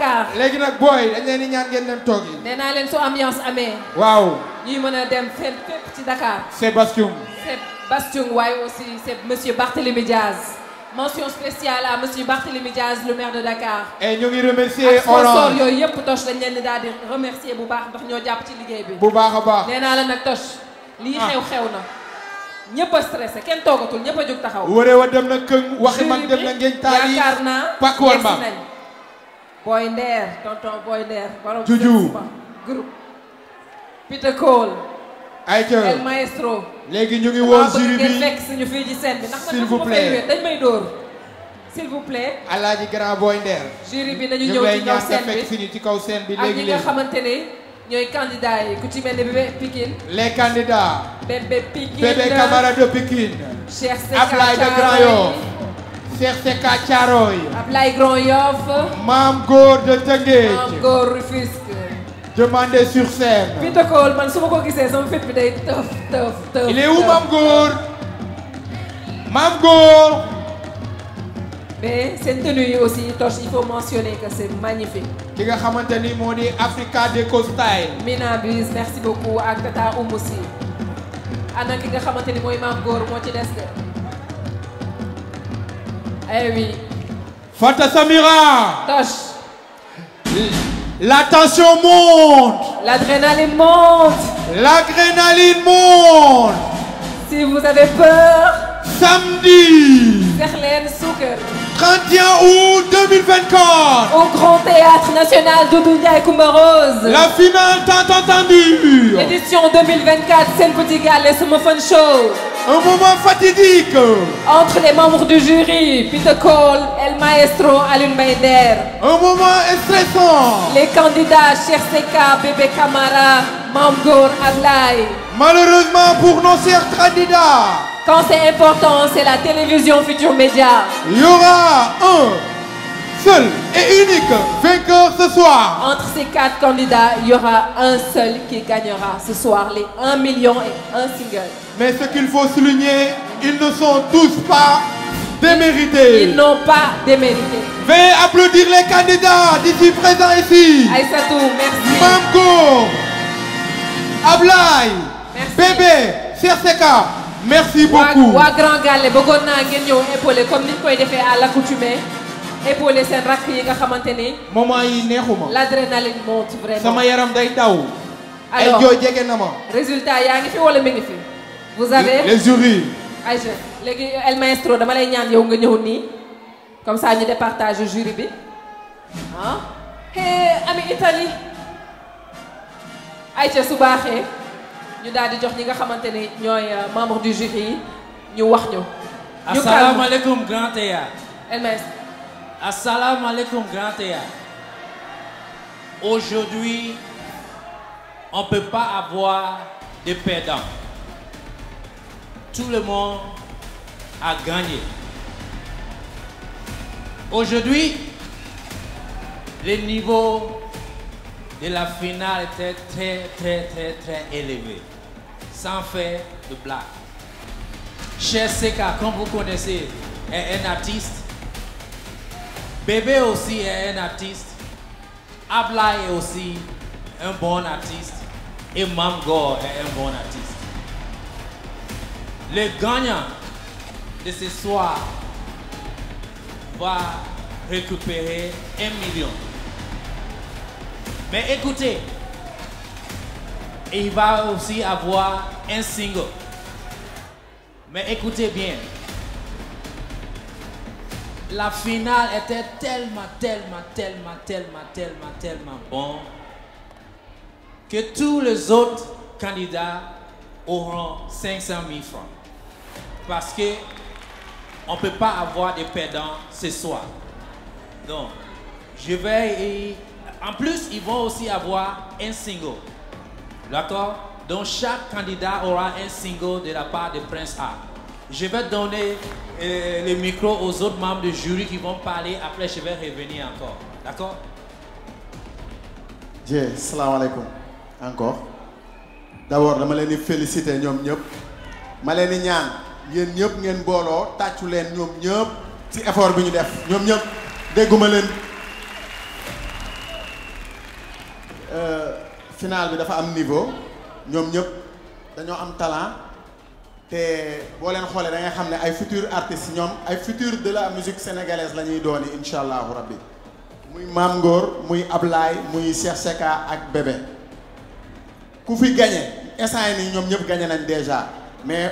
Dakar. léegi nag booy dañ leen di ñaan ngeen dem toog yi. nee naa leen su ambiance amee. waaw ñuy mën a dem fenn fépp ci Dakar. c'est Bastoum. c'est Bastoum waaye aussi c'est monsieur Barthélémy Diaz. mention spéciale à monsieur Barthélémy Diaz le maire de Dakar. et ñu ngi remercier ak sponsor Orange yooyu yëpp Toch dañ leen di daal di remercier bu baax ndax ñoo jàpp ci liggéey bi. bu baax a baax. nee naa la nag Toch lii xew xew na ñëpp a stressé kenn toogatul ñëpp a jóg taxaw. wëree wa dem na këng waxi mag dem na ngeen taal yi yaakaar naa pàkk war yegsi mbaam. nañ. Boy Nder tonton Boy Nder. borom Juju. Groupe. Peter Cole. ayca El Maestro. léegi ñu ngi woo jury ngeen bi fekk suñu fii ci scène bi ndax man dafa vous ma plaît. fay wéet dañ may dóor. s'il vous plaît. Alaaji Grand Boy Nder. jury bi nañu ñu ñëw ci kaw scène fekk bi ñu ci kaw scène bi ak léegi ñi nga léegi. xamante ne ñooy candidats yi ku ci mel ni bébé Pikine. les candidats. bébé Pikine. Bébé Camara de Pikine. Cheikh Seka Ablaye de Grand Thiaroye. Yoff. Cheikh Seka Thiaroye. Ablaye Grand Yoff. Maam Góor de Tëngéej. Mame Gor Rufisque. Demandez sur scène. Peter Cole man su ma ko gisee sama fit bi day tëf tëf tëf. Il est où. Maam Góor? Maam Góor? Mais seen tenue yi aussi Toch il faut mentionner que c'est magnifique. ki nga xamante ni moo di Africa Deco Style. Mina Bis merci beaucoup ak Tata Oumou Sy. ana ki nga xamante ni mooy Mame Gor moo ci des de. Eh oui. Fanta Samira. Toch. La tension monte. L'adrénaline monte. L'adrénaline monte. Si vous avez peur. Samedi. Leen suukar. 31 août 2024. Au Grand Théâtre National Doudou Ndiaye Coumba Rose. La finale tant entendue. Édition 2024 Sen Petit Gallé Summer Fun Show. Un moment fatidique. Entre les membres du jury, Peter Cole, El Maestro, Alun Baider. Un moment stressant. Les candidats Cheikh Seka, Bébé Camara, Mamgour, Ablay. Malheureusement pour nos chers candidats, Quand c'est important, c'est la télévision Futur Média. il y aura un seul et unique vainqueur ce soir. Entre ces quatre candidats, il y aura un seul qui gagnera ce soir les 1 million et un single. Mais ce qu'il faut souligner, ils ne sont tous pas démérités. Ils n'ont pas démérité. Veuillez applaudir les candidats d'ici présents ici. Aïssatou, merci. Mamgo, Ablay, Bébé, Serseka, merci beaucoup. waa Grand Gallé bëggoon naa ngeen ñëw épaulé comme ni ñu koy defee à l'accoutumée épaulé seen rakk yi nga xamante ni moment yi neexuma. l'adrénaline monte vraiment. sama yaram day ay Alors. jooy jege na ma. résultat yaa ngi fi wala mi ngi fi? vous avez? Les jurys. Aïcha léegi El Maestro dama lay ñaan yow nga ñëw nii comme ça ñu départage jury bi ah. hey ami Italie Aïcha su baaxee ñu daal di jox ñi nga xamante ñooy euh, membre du jury yi ñu wax ñu. alaikum Grand Théâtre. Alaikum Grand Théâtre. Aujourd'hui, on ne peut pas avoir de perdants. Tout le monde a gagné. Aujourd'hui, le niveau de la finale était très, très, très, très élevé. Sans faire de blague. Cher Seka, comme vous connaissez, est un artiste. Bébé aussi est un artiste. Abla est aussi un bon artiste. Et Mamgor est un bon artiste. Le gagnant de ce soir va récupérer un million. Mais écoutez, il va aussi avoir un single. Mais écoutez bien, la finale était tellement, tellement, tellement, tellement, tellement, tellement bon que tous les autres candidats auront 500 000 francs. Parce que on ne peut pas avoir de perdants ce soir. Donc, je vais... En plus, ils vont aussi avoir un single. D'accord? Donc, chaque candidat aura un single de la part de Prince Art. Je vais donner euh, le micro aux autres membres du jury qui vont parler. Après, je vais revenir encore. D'accord? Salaamaaleykum encore. D'abord def. Ñoom ñëpp dégguma leen final bi dafa am niveau. talent. te da ngay futurs artistes ay futurs de la musique sénégalaise la rabbi. muy muy Ablaye muy Cheikh ak Bébé. ku gagné gagné déjà. mais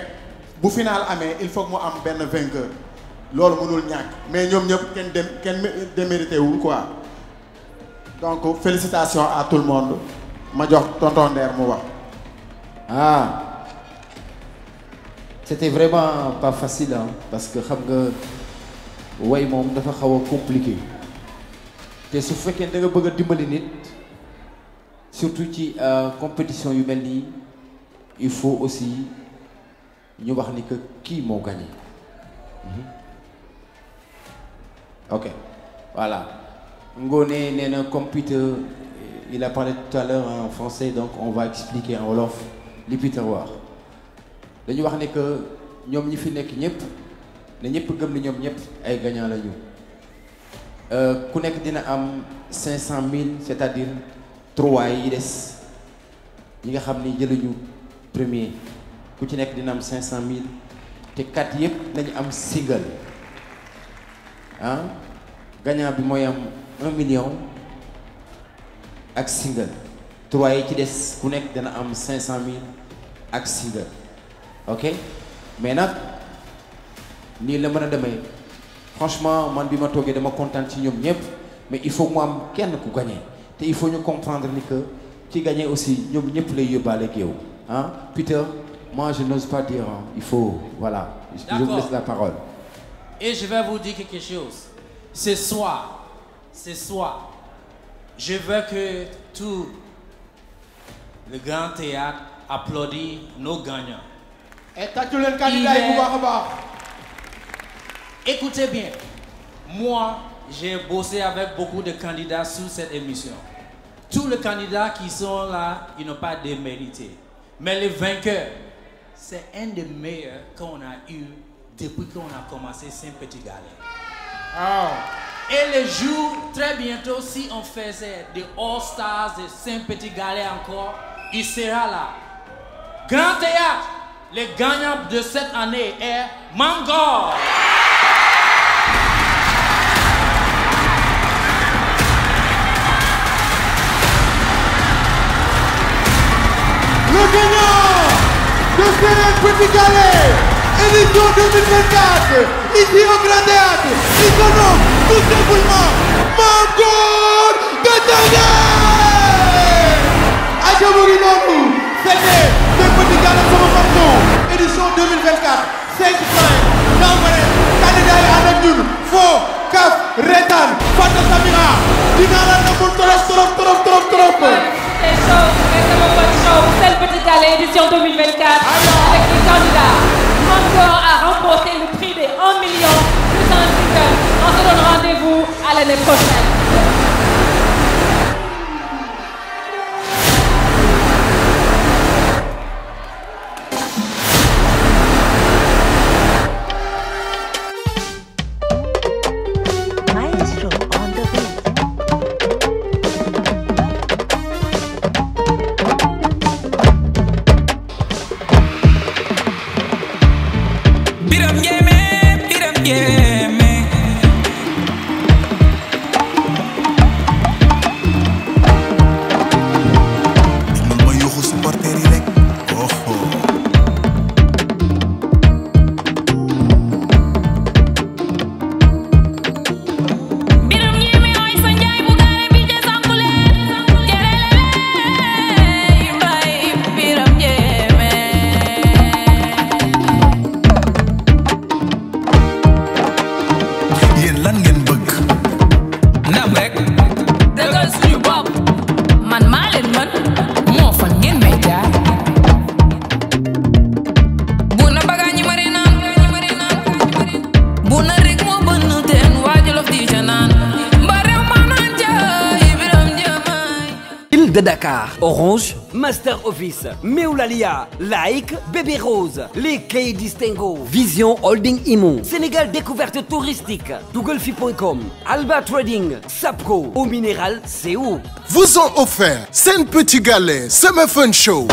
bu final il faut mu am benn vainqueur. mënul mais ñoom ñëpp donc félicitations à tout le monde ma tonton mu. Ah, c'était vraiment pas facile hein, parce que xam nga way moom dafa xaw compliqué te su fekkee da nga bëgg a dimbali euh, compétition yu mel nii il faut aussi ñu wax ni que gagné. Mhm. Ok, voilà. Il a parlé tout à l'heure en français donc on va expliquer en wolof li Peter wax dañu wax ne que ñoom ñi fi nekk ñëpp ne ñëpp gëm ni ñoom ñëpp ay gagnants la ñu ku nekk dina am cinq cent mille c'est-à-dire trois yi des. Ñi nga xam ni jëluñu premier. Dina am cinq cent mille. Te quatre yëpp nañu am single. Ah gagnant mooy am un million ak single. Trois yi ci des ku nekk dana am cinq cent mille ak single. Ok? Mais nag nii la mën a demee. Franchement man bi ma toogee dama kontaan ci ñoom ñëpp mais il faut mu am kenn ku gagné. Te il faut ñu comprendre ni que ci gagné aussi ñoom ñëpp lay yóbbaale ak yow. Ah Peter moi je n'ose pas dire hein. il faut voilà. Je vous laisse la parole. Et je vais vous dire quelque chose. Ce soir, ce soir, je veux que tout le grand théâtre applaudisse nos gagnants. baax. Écoutez bien, moi, j'ai bossé avec beaucoup de candidats sur cette émission. Tous les candidats qui sont là, ils n'ont pas démérité. Mais le vainqueur, c'est un des meilleurs qu'on a eu depuis qu'on a commencé Saint-Petit Et le jour, très bientôt, si on faisait des All-Stars de Saint-Petit Galet encore, il sera là. Grand Théâtre, le gagnant de cette année est Mangor. Le gagnant de Seren Petit Galet, édition 2024, ici au Grand Théâtre, il se nomme tout simplement c'était Seren Petit sama façon, édition 2024, 5 points, candidat foo, kaf, reetaan, Fanta Samira, dinaa la namoon trop trop trop trop trop. C'est le petit galet édition 2024 avec les candidats. Encore a remporté le ale nepoznali. Master Office, Meulalia, Like, Bébé Rose, les clés distingo, Vision Holding Imo, Sénégal Découverte Touristique, Googlefi.com, Alba Trading, Sapco, Au Minéral, c'est où Vous ont offert Saint Petit Galet Summer Fun Show.